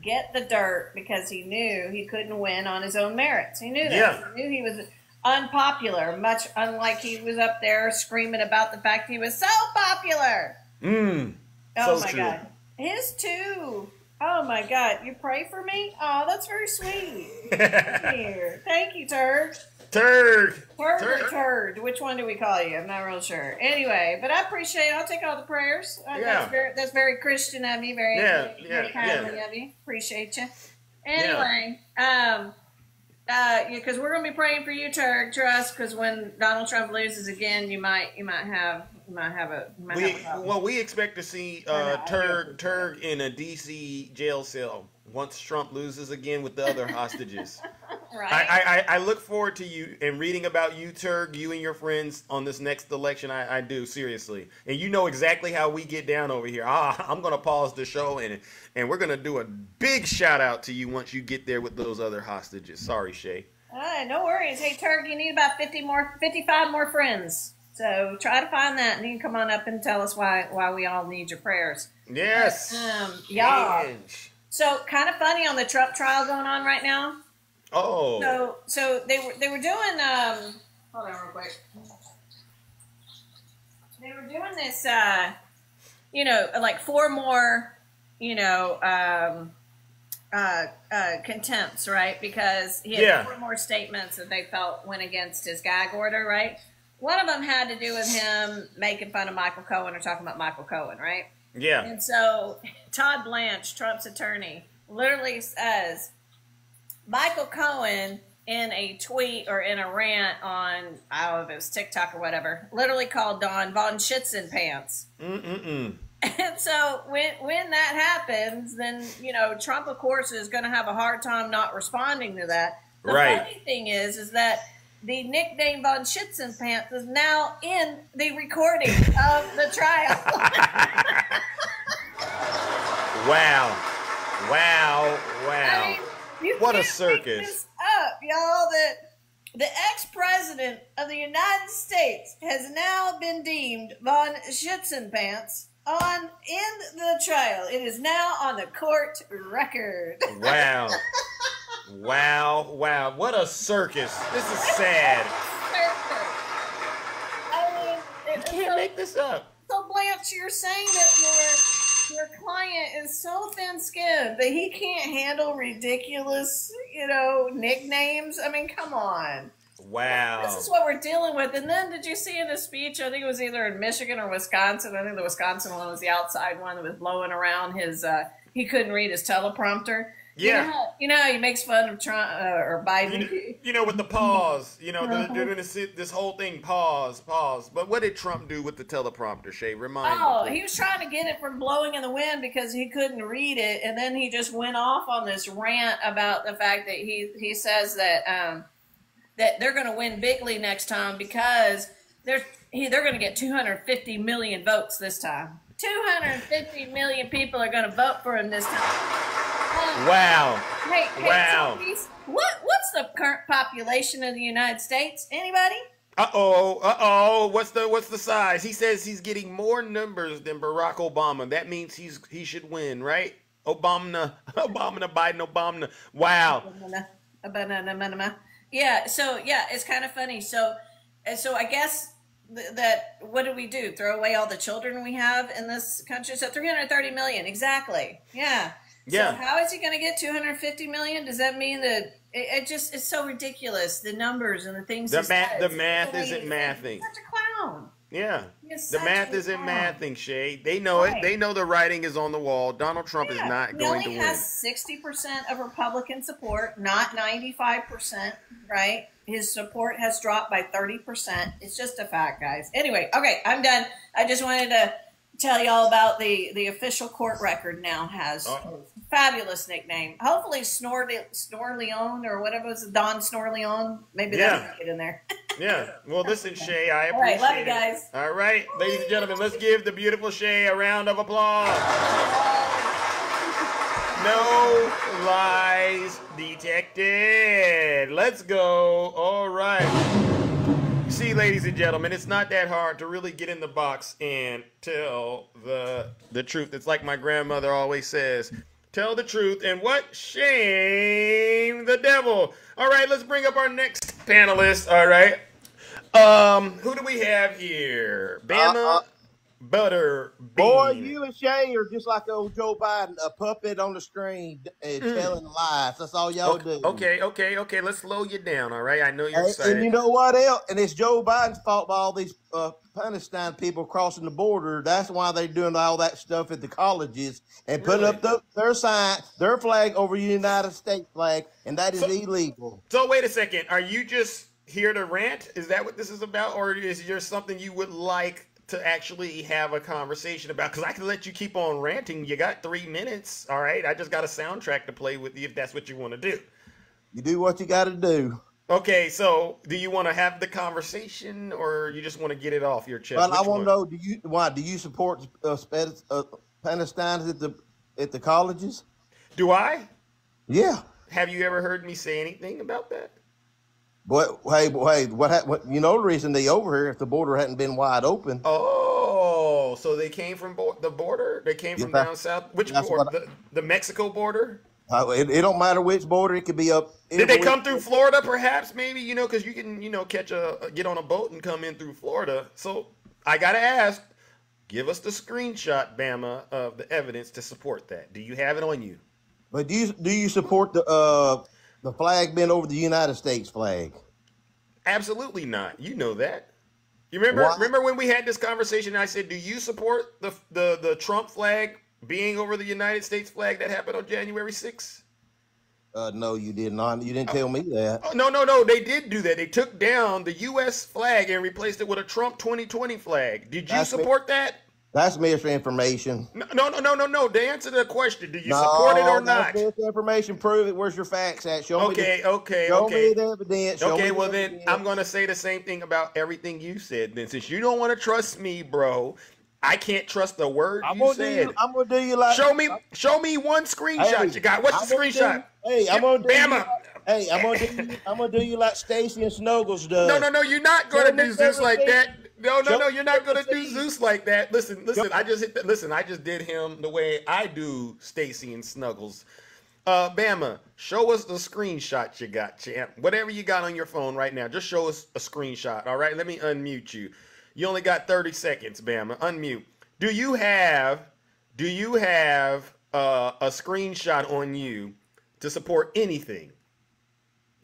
get the dirt because he knew he couldn't win on his own merits. He knew that. Yeah. He knew he was unpopular, much unlike he was up there screaming about the fact he was so popular. Mm. Oh so my true. god. His too. Oh my god. You pray for me? Oh, that's very sweet. Here. Thank you, Turd. Turd. Turd or Turd. turd? Which one do we call you? I'm not real sure. Anyway, but I appreciate. I'll take all the prayers. Uh, Yeah. That's very, that's very Christian of you. Very, Yeah, very, yeah, kindly yeah. of you. Appreciate you. Anyway, um, Uh, because we're gonna be praying for you, Turk. Trust, because when Donald Trump loses again, you might, you might have, you might have a, you might We have a well, we expect to see uh, Turg Turg in a DC jail cell once Trump loses again with the other hostages. right? I, I, I look forward to you and reading about you, Turg, you and your friends on this next election. I, I do seriously, and you know exactly how we get down over here. Ah, I'm gonna pause the show and and we're gonna do a big shout out to you once you get there with those other hostages. Sorry, Shay. Right, no worries. Hey, Turk, you need about fifty more, fifty-five more friends. So try to find that, and you can come on up and tell us why why we all need your prayers. Yes. Um, y'all. So kind of funny on the Trump trial going on right now. Oh. So so they were they were doing um hold on real quick. They were doing this uh you know like four more you know um uh, uh, contempts, right? Because he had Yeah. four more statements that they felt went against his gag order, right? One of them had to do with him making fun of Michael Cohen or talking about Michael Cohen, right? Yeah. And so Todd Blanche, Trump's attorney, literally says Michael Cohen in a tweet or in a rant on I don't know if it was TikTok or whatever, literally called Don Von Schützen pants. Mm-mm-mm. And so when when that happens, then you know Trump, of course, is going to have a hard time not responding to that. The Right. funny thing is, is that the nickname Von Schützen pants is now in the recording of the trial. Wow. Wow. Wow. You what a circus. this up, y'all. That the ex-president of the United States has now been deemed von Schützenpants on in the trial. It is now on the court record. Wow. wow. Wow. What a circus. This is sad. I mean, You can't make this up. So Blanche, you're saying that your your client is so thin-skinned that he can't handle ridiculous, you know, nicknames. I mean, come on. Wow. This is what we're dealing with. And then did you see in the speech, I think it was either in Michigan or Wisconsin, I think the Wisconsin one was the outside one that was blowing around his, uh, he couldn't read his teleprompter. You Yeah. know, you know, he makes fun of Trump uh, or Biden. You know, with the pause, you know, they're, they're going to sit this whole thing pause, pause. But what did Trump do with the teleprompter, Shay? Remind Oh, me. he was trying to get it from blowing in the wind because he couldn't read it, and then he just went off on this rant about the fact that he he says that um, that they're going to win bigly next time because they're he, they're going to get 250 million votes this time. 250 million people are going to vote for him this time. Wow. Hey, hey, Wow. What what's the current population of the United States? Anybody? Uh oh, uh oh. What's the what's the size? He says he's getting more numbers than Barack Obama. That means he's he should win, right? Obama, Obama, Biden, Obama. Wow. Yeah, so yeah, it's kind of funny. So, and so I guess that what do we do? Throw away all the children we have in this country? So 330 million, exactly. Yeah. Yeah. So how is he going to get 250 million? Does that mean that it, it just it's so ridiculous the numbers and the things The he math, the math isn't mathing. He's such a clown. Yeah. The math isn't mathing, Shay. They know it. They know the writing is on the wall. Donald Trump is not He going to win. has 60% of Republican support, not 95%, right? His support has dropped by 30%. It's just a fact, guys. Anyway, okay, I'm done. I just wanted to tell y'all about the, the official court record now has Oh. Fabulous nickname. Hopefully Snor, Snoreleone or whatever it was, Don Snor Leone. Maybe Yeah. that'll get in there. Yeah. Well, listen, Shay, I appreciate All right, love you it. guys. All right, ladies and gentlemen, let's give the beautiful Shay a round of applause. No lies detected. Let's go. All right. See, ladies and gentlemen, it's not that hard to really get in the box and tell the the truth. It's like my grandmother always says. Tell the truth and what? Shame the devil. All right, let's bring up our next panelist. All right. Um, who do we have here? Bama. Butter Boy, bean. you and Shay are just like old Joe Biden, a puppet on the screen and Mm. telling lies. That's all y'all Okay, do. okay, okay, okay. Let's slow you down, all right? I know you're And, excited. and you know what else? And it's Joe Biden's fault by all these uh, Palestine people crossing the border. That's why they're doing all that stuff at the colleges and putting Really? up the, their sign, their flag over the United States flag, and that is illegal. So wait a second. Are you just here to rant? Is that what this is about, or is there something you would like to actually have a conversation about? Because I can let you keep on ranting. You got three minutes. All right. I just got a soundtrack to play with you if that's what you want to do. You do what you got to do. Okay. So do you want to have the conversation, or you just want to get it off your chest? Well, I want to know: Do you why do you support uh, uh, Palestine at the at the colleges? Do I? Yeah. Have you ever heard me say anything about that? But hey, but hey, what, what? You know the reason they over here if the border hadn't been wide open. Oh, so they came from bo- the border? They came from Yeah, down south? Which border? what The, the Mexico border? Uh, it, it don't matter which border; it could be up. Did they come through Florida, perhaps? Maybe you know, because you can, you know, catch a get on a boat and come in through Florida. So I gotta ask, give us the screenshot, Bama, of the evidence to support that. Do you have it on you? But do you do you support the uh the flag being over the United States flag? Absolutely not. You know that. You remember? Why? Remember when we had this conversation? I said, "Do you support the the the Trump flag being over the United States flag that happened on January 6th? Uh, no, you did not. You didn't tell me that. Oh, no, no, no. They did do that. They took down the U.S. flag and replaced it with a Trump 2020 flag. Did you That's me- support that? That's misinformation. No, no, no, no, no, no. To answer the question, do you support it or not? That's misinformation. Prove it. Where's your facts at? Show me. Okay, the, okay, show okay. me the evidence. Show Okay, me well the then. I'm gonna say the same thing about everything you said. Then, since you don't want to trust me, bro, I can't trust the word I'm you gonna do said. you. I'm gonna do you like. show me, show me one screenshot Hey, you got. What's I'm the gonna do- screenshot? hey, I'm gonna do Bama. you. Hey, I'm gonna do you. I'm gonna do you like Stacy and Snuggles does. No, no, no, you're not gonna do this like that. No, no, no, you're not gonna do. Zeus like that. Listen, listen, I just hit the, listen, I just did him the way I do Stacy and Snuggles. Uh Bama, show us the screenshot you got, champ. Whatever you got on your phone right now, just show us a screenshot. All right, let me unmute you. You only got 30 seconds, Bama. Unmute. Do you have do you have uh, a screenshot on you to support anything?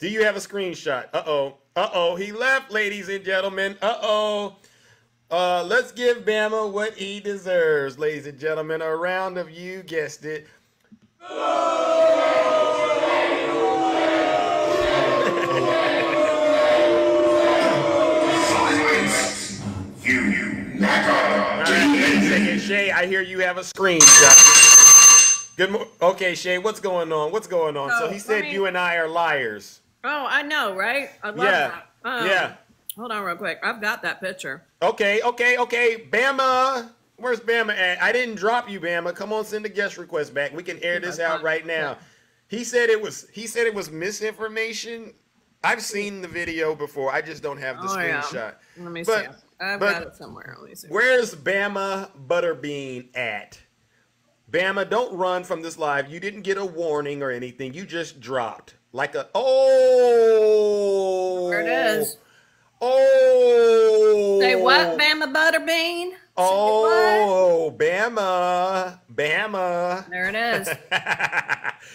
Do you have a screenshot? Uh oh. Uh oh. He left, ladies and gentlemen. Uh oh. Uh, let's give Bama what he deserves, ladies and gentlemen. A round of you guessed it. All right, wait a second, Shay. I hear you have a screenshot. Good. Mo- okay, Shay. What's going on? What's going on? So Oh, he said me- you and I are liars. Oh, I know, right? I love Yeah. that. Um, Yeah. Hold on, real quick. I've got that picture. Okay, okay, okay. Bama. Where's Bama at? I didn't drop you, Bama. Come on, send a guest request back. We can air this out right now. He said it was he said it was misinformation. I've seen the video before. I just don't have the Oh, yeah. screenshot. Let me But- see. I've but got it somewhere. Let me see. Where's Bama Butterbean at? Bama, don't run from this live. You didn't get a warning or anything. You just dropped like a oh. There it is. Oh. Say what, Bama Butterbean? Oh, Bama, Bama. There it is.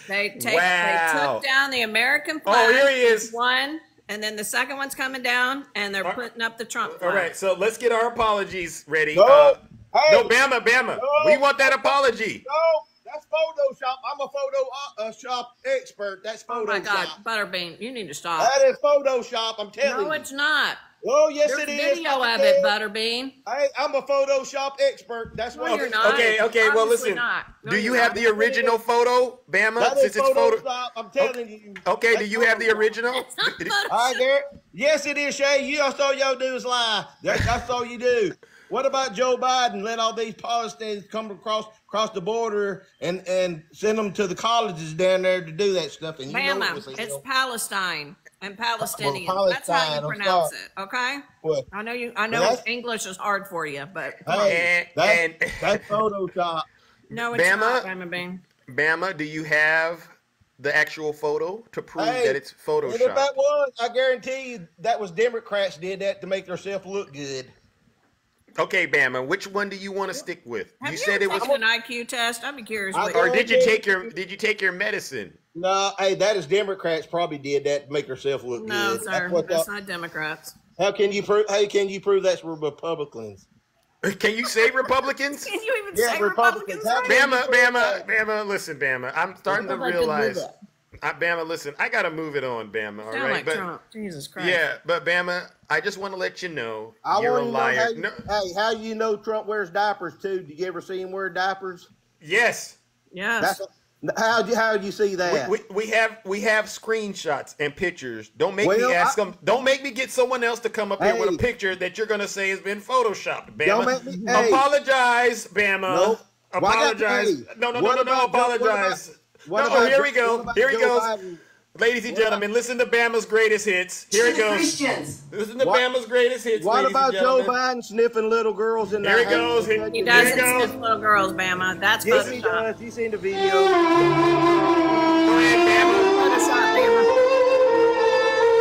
They take Wow. they took down the American flag. Oh, here he is. One, and then the second one's coming down, and they're putting up the Trump flag. All right, so let's get our apologies ready. No. Uh, Hey. no, Bama, Bama. No. We want that apology. No, that's Photoshop. I'm a photo uh, shop expert. That's Photoshop. Oh my God, Butterbean, you need to stop. That is Photoshop. I'm telling no, you. No, it's not. Oh yes, There's it is. video of it. Butterbean. Hey, I'm a Photoshop expert. That's No, what you're not. Okay, okay. Well, listen. not. No, do you have not. the original photo, Bama? That is Since it's photo. Photoshop. I'm telling you. Okay. Do you have the original? I get. Yes, it is, Shay. You that's all y'all do is lie. That, that's all you do. What about Joe Biden? Let all these Palestinians come across across the border and and send them to the colleges down there to do that stuff. And you know it was Bama, it's Palestine and Palestinian. Well, That's how you I'm pronounce sorry. it. Okay. What? I know you. I know Well, English is hard for you, but come on. Hey, that, that's Photoshop. no, it's Bama? not. Bama Bean. Bama, do you have the actual photo to prove Hey, that it's And if Photoshop? that was, I guarantee you that was Democrats did that to make themselves look good. Okay, Bama, which one do you want to stick with? Have you you, said it was, an IQ test? I'm be curious. I or did you take your did you take your medicine? No, hey, that is Democrats probably did that to make herself look No, good. sir. what That's y'all- not Democrats. How can you prove? How can you prove that's Republicans? Can you say Republicans? Can you even Yeah, say Republicans. Republicans? How right? Bama, Bama. Bama. Listen, Bama. I'm starting to Nobody do realize. That. I, Bama, listen. I gotta move it on, Bama. All Sound right, like but Trump. Jesus Christ. yeah, but Bama, I just want to let you know I you're a want know liar. how you, No, hey, how do you know Trump wears diapers too? Did you ever see him wear diapers? yes, Yes. That's how you how you see that? we, we, we have we have screenshots and pictures. Don't make Well, me ask I- them. Don't make me get someone else to come up here with a picture that you're gonna say has been photoshopped. Bama, Don't make me- hey. apologize, Bama. No. Why got- Apologize. hey, no, no, no, what no, no. about- what Apologize. What no, about here we go. Here he Joe goes. Biden? Ladies and What gentlemen, listen to Bama's greatest hits. Here it goes. Christians. Listen to What- Bama's greatest hits. What about and Joe. Biden sniffing little girls in the Here he goes. He- He doesn't he goes. sniff little girls, Bama. That's Yes, he Photoshop. does. You seen the video? Go ahead, Bama. Photoshop, Bama.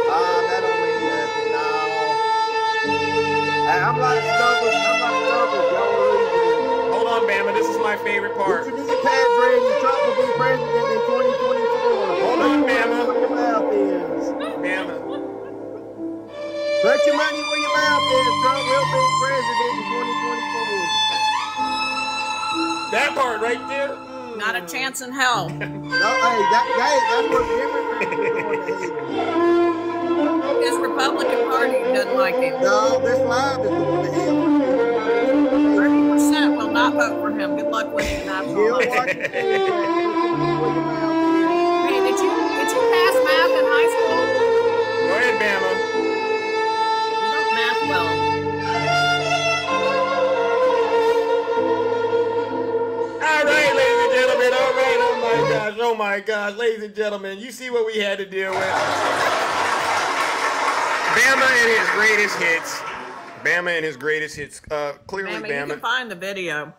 Ah, that don't mean nothing. No. Hey, I'm like Stubbles. I'm like Stubbles. Y'all believe Hold on, Bama. This is my favorite part. Get your nigga pads ready. Trump will be president in 2024. Hold on, Bama. Where your mouth is. Bama. Put your money where your mouth is. Trump will be president in 2024. That part right there. Mm. Not a chance in hell. No, hey, that, hey, that's what Democrats are doing. His Republican Party doesn't like him. No, this live is going to him. Thirty not vote for him. Good luck winning that. He'll watch it. Put your money where your mouth Hey, did you did you pass math in high school? Go ahead, Bama. You don't math well. All right, ladies and gentlemen. All right. Oh my gosh. Oh my gosh, ladies and gentlemen. You see what we had to deal with. Bama and his greatest hits. Bama and his greatest hits. Uh, clearly, Bama, you can find the video.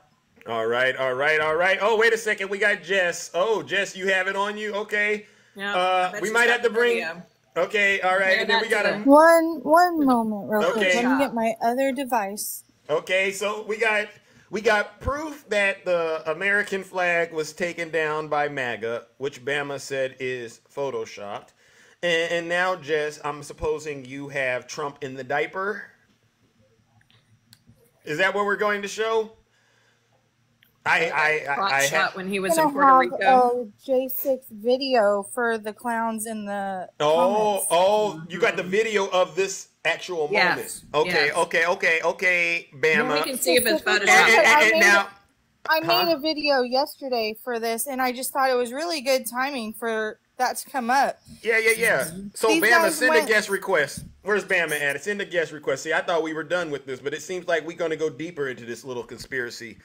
All right. All right. All right. Oh, wait a second. We got Jess. Oh, Jess, you have it on you. Okay. Yeah, Uh, we might have to bring. video. Okay. All right. Yeah, And then we got a. One one moment, real quick. Okay. Let me get my other device. Okay, so we got we got proof that the American flag was taken down by MAGA, which Bama said is photoshopped. And, and now, Jess, I'm supposing you have Trump in the diaper. Is that what we're going to show? I I I, I shot have. when he was gonna in Puerto have Rico. a J6 video for the clowns in the Oh, comments. oh, you got the video of this actual Yes, moment. Okay, yes. okay, okay, okay, Bama. we can see if it's Specifically, Photoshop. And- and- I and made now, it- I Huh? made a video yesterday for this, and I just thought it was really good timing for that to come up. Yeah, yeah, yeah. So These Bama, guys send went- a guest request. Where's Bama at? It's in the guest request. See, I thought we were done with this, but it seems like we're going to go deeper into this little conspiracy.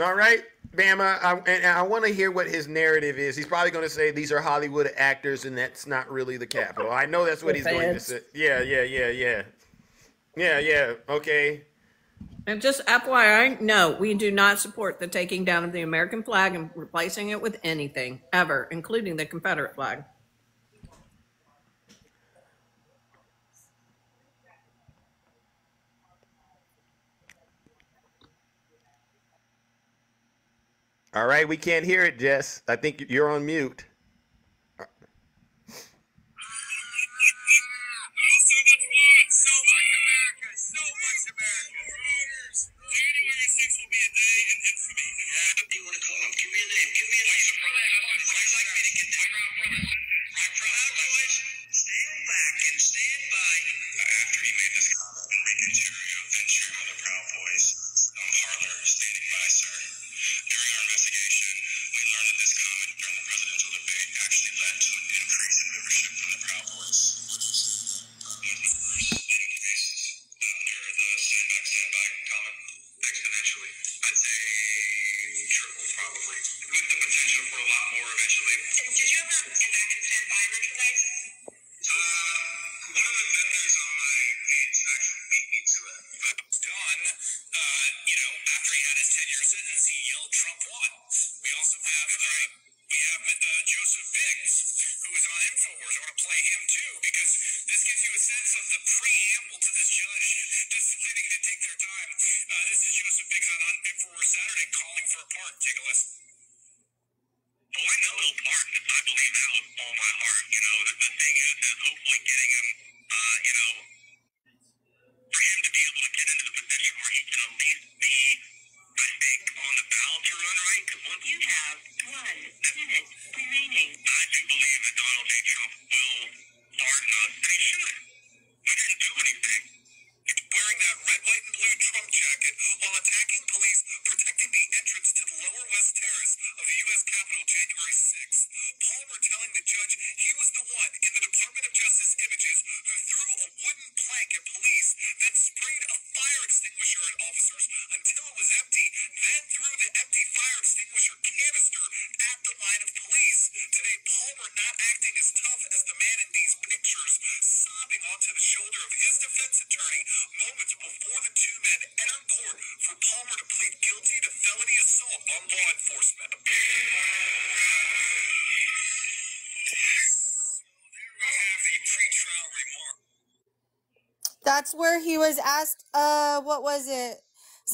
All right, Bama, I, and I want to hear what his narrative is. He's probably going to say these are Hollywood actors, and that's not really the capital. I know that's what The he's going to say. Yeah, yeah, yeah, yeah, yeah, yeah. Okay. And just FYI, no, we do not support the taking down of the American flag and replacing it with anything ever, including the Confederate flag. All right, we can't hear it, Jess. I think you're on mute. Will be a day in infamy.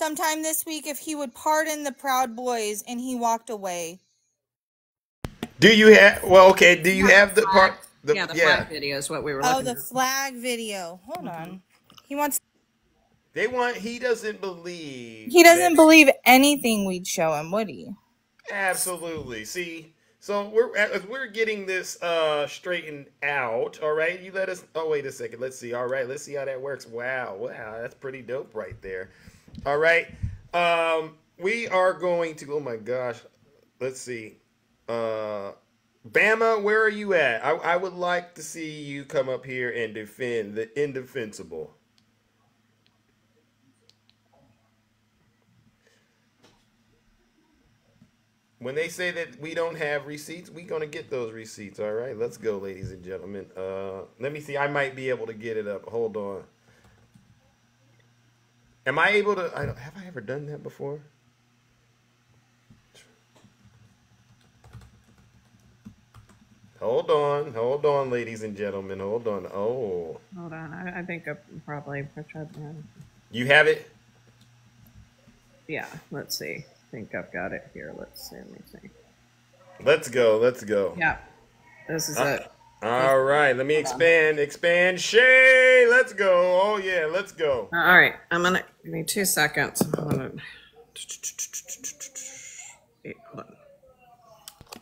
Sometime this week if he would pardon the Proud Boys, and he walked away. Do you have? Well, okay. Do you have the part? The, yeah, the flag video is what we were Oh, looking the at. flag video. Hold on. He wants. They want. He doesn't believe. He doesn't that- believe anything we'd show him, would he? Absolutely. See, so we're as we're getting this uh straightened out. All right, you let us. Oh, wait a second. Let's see. All right, let's see how that works. Wow, wow, that's pretty dope right there. All right, um, we are going to. Oh my gosh, let's see. Uh, Bama, where are you at? I, I would like to see you come up here and defend the indefensible. When they say that we don't have receipts, we're gonna get those receipts. All right, let's go, ladies and gentlemen. Uh, let me see. I might be able to get it up. Hold on. Am I able to? I don't, have I ever done that before? Hold on, hold on, ladies and gentlemen. Hold on. Oh, Hold on, I, I think I probably tried that. you have it. Yeah, let's see. I think I've got it here. Let's see. Let me see. Let's go. Let's go. Yeah, this is Uh, it. All right, let me expand. Expand. Shay, let's go. Oh yeah, let's go. All right, I'm gonna give me two seconds. I'm gonna, Wait, hold on.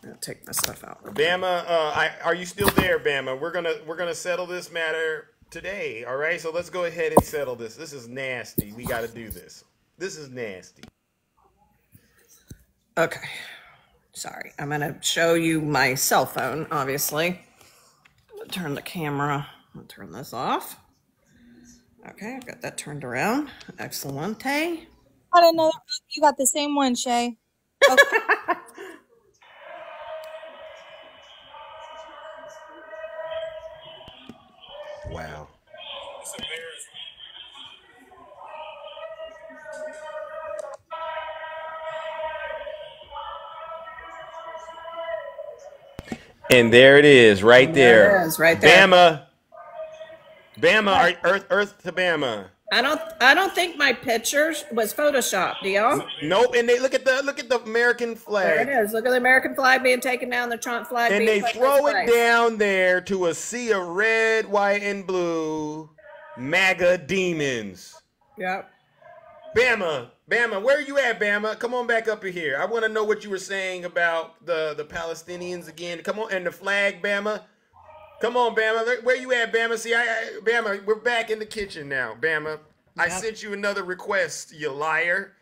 I'm gonna take my stuff out. Bama, uh, I, are you still there, Bama? We're gonna we're gonna settle this matter today. All right, so let's go ahead and settle this. This is nasty. We got to do this. This is nasty. Okay. Sorry, I'm gonna show you my cell phone, obviously. I'm gonna turn the camera. I'm gonna turn this off. Okay, I've got that turned around. Excellent. Got another. You got the same one, Shay. Oh. Wow. And there it is, right There there. it is, right there. Bama. Bama, are- Earth, Earth to Bama. I don't. I don't think my picture was photoshopped. Do y'all? Nope. And they look at the look at the American flag. There it is. Look at the American flag being taken down. The Trump flag and they throw it down there to a sea of red, white, and blue MAGA demons. Yep. Bama, Bama, where are you at, Bama? Come on back up here. I want to know what you were saying about the the Palestinians again. Come on, and the flag, Bama. Come on, Bama. Where you at, Bama? See, I, I Bama, we're back in the kitchen now, Bama. I Yep. sent you another request, you liar.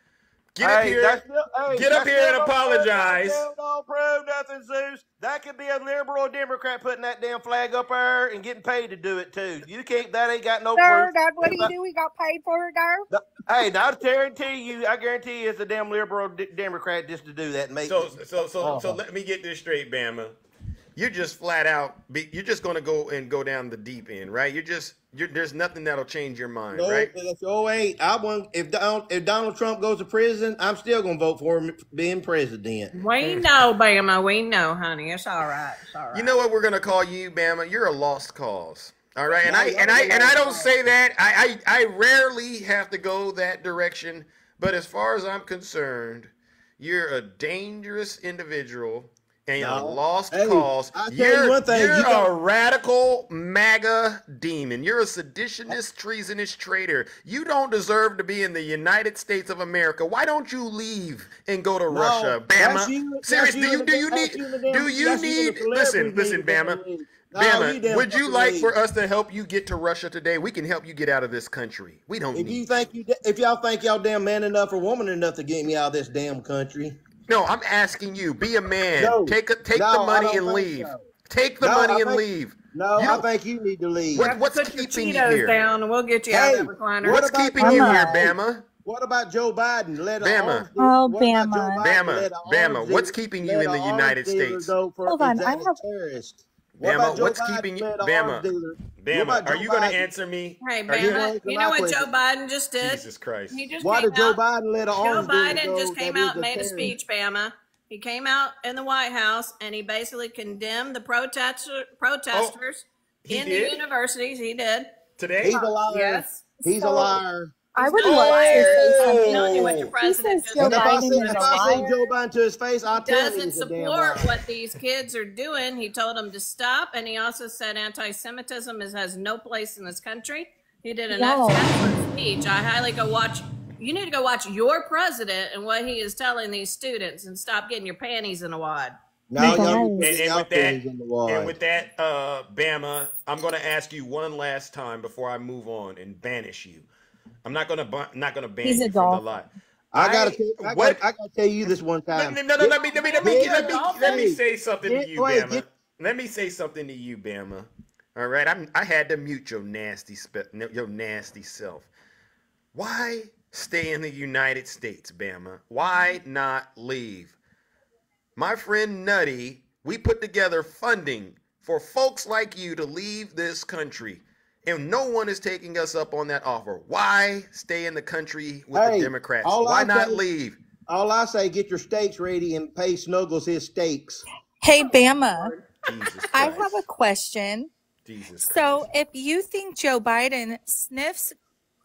Get up Hey, here. that's still- hey, Get up here and still don't prove- that apologize. don't prove nothing, Zeus. That could be a liberal Democrat putting that damn flag up there and getting paid to do it too. You can't. That ain't got no Sir, proof. that's what he do. We got paid for it, there. Hey, now I guarantee you, I guarantee you, it's a damn liberal d- Democrat just to do that. And make So so so so Uh-huh. let me get this straight, Bama. You're just flat out. Be, you're just gonna go and go down the deep end, right? You're just. You're, there's nothing that'll change your mind, No, right? that's oh eight. I want if Donald if Donald Trump goes to prison, I'm still gonna vote for him being president. We know, Bama. We know, honey. It's all right. It's all right. You know what we're gonna call you, Bama? You're a lost cause. All right, and Now I and I and I don't what's say that. I, I I rarely have to go that direction, but as far as I'm concerned, you're a dangerous individual and a No. lost Hey, cause. You're, one thing, you're you a radical MAGA demon. You're a seditionist, treasonous traitor. You don't deserve to be in the United States of America. Why don't you leave and go to No, Russia, Bama? you- Do you do you need you and the damn- do you that's you and need listen listen Bama. No, Bama would you like for us to help you get to Russia today? We can help you get out of this country. We don't If need you think you, if y'all think y'all damn man enough or woman enough to get me out of this damn country, No, I'm asking you. Be a man. No. take a, take No, the money and leave. so. Take the No, money I and think- leave. no, You I think you need to leave. What, what's Put your keeping you here? down and we'll get you out of that recliner. What's about keeping you here, Bama? What about Joe Biden? Let Bama. Oh, what Bama. Biden Bama, Bama, what's keeping you in the United States? Hold on, I example, have- terrorist. What Bama, what's Biden keeping you? let an Bama, arms dealer- what Bama, are you going to answer me? Hey, Are you Bama, you know what Joe. Biden just did? Jesus Christ. He just Why did Joe out. Biden let an Joe arms dealer Biden go just came out and made a speech, Bama. He came out in the White House and he basically condemned the protester, protesters oh, he in did? the universities. He did. Today? He's a liar. Yes. He's a liar. I would not a love to liar. say something. telling you what your president He says Joe And if I Biden say, is if a I say liar. Joe Biden to his face, I'll tell doesn't he's a damn support what these kids are doing. He told them to stop, and he also said anti-Semitism is, has no place in this country. He did an No. excellent speech. I highly go watch. You need to go watch your president and what he is telling these students, and stop getting your panties in a wad. Now Guys. And, and with that, feelings in the wad. and with that, uh, Bama, I'm going to ask you one last time before I move on and banish you. I'm not going to bu- not going to ban He's a you from the lot. I gotta, I- tell, I, what- gotta, I gotta tell you this one time. no, no, no, let me let me let me Get- let me let me say something to you, wait, Bama. get- Let me say something to you, Bama. All right, I'm I had to mute your nasty spe- your nasty self. Why stay in the United States, Bama? Why not leave? My friend Nutty, we put together funding for folks like you to leave this country. And no one is taking us up on that offer. Why stay in the country with Hey, the Democrats? all Why I not say- leave? All I say, get your steaks ready and pay Snuggles his steaks. Hey, Bama, I have a question. Jesus So, if you think Joe Biden sniffs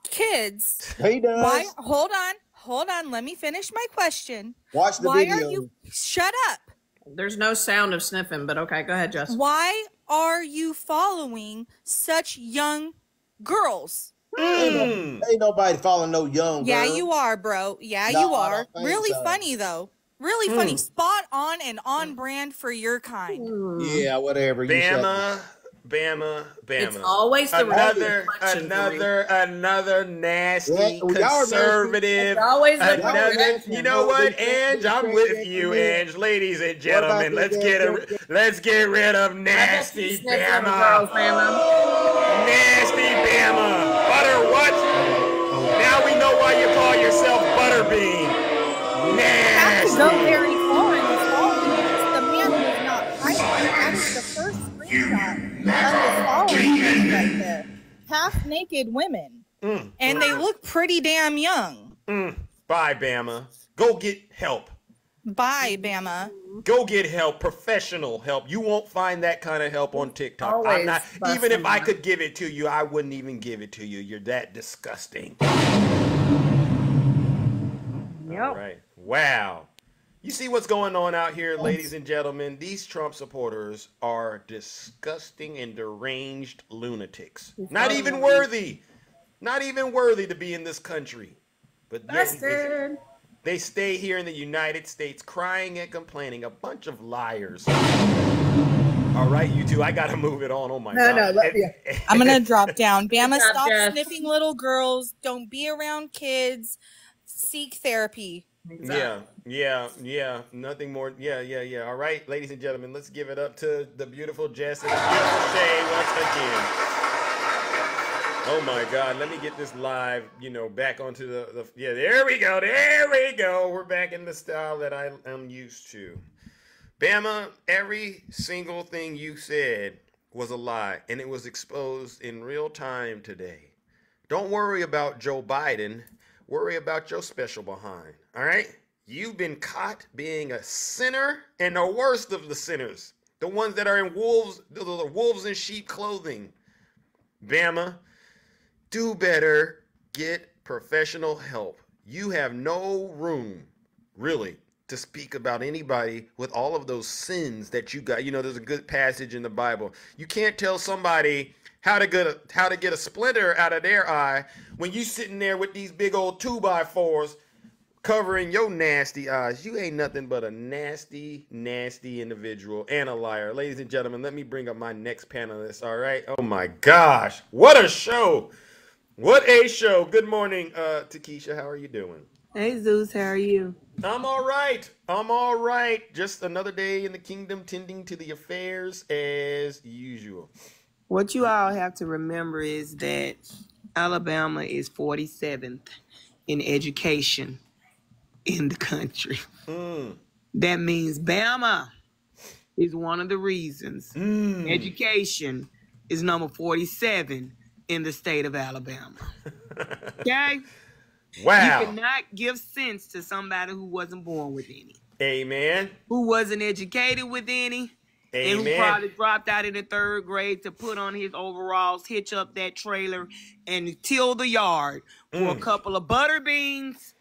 kids, He does. why? Hold on, hold on. Let me finish my question. Watch the Why video. are you? Shut up. There's no sound of sniffing, but okay, go ahead, Justin. Why are you following such young girls? Ain't, hmm. ain't nobody following no young Yeah, girl. you are, bro. Yeah, No, you are. Really so. funny though. Really funny. Hmm. Spot on and on brand for your kind. Hmm. Yeah, whatever. You said. Bama, Bama, Bama. It's always the another, reflection for me. another, another nasty Yeah, well, y'all are nasty. conservative. It's always the Another, nasty. you know what, They- they- Ange? I'm with you, they- Ange. Ladies and gentlemen, let's get a, let's get rid of I bet you nasty sniff them girls, Bama. Bama. Nasty Bama. Butter what? Now we know why you call yourself Butterbean. have to go very far in the following because the man was not hiding. That is the first screenshot of the following right there. Half naked women. Mm. And they look pretty damn young. Mm. Bye, Bama. Go get help. Bye, Bama. Go get help, professional help. You won't find that kind of help on TikTok. I'm Always not even if I could give it to you, I wouldn't even give it to you. You're that disgusting. All right. Wow. You see what's going on out here, ladies and gentlemen? These Trump supporters are disgusting and deranged lunatics. Not even worthy. Not even worthy to be in this country. But yet they, they stay here in the United States crying and complaining. A bunch of liars. All right, you two, I gotta move it on. Oh my No, god. no, let- And- I'm gonna drop down. Bama, job, stop Jess. sniffing little girls. Don't be around kids. Seek therapy. Yeah, yeah, yeah. Nothing more. Yeah, yeah, yeah. All right, ladies and gentlemen, let's give it up to the beautiful Jess and the beautiful Shay once again. Oh my God, let me get this live, you know, back onto the, the yeah, there we go, there we go. We're back in the style that I am used to. Bama, every single thing you said was a lie, and it was exposed in real time today. Don't worry about Joe Biden. Worry about your special behind. All right? You've been caught being a sinner and the worst of the sinners. The ones that are in wolves, the, the wolves in sheep clothing. Bama, do better. Get professional help. You have no room, really, to speak about anybody with all of those sins that you got. You know, there's a good passage in the Bible. You can't tell somebody how to get a, how to get a splinter out of their eye when you sitting there with these big old two by fours covering your nasty eyes. You ain't nothing but a nasty, nasty individual and a liar. Ladies and gentlemen, let me bring up my next panelist. All right. Oh my gosh. What a show. What a show. Good morning, uh, Takesha. How are you doing? Hey Zeus, how are you? I'm all right. I'm all right. Just another day in the kingdom, tending to the affairs as usual. What you all have to remember is that Alabama is 47th in education in the country. Mm. That means Bama is one of the reasons Mm. education is number 47 in the state of Alabama. Okay? Wow. You cannot give sense to somebody who wasn't born with any, Amen. who wasn't educated with any, and who probably dropped out in the third grade to put on his overalls, hitch up that trailer, and till the yard for a Mm. couple of butter beans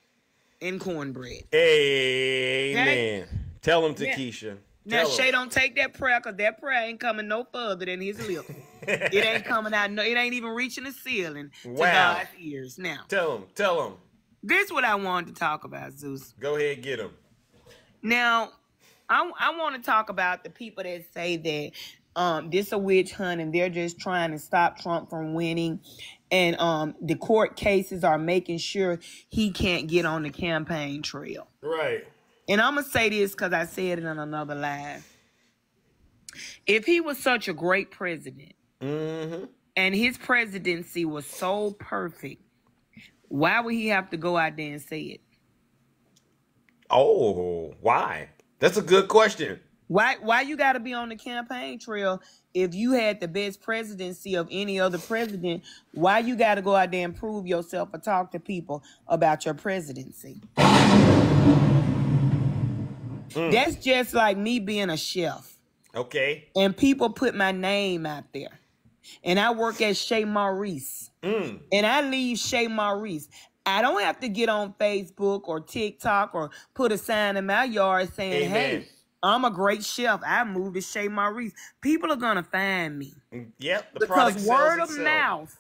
and cornbread. Amen. Tell him, Yeah. Takesha. Now Tell Shay don't take that prayer because that prayer ain't coming no further than his lips. it ain't coming out. No, it ain't even reaching the ceiling to Wow. God's ears. Now, Tell him. Tell him. this is what I wanted to talk about, Zeus. Go ahead, get him. Now, I I want to talk about the people that say that um this a witch hunt and they're just trying to stop Trump from winning, and um the court cases are making sure he can't get on the campaign trail. Right. And I'm gonna say this because I said it on another live. If he was such a great president Mm-hmm. and his presidency was so perfect, why would he have to go out there and say it? Oh, why? That's a good question. Why why you gotta be on the campaign trail if you had the best presidency of any other president? Why you gotta go out there and prove yourself or talk to people about your presidency? That's just like me being a chef. Okay. and people put my name out there. And I work at Chez Maurice. Mm. And I leave Chez Maurice. I don't have to get on Facebook or TikTok or put a sign in my yard saying, Amen. hey, I'm a great chef. I moved to Chez Maurice. People are going to find me. Mm, yep. The product Because word of itself. mouth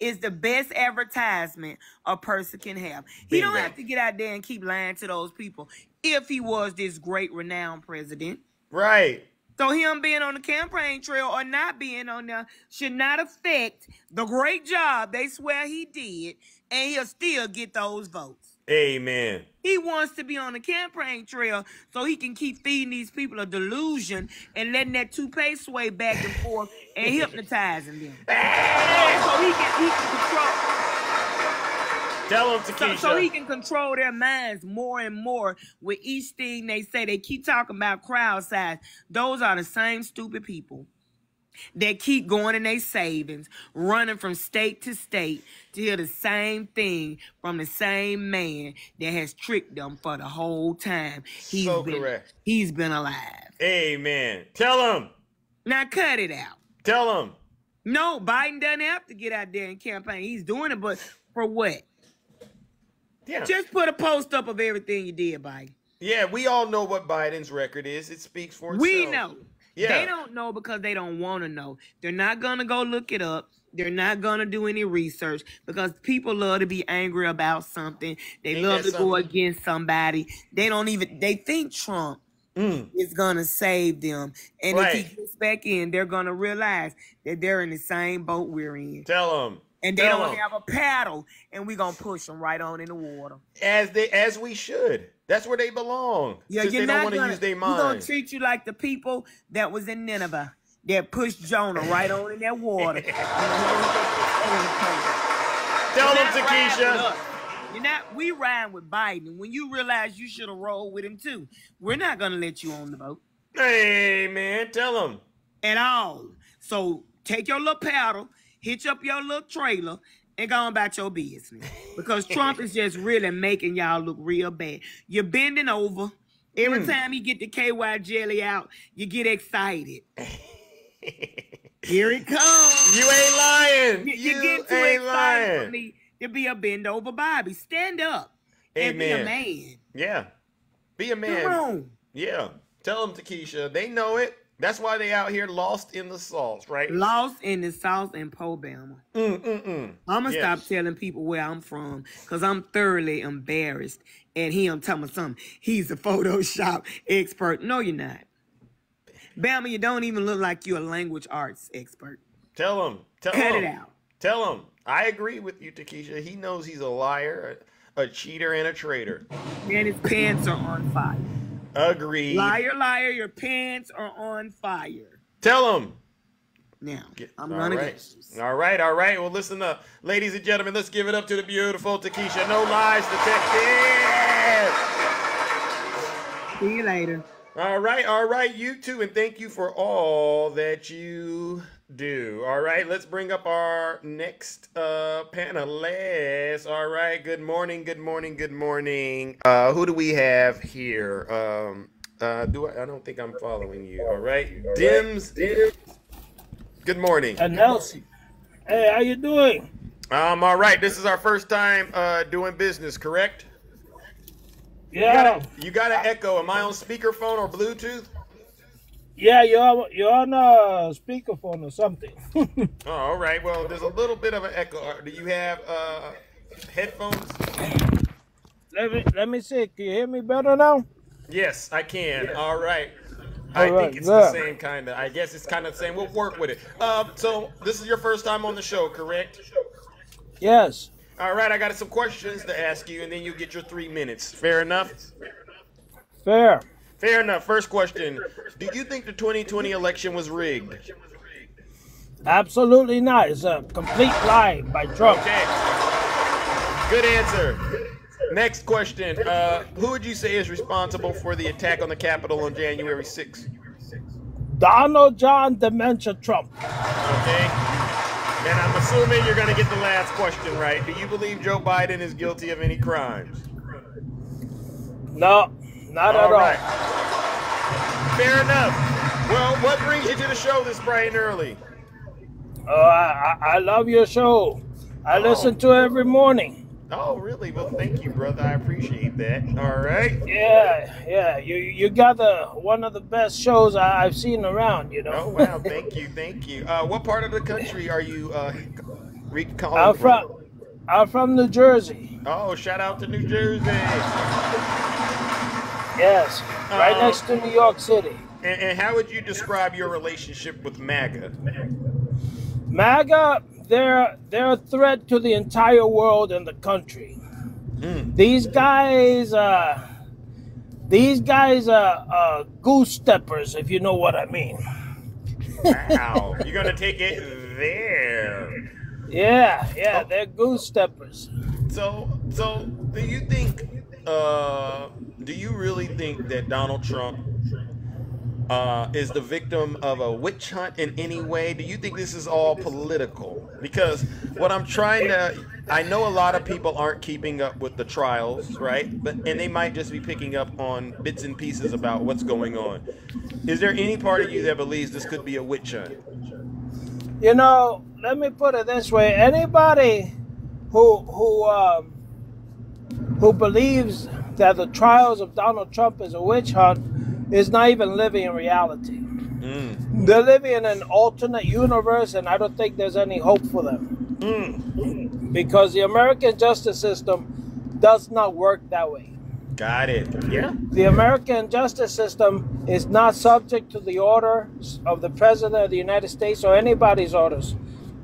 is the best advertisement a person can have. He don't have to get out there and keep lying to those people if he was this great renowned president. Right. So him being on the campaign trail or not being on there should not affect the great job they swear he did, and he'll still get those votes. Amen. He wants to be on the campaign trail so he can keep feeding these people a delusion and letting that toupee sway back and forth and hypnotizing them. so he can, he can control. Tell him, So, so he can control their minds more and more with each thing they say. They keep talking about crowd size. Those are the same stupid people that keep going in their savings, running from state to state to hear the same thing from the same man that has tricked them for the whole time. He's So been, correct. He's been alive. Amen. Tell him. Now cut it out. Tell him. No, Biden doesn't have to get out there and campaign. He's doing it, but for what? Yeah. Just put a post up of everything you did, Biden. Yeah, we all know what Biden's record is. It speaks for itself. We know. Yeah. They don't know because they don't want to know. They're not going to go look it up. They're not going to do any research because people love to be angry about something. They Ain't love to go against somebody. They don't even, they think Trump is going to save them. And if Mm. He gets back in, they're going to realize that they're in the same boat we're in. Tell them. And they Tell don't 'em. have a paddle, and we're going to push them right on in the water. As they as we should. That's where they belong. Yeah, you're they don't want to gonna, use their We're gonna treat you like the people that was in Nineveh that pushed Jonah right on in that water. Tell them, not Takesha. You're not. We riding with Biden. When you realize you should have rolled with him too, we're not gonna let you on the boat Hey man, tell them. at all. So take your little paddle, hitch up your little trailer, and go on about your business. Because Trump is just really making y'all look real bad. You're bending over. Every Hmm. time you get the KY jelly out, you get excited. Here it comes. You ain't lying. You, you You get too ain't excited for lying. me to be a bend over Bobby. Stand up and be a man. Yeah. Be a man. Yeah. Tell them, Takesha. They know it. That's why they out here lost in the sauce, right? Lost in the sauce and Po Bama. Mm, mm, mm. I'm gonna Yes. stop telling people where I'm from because I'm thoroughly embarrassed. And he, I'm telling me something. He's a Photoshop expert. No, you're not. Bama, you don't even look like you're a language arts expert. Tell him. Tell Cut them. it out. Tell him. I agree with you, Takesha. He knows he's a liar, a, a cheater, and a traitor. And his pants are on fire. Agreed. Liar, liar, your pants are on fire. Tell him. Now, I'm All gonna right. get All right, all right. Well, listen up. Ladies and gentlemen, let's give it up to the beautiful Takesha. No lies detected. See you later. All right, all right, you too, and thank you for all that you do. All right, let's bring up our next uh panelist. All right, good morning, good morning, good morning. Uh who do we have here? Um uh do I I don't think I'm following you. All right. Dims. Good morning. And Nelson. Hey, how you doing? Um all right, this is our first time uh doing business, correct? Yeah. you got an echo. Am I on speakerphone or Bluetooth? Yeah, you're you're on a speakerphone or something. Oh, all right. Well, there's a little bit of an echo. Uh, Do you have uh, headphones? let me let me see. Can you hear me better now? Yes, I can. All right. I All right, think it's the same kind of. I guess it's kind of the same. We'll work with it. Um, so this is your first time on the show, correct? Yes. All right. I got some questions to ask you, and then you get your three minutes. Fair enough. Fair. Fair enough. First question: Do you think the 2020 election was rigged? Absolutely not. It's a complete lie by Trump. Okay. Good answer. Next question. Uh, who would you say is responsible for the attack on the Capitol on January 6th? Donald John Dementia Trump. Okay. And I'm assuming you're going to get the last question right. Do you believe Joe Biden is guilty of any crimes? No, not at all. Fair enough. Well, what brings you to the show this bright and early? Oh, I, I love your show. I listen to it every morning. Oh, really? Well, thank you, brother. I appreciate that. All right. Yeah, yeah. You you got the one of the best shows I, I've seen around. You know. Oh, wow. Thank you. Thank you. Uh, what part of the country are you uh, re- calling I'm from I'm from New Jersey. Oh, shout out to New Jersey. Yes, right Um, next to New York City. And, and how would you describe your relationship with MAGA? MAGA, they're they're a threat to the entire world and the country. These guys, uh, these guys are uh, goose steppers, if you know what I mean. Wow. You're going to take it there. Yeah, yeah, they're goose steppers. So, so do you think? Uh, do you really think that Donald Trump uh, is the victim of a witch hunt in any way? Do you think this is all political? Because what I'm trying to, I know a lot of people aren't keeping up with the trials, right? But and they might just be picking up on bits and pieces about what's going on. Is there any part of you that believes this could be a witch hunt? You know, let me put it this way: anybody who who um, who believes that the trials of Donald Trump is a witch hunt is not even living in reality. Mm. They're living in an alternate universe, and I don't think there's any hope for them. Mm. Because the American justice system does not work that way. Got it. Yeah. The American justice system is not subject to the orders of the President of the United States or anybody's orders.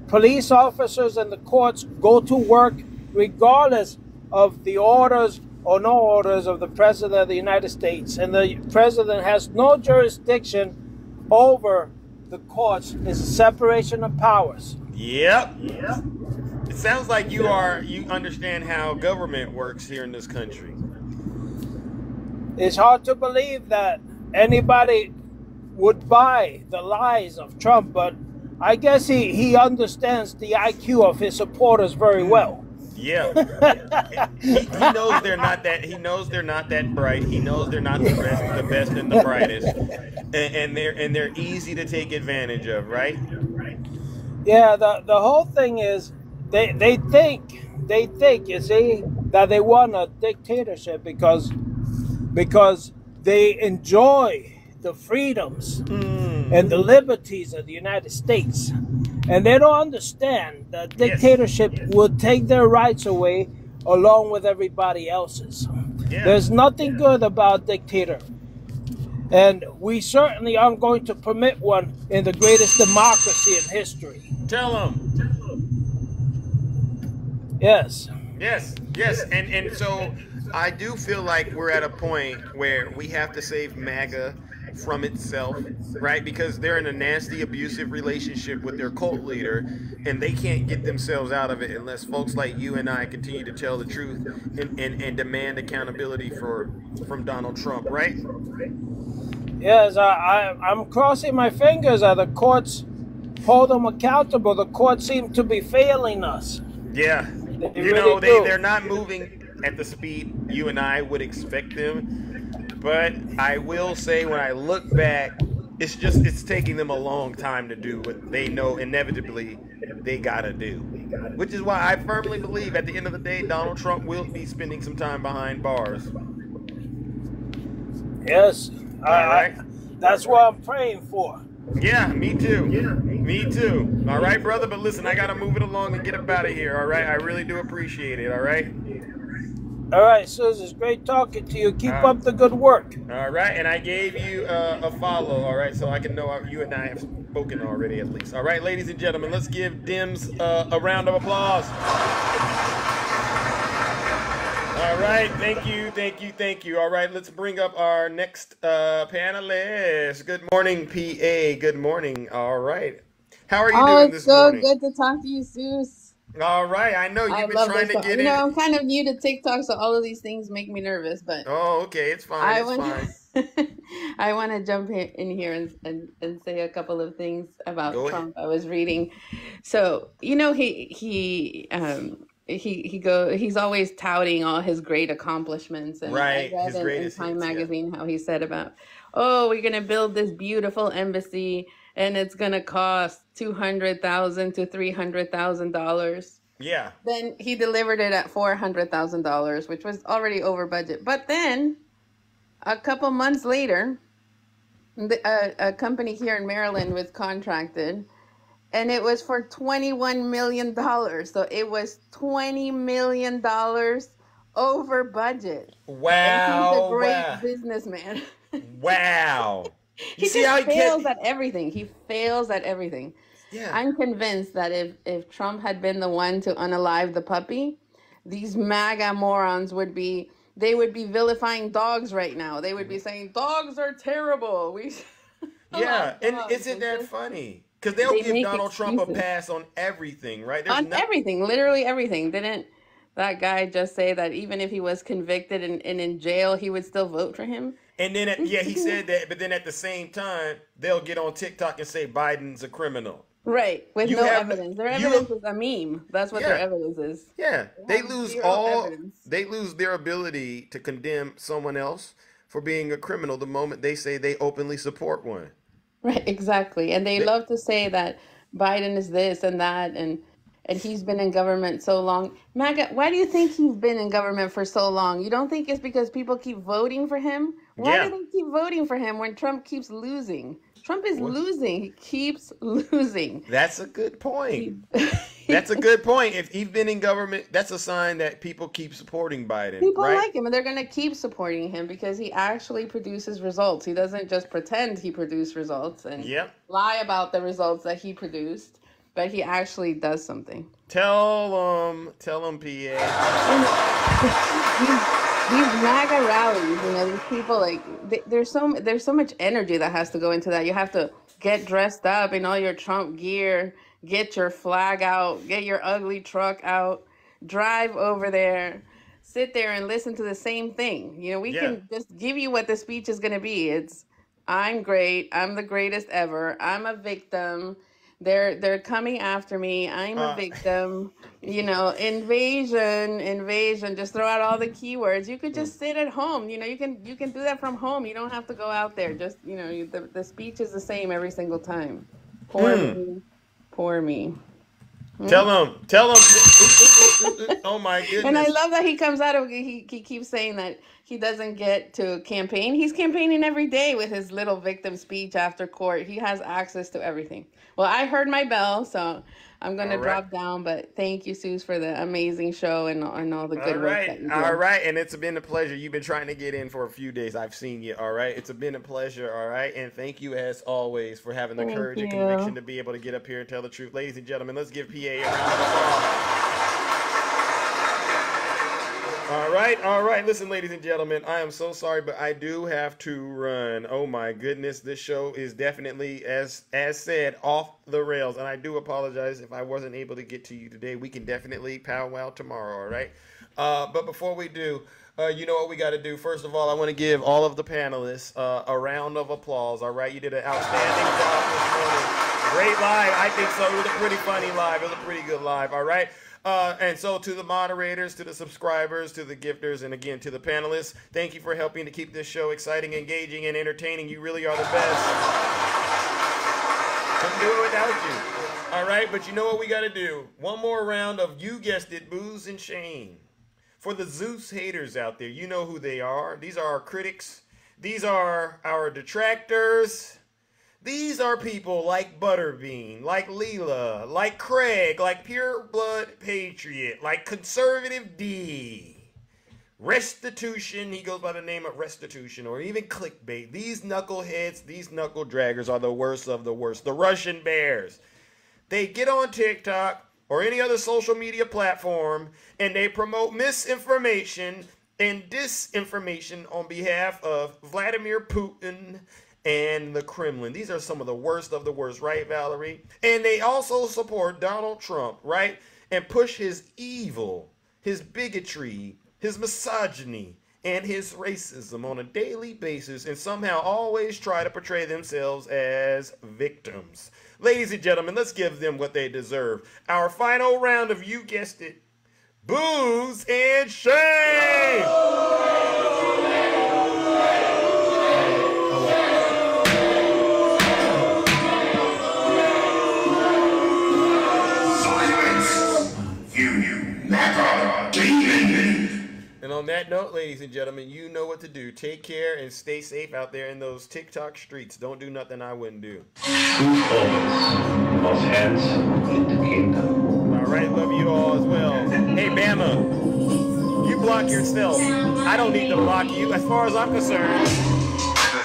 Police officers and the courts go to work regardless of the orders or no orders of the President of the United States. And the President has no jurisdiction over the courts. It's a separation of powers. Yep. It sounds like you are you understand how government works here in this country. It's hard to believe that anybody would buy the lies of Trump, but I guess he, he understands the IQ of his supporters very hmm. well. Yeah. he, he knows they're not that he knows they're not that bright. He knows they're not the best the best and the brightest. And, and they're and they're easy to take advantage of, right? Yeah, the the whole thing is they they think they think you see that they want a dictatorship because because they enjoy the freedoms hmm. and the liberties of the United States. And they don't understand that dictatorship will take their rights away along with everybody else's. There's nothing good about dictator. And we certainly aren't going to permit one in the greatest democracy in history. Tell them. Yes. Yes, yes, and and so I do feel like we're at a point where we have to save MAGA from itself, right? Because they're in a nasty, abusive relationship with their cult leader, and they can't get themselves out of it unless folks like you and I continue to tell the truth and, and, and demand accountability for from Donald Trump, right? Yes, I, I, I'm crossing my fingers that the courts hold them accountable. The courts seem to be failing us. Yeah, They you really know they do. they're not moving at the speed you and I would expect them. But I will say, when I look back, it's just it's taking them a long time to do what they know inevitably they gotta do. Which is why I firmly believe at the end of the day, Donald Trump will be spending some time behind bars. Yes, I, I, that's what I'm praying for. Yeah, me too. Yeah, Me too. All right, brother. But listen, I gotta move it along and get up out of here. All right, I really do appreciate it. All right. All right, Zeus, it's great talking to you. Keep Uh, up the good work. All right, and I gave you uh, a follow, all right, so I can know you and I have spoken already at least. All right, ladies and gentlemen, let's give Dims uh, a round of applause. All right, thank you, thank you, thank you. All right, let's bring up our next uh, panelist. Good morning, PA. Good morning. All right. How are you oh, doing it's this so morning? good to talk to you, Zeus. All right, I know you've I been trying to get you know, in. I'm kind of new to TikTok, so all of these things make me nervous. But Oh, okay, it's fine. I It's want, fine. I want to jump in here and, and and say a couple of things about Go ahead. Trump. I was reading, so you know, he he um he he go he's always touting all his great accomplishments, and Right, I read his in, in Time hits, yeah. magazine how he said about, oh, we're gonna build this beautiful embassy, and it's gonna cost two hundred thousand to three hundred thousand dollars. Yeah. Then he delivered it at four hundred thousand dollars, which was already over budget. But then, a couple months later, the, a, a company here in Maryland was contracted, and it was for twenty-one million dollars. So it was twenty million dollars over budget. And he's a Wow, great wow, businessman. wow. He see just fails at everything. He fails at everything. Yeah. I'm convinced that if if Trump had been the one to unalive the puppy, these MAGA morons would be they would be vilifying dogs right now. They would be mm-hmm. saying dogs are terrible. We Yeah, oh and isn't that just funny? Because they'll they give Donald Trump a pass on everything, right? There's on not. everything, literally everything. Didn't that guy just say that even if he was convicted and, and in jail, he would still vote for him? And then, at, yeah, he said that, but then at the same time, they'll get on TikTok and say Biden's a criminal. Right, with You no have evidence. Their you- evidence is a meme. That's what their Yeah. evidence is. Yeah, they have lose all. evidence. They lose their ability to condemn someone else for being a criminal the moment they say they openly support one. Right, exactly. And they They- love to say that Biden is this and that and and he's been in government so long. MAGA, why do you think he's been in government for so long? You don't think it's because people keep voting for him? Why Yeah. do they keep voting for him when Trump keeps losing? Trump is What? losing. He keeps losing. That's a good point. That's a good point. If he's been in government, that's a sign that people keep supporting Biden, People right? like him and they're going to keep supporting him because he actually produces results. He doesn't just pretend he produced results and Yep. lie about the results that he produced, but he actually does something. Tell them, tell them, PA. these, MAGA rallies, you know, these people like th- there's so there's so much energy that has to go into that. You have to get dressed up in all your Trump gear, get your flag out, get your ugly truck out, drive over there, sit there and listen to the same thing. You know, we Yeah. can just give you what the speech is going to be. It's I'm great. I'm the greatest ever. I'm a victim. They're they're coming after me. I'm a Uh. victim. You know, invasion, invasion. Just throw out all the keywords. You could just sit at home. You know, you can you can do that from home. You don't have to go out there. Just you know, you, the the speech is the same every single time. Poor Hmm. me. Poor me. Mm-hmm. Tell him. Tell him. oh my goodness. And I love that he comes out of he he keeps saying that he doesn't get to campaign. He's campaigning every day with his little victim speech after court. He has access to everything. Well, I heard my bell, so I'm gonna right. drop down. But thank you, Zeus, for the amazing show and, and all the good All work right, that you do. all right, and it's been a pleasure. You've been trying to get in for a few days. I've seen you. All right, it's been a pleasure. All right, and thank you as always for having the Thank courage and conviction to be able to get up here and tell the truth, ladies and gentlemen. Let's give PA a round of applause. All right, all right. Listen, ladies and gentlemen, I am so sorry, but I do have to run. Oh my goodness, this show is definitely, as as said, off the rails, and I do apologize if I wasn't able to get to you today. We can definitely powwow tomorrow. All right, uh, but before we do. Uh, you know what we got to do. First of all, I want to give all of the panelists uh, a round of applause. All right, you did an outstanding job this morning. Great live. I think so. It was a pretty funny live. It was a pretty good live. All right. Uh, and so to the moderators, to the subscribers, to the gifters, and again to the panelists, thank you for helping to keep this show exciting, engaging, and entertaining. You really are the best. Couldn't do it without you. All right, but you know what we got to do? One more round of you guessed it, boos and shame. For the Zeus haters out there, you know who they are. These are our critics. These are our detractors. These are people like Butterbean, like Leela, like Craig, like Pure Blood Patriot, like Conservative D. Restitution, he goes by the name of Restitution, or even clickbait. These knuckleheads, these knuckle draggers are the worst of the worst. The Russian bears. They get on TikTok or any other social media platform and they promote misinformation and disinformation on behalf of Vladimir Putin and the Kremlin. These are some of the worst of the worst, right, Valerie? And they also support Donald Trump, right? And push his evil, his bigotry, his misogyny, and his racism on a daily basis and somehow always try to portray themselves as victims. Ladies and gentlemen, let's give them what they deserve. Our final round of you guessed it, boos and shame. And on that note, ladies and gentlemen, you know what to do. Take care and stay safe out there in those TikTok streets. Don't do nothing I wouldn't do. All right, love you all as well. Hey, Bama, you block yourself. I don't need to block you. As far as I'm concerned,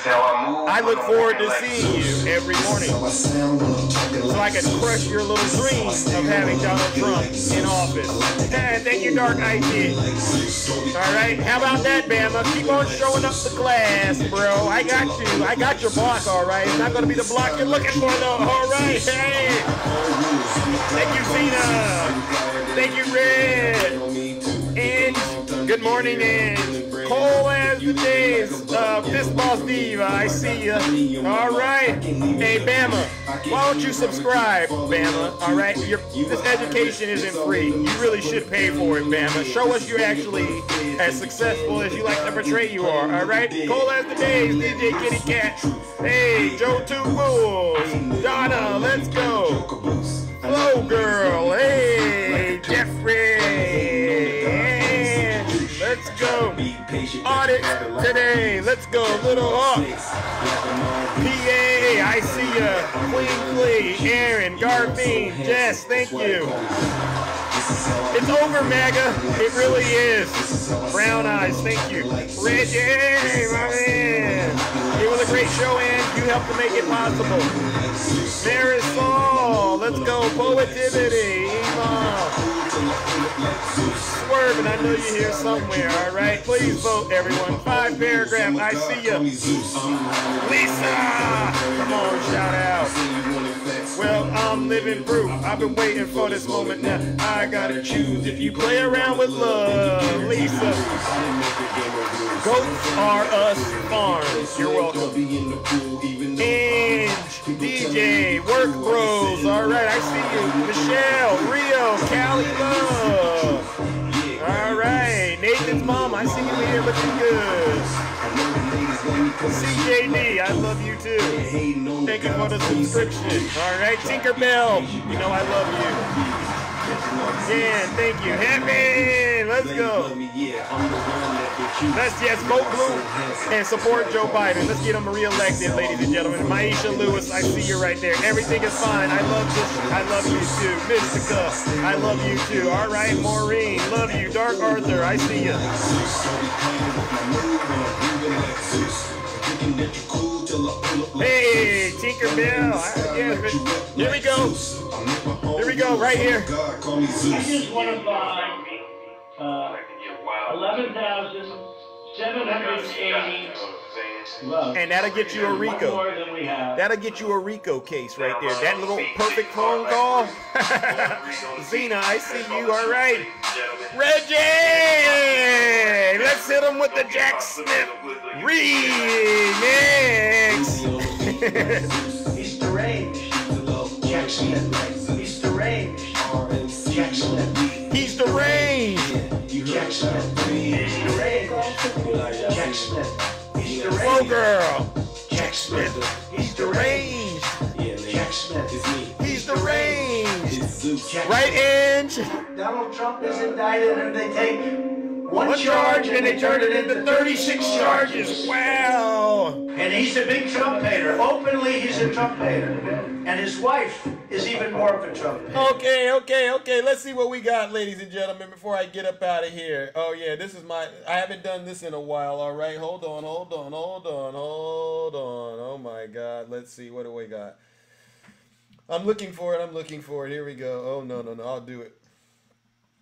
I look forward to seeing you every morning so I can crush your little dream of having Donald Trump in office. Thank you, Dark IT. All right, how about that, Bama? Keep on showing up the class, bro. I got you. I got your block, all right. It's not going to be the block you're looking for, though. All right, hey. Thank you, Zena. Thank you, Red. And good morning, and Cole as the days. Uh, Fist Ball Steve, I see ya. All right. Hey, Bama, why don't you subscribe, Bama? All right. Your, this education isn't free. You really should pay for it, Bama. Show us you're actually as successful as you like to portray you are. All right. Cole as the days, DJ Kitty Cat. Hey, Joe Two Wolves. Donna, let's go. Hello, Girl. Hey, Jeffrey. Let's go. Audit today. Let's go. Little Hawk. PA, I see ya. Queen Flea, Aaron, Garfine, Jess, thank you. It's over, MAGA. It really is. Brown eyes, thank you. Reggie, my man. It was a great show, and you helped to make it possible. Marisol, let's go. Poetivity, Ema. Swerve, and I know you're here somewhere, all right? Please vote, everyone. Five paragraph, I see ya. Lisa! Come on, shout out. Well, I'm living proof. I've been waiting for this moment now. I gotta choose if you play around with love. Lisa. Goats are us farms. You're welcome. Ange, DJ, Work Bros. All right, I see you. Michelle, Rio, Cali Love. Mom. I see you here looking good. CJD, I love you too. Thank you for the subscription. All right, Tinkerbell, you know I love you. Dan, thank you. Heaven, let's go. Let's yes, vote blue and support Joe Biden. Let's get him reelected, ladies and gentlemen. Maisha Lewis, I see you right there. Everything is fine. I love this. I love you too. Mystica, I love you too. All right, Maureen, love you. Dark Arthur, I see you. Hey, Tinkerbell. I, yeah, here we go. Here we go, right here. I just one of my uh, 11,000. And that'll get you a RICO. That'll get you a RICO case right there. That little perfect phone call. Zena, I see you. All right. Reggie! Let's hit him with the Jack Smith remix. He's the Jack Smith. He's deranged. He's deranged. Jack Smith. He's deranged. Jack Smith. He's deranged. Whoa, girl. Jack Smith. He's deranged. Jack He's deranged. Jack Right, Ange? Donald Trump is indicted and they take one, charge and they turned it into 36 charges. Wow. And he's a big Trump hater. Openly, he's a Trump hater. And his wife is even more of a Trump hater. Okay, okay, okay. Let's see what we got, ladies and gentlemen, before I get up out of here. Oh yeah, this is my. I haven't done this in a while. All right, hold on, hold on, hold on, hold on. Oh my God. Let's see. What do we got? I'm looking for it. I'm looking for it. Here we go. Oh no, no, no. I'll do it.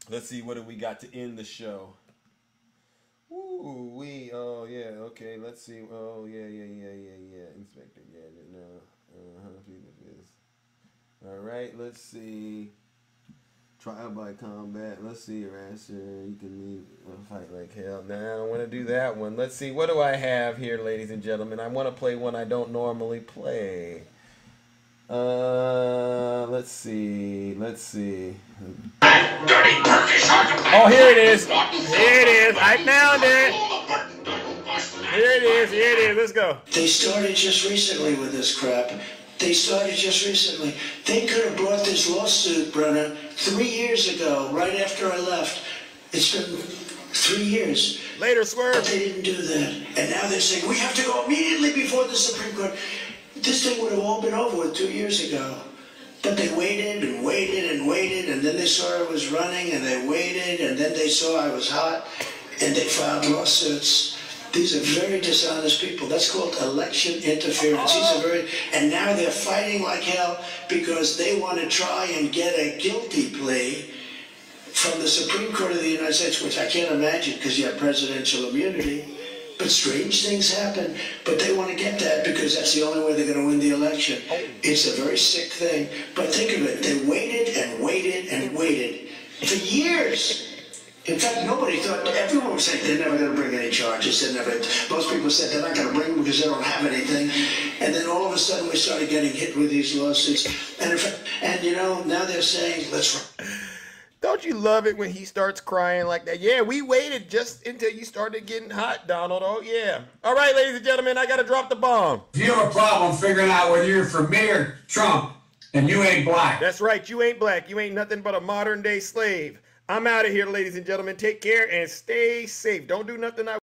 Let's see. What do we got to end the show? Ooh, we. Oh yeah. Okay. Let's see. Oh yeah, yeah, yeah, yeah, yeah. Inspector Gadget. No. Uh huh. All right. Let's see. Trial by combat. Let's see, Rasher. You can leave a fight like hell. Nah, I want to do that one. Let's see. What do I have here, ladies and gentlemen? I want to play one I don't normally play. Uh, let's see. Let's see. Oh, here it is. Here it is. I found it. Here it is. Here it is. Let's go. They started just recently with this crap. They started just recently. They could have brought this lawsuit, Brenner, three years ago, right after I left. It's been three years. Later, swerve. But they didn't do that. And now they're saying we have to go immediately before the Supreme Court. This thing would have all been over with two years ago. But they waited and waited and waited, and then they saw I was running, and they waited, and then they saw I was hot, and they filed lawsuits. These are very dishonest people. That's called election interference. These are very, and now they're fighting like hell because they want to try and get a guilty plea from the Supreme Court of the United States, which I can't imagine because you have presidential immunity. But strange things happen. But they want to get that because that's the only way they're going to win the election. Oh. It's a very sick thing. But think of it. They waited and waited and waited for years. In fact, nobody thought, everyone was saying they're never going to bring any charges. They're never, most people said they're not going to bring them because they don't have anything. And then all of a sudden we started getting hit with these lawsuits. And, in fact, and you know, now they're saying, let's Don't you love it when he starts crying like that? Yeah, we waited just until you started getting hot, Donald. Oh, yeah. All right, ladies and gentlemen, I got to drop the bomb. If you have a problem figuring out whether you're for me or Trump, and you ain't black. That's right. You ain't black. You ain't nothing but a modern day slave. I'm out of here, ladies and gentlemen. Take care and stay safe. Don't do nothing I